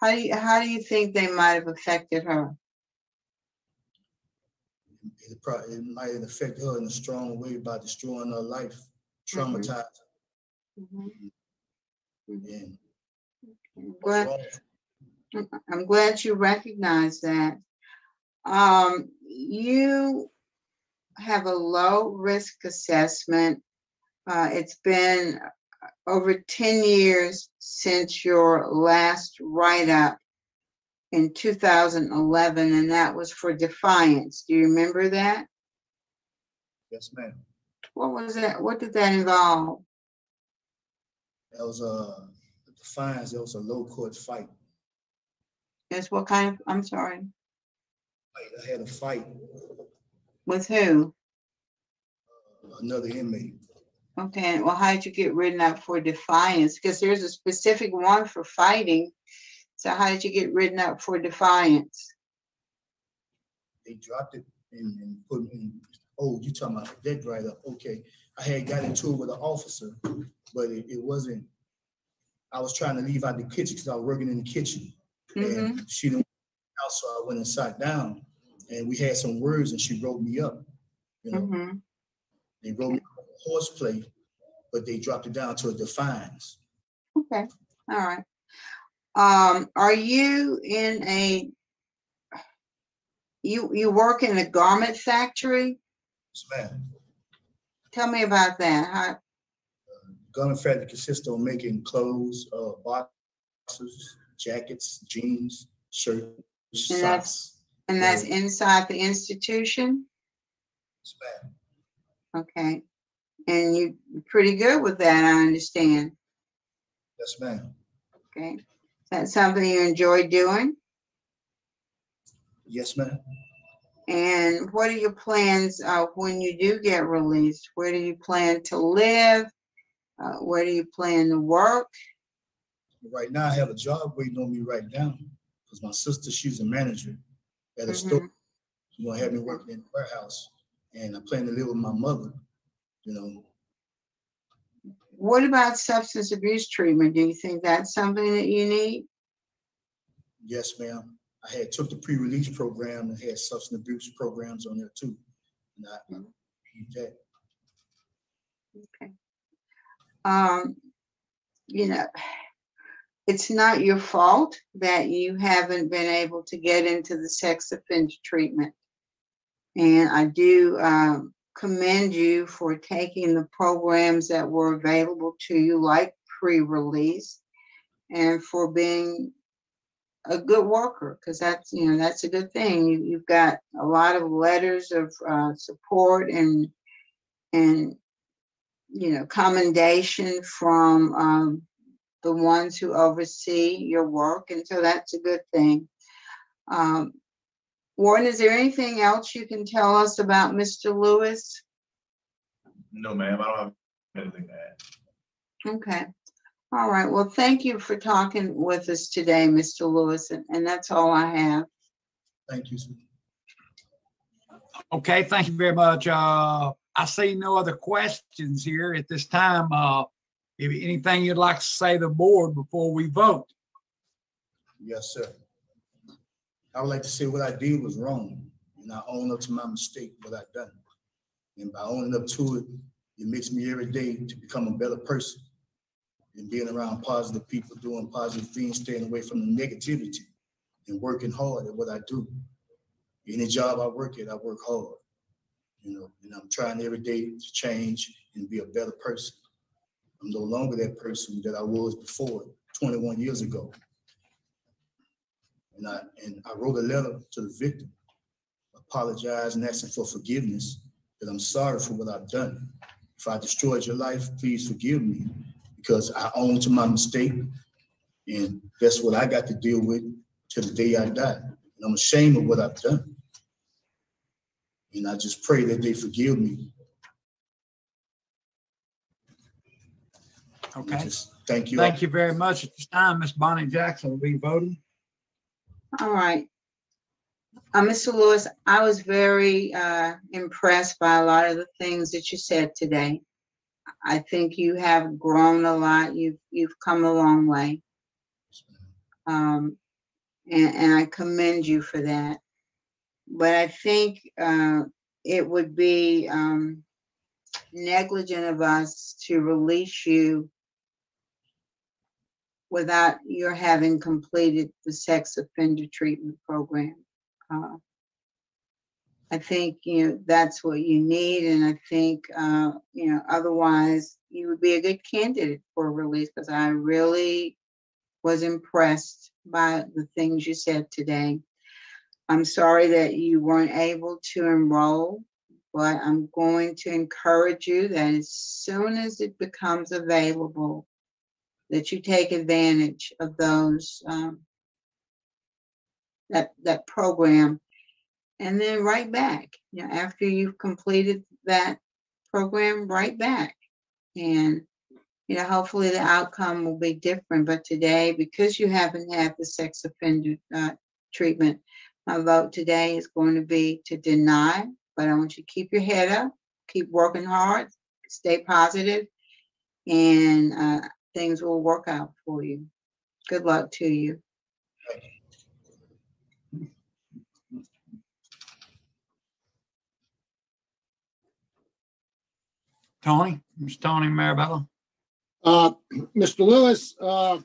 How do you, how do you think they might have affected her? It probably it might affect her in a strong way by destroying her life, mm-hmm. traumatized. Mm-hmm. And Glad, [LAUGHS] I'm- glad you recognize that. Um, you have a low risk assessment. Uh, it's been over ten years since your last write-up in two thousand eleven, and that was for defiance. Do you remember that? yes, ma'am. What was that? What did that involve? That was a defiance. That was a low court fight. Yes, what kind of, I'm sorry, I had a fight with who? another inmate. Okay, well, how did you get written up for defiance? Because there's a specific one for fighting. So how did you get written up for defiance? They dropped it and, and put me in. Oh, you talking about that right up? Okay, I had got into it with an officer, but it, it wasn't. I was trying to leave out the kitchen because I was working in the kitchen, and she didn't. out, So I went and sat down, and we had some words, and she wrote me up. You know, Mhm. they wrote me up horseplay, but they dropped it down to a defiance. Okay, all right. Um, are you in a, you, you work in a garment factory? Yes, ma'am. Tell me about that. How, Garment factory consists of making clothes, uh, boxes, jackets, jeans, shirts, and that's, socks. and that's inside the institution? Yes, ma'am. Okay. And you are pretty good with that, I understand. Yes, ma'am. Okay. Is that something you enjoy doing? Yes, ma'am. And what are your plans uh, when you do get released? Where do you plan to live? Uh, where do you plan to work? Right now, I have a job waiting on me right now because my sister, she's a manager at a store. She's gonna have me working in the warehouse, and I plan to live with my mother. You know, What about substance abuse treatment? Do you think that's something that you need? yes, ma'am. I had took the pre-release program and had substance abuse programs on there too. And I, I need that. Okay. Um, you know, it's not your fault that you haven't been able to get into the sex offender treatment. And I do um, commend you for taking the programs that were available to you, like pre-release, and for being a good worker, because that's, you know, that's a good thing. You, you've got a lot of letters of uh, support and, and, you know, commendation from um, the ones who oversee your work, and so that's a good thing. Um, Warren, is there anything else you can tell us about Mr. Lewis? No, ma'am, I don't have anything to add. Okay. All right. Well, thank you for talking with us today, Mr. Lewis, and, and that's all I have. Thank you, sir. Okay, thank you very much. Uh, I see no other questions here at this time. Uh, if anything you'd like to say to the board before we vote? Yes, sir. I would like to say what I did was wrong, and I own up to my mistake, what I've done. And by owning up to it, it makes me every day to become a better person. And being around positive people, doing positive things, staying away from the negativity and working hard at what I do. Any job I work at, I work hard. You know, and I'm trying every day to change and be a better person. I'm no longer that person that I was before, 21 years ago. And I, and I wrote a letter to the victim, apologizing, and asking for forgiveness, that I'm sorry for what I've done. If I destroyed your life, please forgive me, because I own to my mistake. And that's what I got to deal with till the day I die. And I'm ashamed of what I've done. And I just pray that they forgive me. And Okay. just Thank you. Thank you very much. At this time, Miss Bonnie Jackson will be voting. All right. Uh, Mr. Lewis, I was very, uh, impressed by a lot of the things that you said today. I think you have grown a lot. You've, you've come a long way. Um, and, and I commend you for that. But I think, uh, it would be, um, negligent of us to release you without your having completed the sex offender treatment program. Uh, I think, you know, that's what you need, and I think, uh, you know, otherwise you would be a good candidate for release, because I really was impressed by the things you said today. I'm sorry that you weren't able to enroll, but I'm going to encourage you that as soon as it becomes available, that you take advantage of those, um, that, that program. And then right back, you know, after you've completed that program, right back. And, you know, hopefully the outcome will be different, but today, because you haven't had the sex offender, uh, treatment, my vote today is going to be to deny, but I want you to keep your head up, keep working hard, stay positive, and, uh, things will work out for you. Good luck to you. Tony, Ms. Tony Marabella. Uh, Mr. Lewis, uh,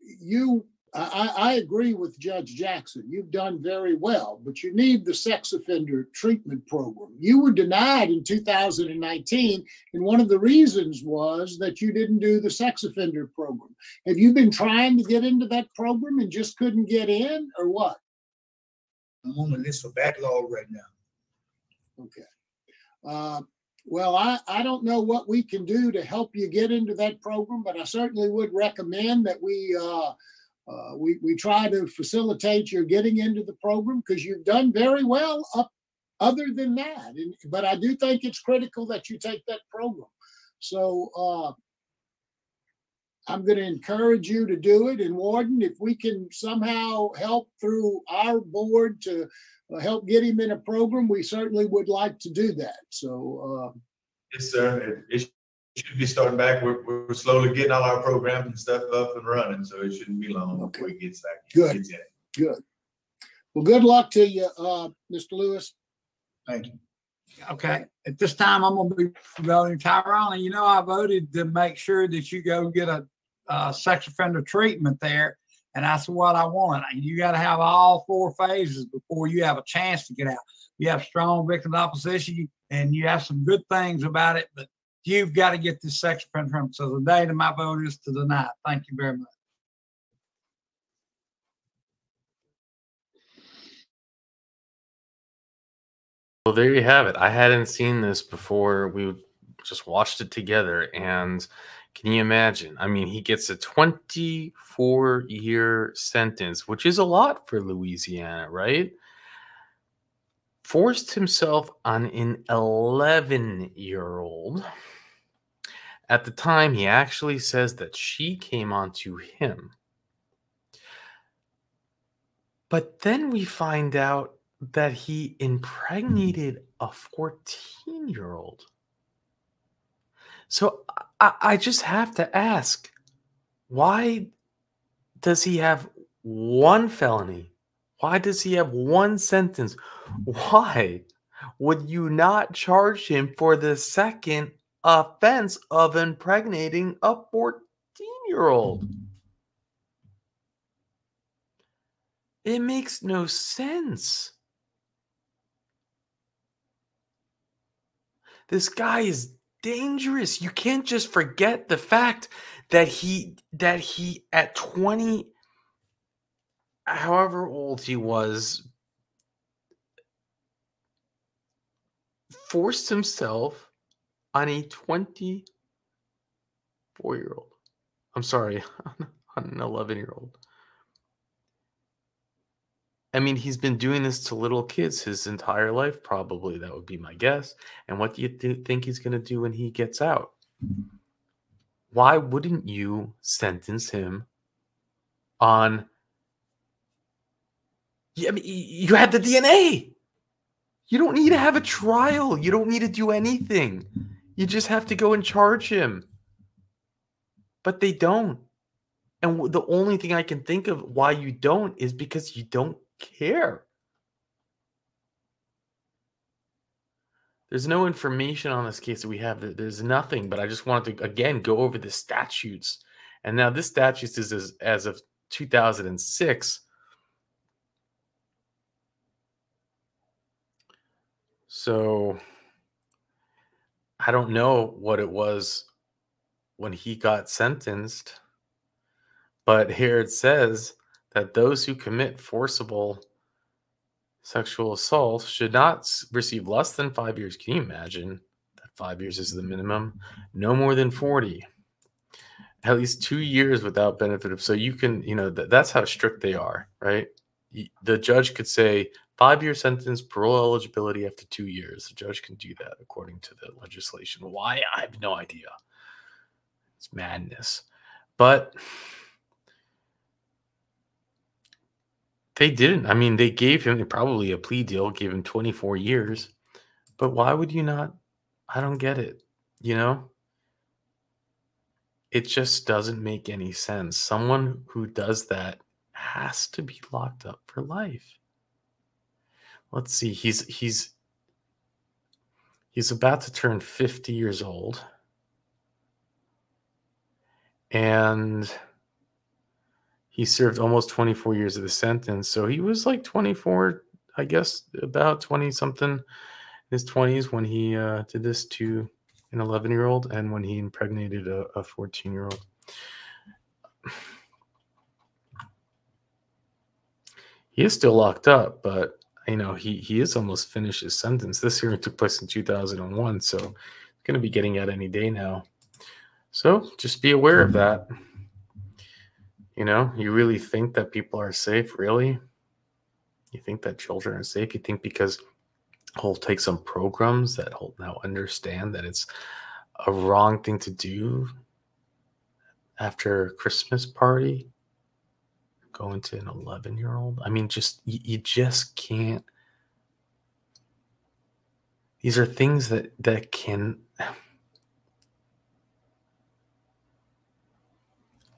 you, I, I agree with Judge Jackson. You've done very well, but you need the sex offender treatment program. You were denied in 2019, and one of the reasons was that you didn't do the sex offender program. Have you been trying to get into that program and just couldn't get in, or what? I'm on the list for backlog right now. Okay. Uh, Well, I, I don't know what we can do to help you get into that program, but I certainly would recommend that we, uh, uh, we, we try to facilitate your getting into the program because you've done very well up, other than that. And, but I do think it's critical that you take that program. So, uh, I'm going to encourage you to do it. And Warden, if we can somehow help through our board to uh, help get him in a program, we certainly would like to do that. So, uh, Yes, sir. Should be starting back. We're, we're slowly getting all our programs and stuff up and running, so it shouldn't be long before it gets back. Good. gets in. good. Well, good luck to you, uh, Mr. Lewis. Thank you. Okay, at this time, I'm gonna be voting Tyrone, and you know, I voted to make sure that you go get a, uh, sex offender treatment there. And that's what I want. And you gotta have all four phases before you have a chance to get out. You have strong victim opposition and you have some good things about it, but you've got to get this sex offender treatment. So the date of my vote is to it. Thank you very much. Well, there you have it. I hadn't seen this before. We just watched it together. And can you imagine? I mean, he gets a 24 year sentence, which is a lot for Louisiana, right? Forced himself on an 11 year old. At the time, he actually says that she came onto him. But then we find out that he impregnated a 14 year old. So I, I just have to ask why does he have one felony? Why does he have one sentence? Why? would you not charge him for the second offense of impregnating a 14 year old? It makes no sense. This guy is dangerous. You can't just forget the fact that he that he at 20 however old he was forced himself on a 24 year old. I'm sorry, [LAUGHS] on an 11 year old. I mean, he's been doing this to little kids his entire life, probably. That would be my guess. And what do you th- think he's going to do when he gets out? Why wouldn't you sentence him on? I mean, you have the DNA. You don't need to have a trial. You don't need to do anything. You just have to go and charge him. But they don't. And the only thing I can think of why you don't is because you don't care. There's no information on this case that we have. There- There's nothing, but I just wanted to again go over the statutes. And now this statute is as, as of 2006. So I don't know what it was when he got sentenced, but here it says that those who commit forcible sexual assault should not receive less than five years. Can you imagine that five years is the minimum? No more than 40. At least two years without benefit of. So you can, you know, th- that's how strict they are, right? The judge could say five year sentence, parole eligibility after two years. The judge can do that according to the legislation. Why? I have no idea. It's madness. But they didn't. I mean, they gave him probably a plea deal, gave him 24 years. But why would you not? I don't get it. You know? It just doesn't make any sense. Someone who does that has to be locked up for life. Let's see. He's he's he's about to turn 50 years old. And he served almost 24 years of the sentence. So he was like 24, I guess, about 20 something in his 20s when he uh, did this to an 11 year old and when he impregnated a 14 year old. He is still locked up, but you know he he is almost finished his sentence. This hearing took place in 2001, so he's going to be getting out any day now. So just be aware of mm-hmm. that. You know, you really think that people are safe? Really? You think that children are safe? You think because he'll take some programs that he'll now understand that it's a wrong thing to do after a Christmas party? Going to an 11 year old? I mean, just, you, you just can't. These are things that, that can.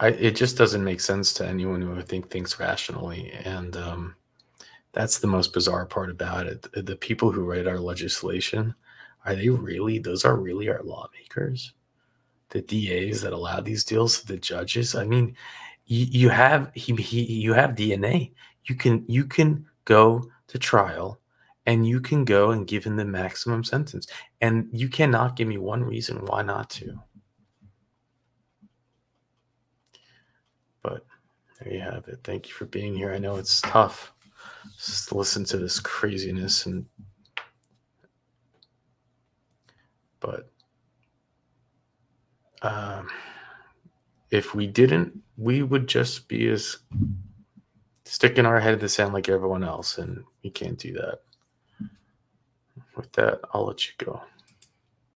I, it just doesn't make sense to anyone who I think thinks rationally. And um, that's the most bizarre part about it. The, the people who write our legislation, are they really, those are really our lawmakers? The DAs that allow these deals, the judges? I mean, you, have he, he you have DNA. You can you can go to trial and you can go and give him the maximum sentence. And you cannot give me one reason why not to. But there you have it. Thank you for being here. I know it's tough just to listen to this craziness and but um, if we didn't, we would just be as sticking our head in the sand like everyone else, and we can't do that. With that, I'll let you go.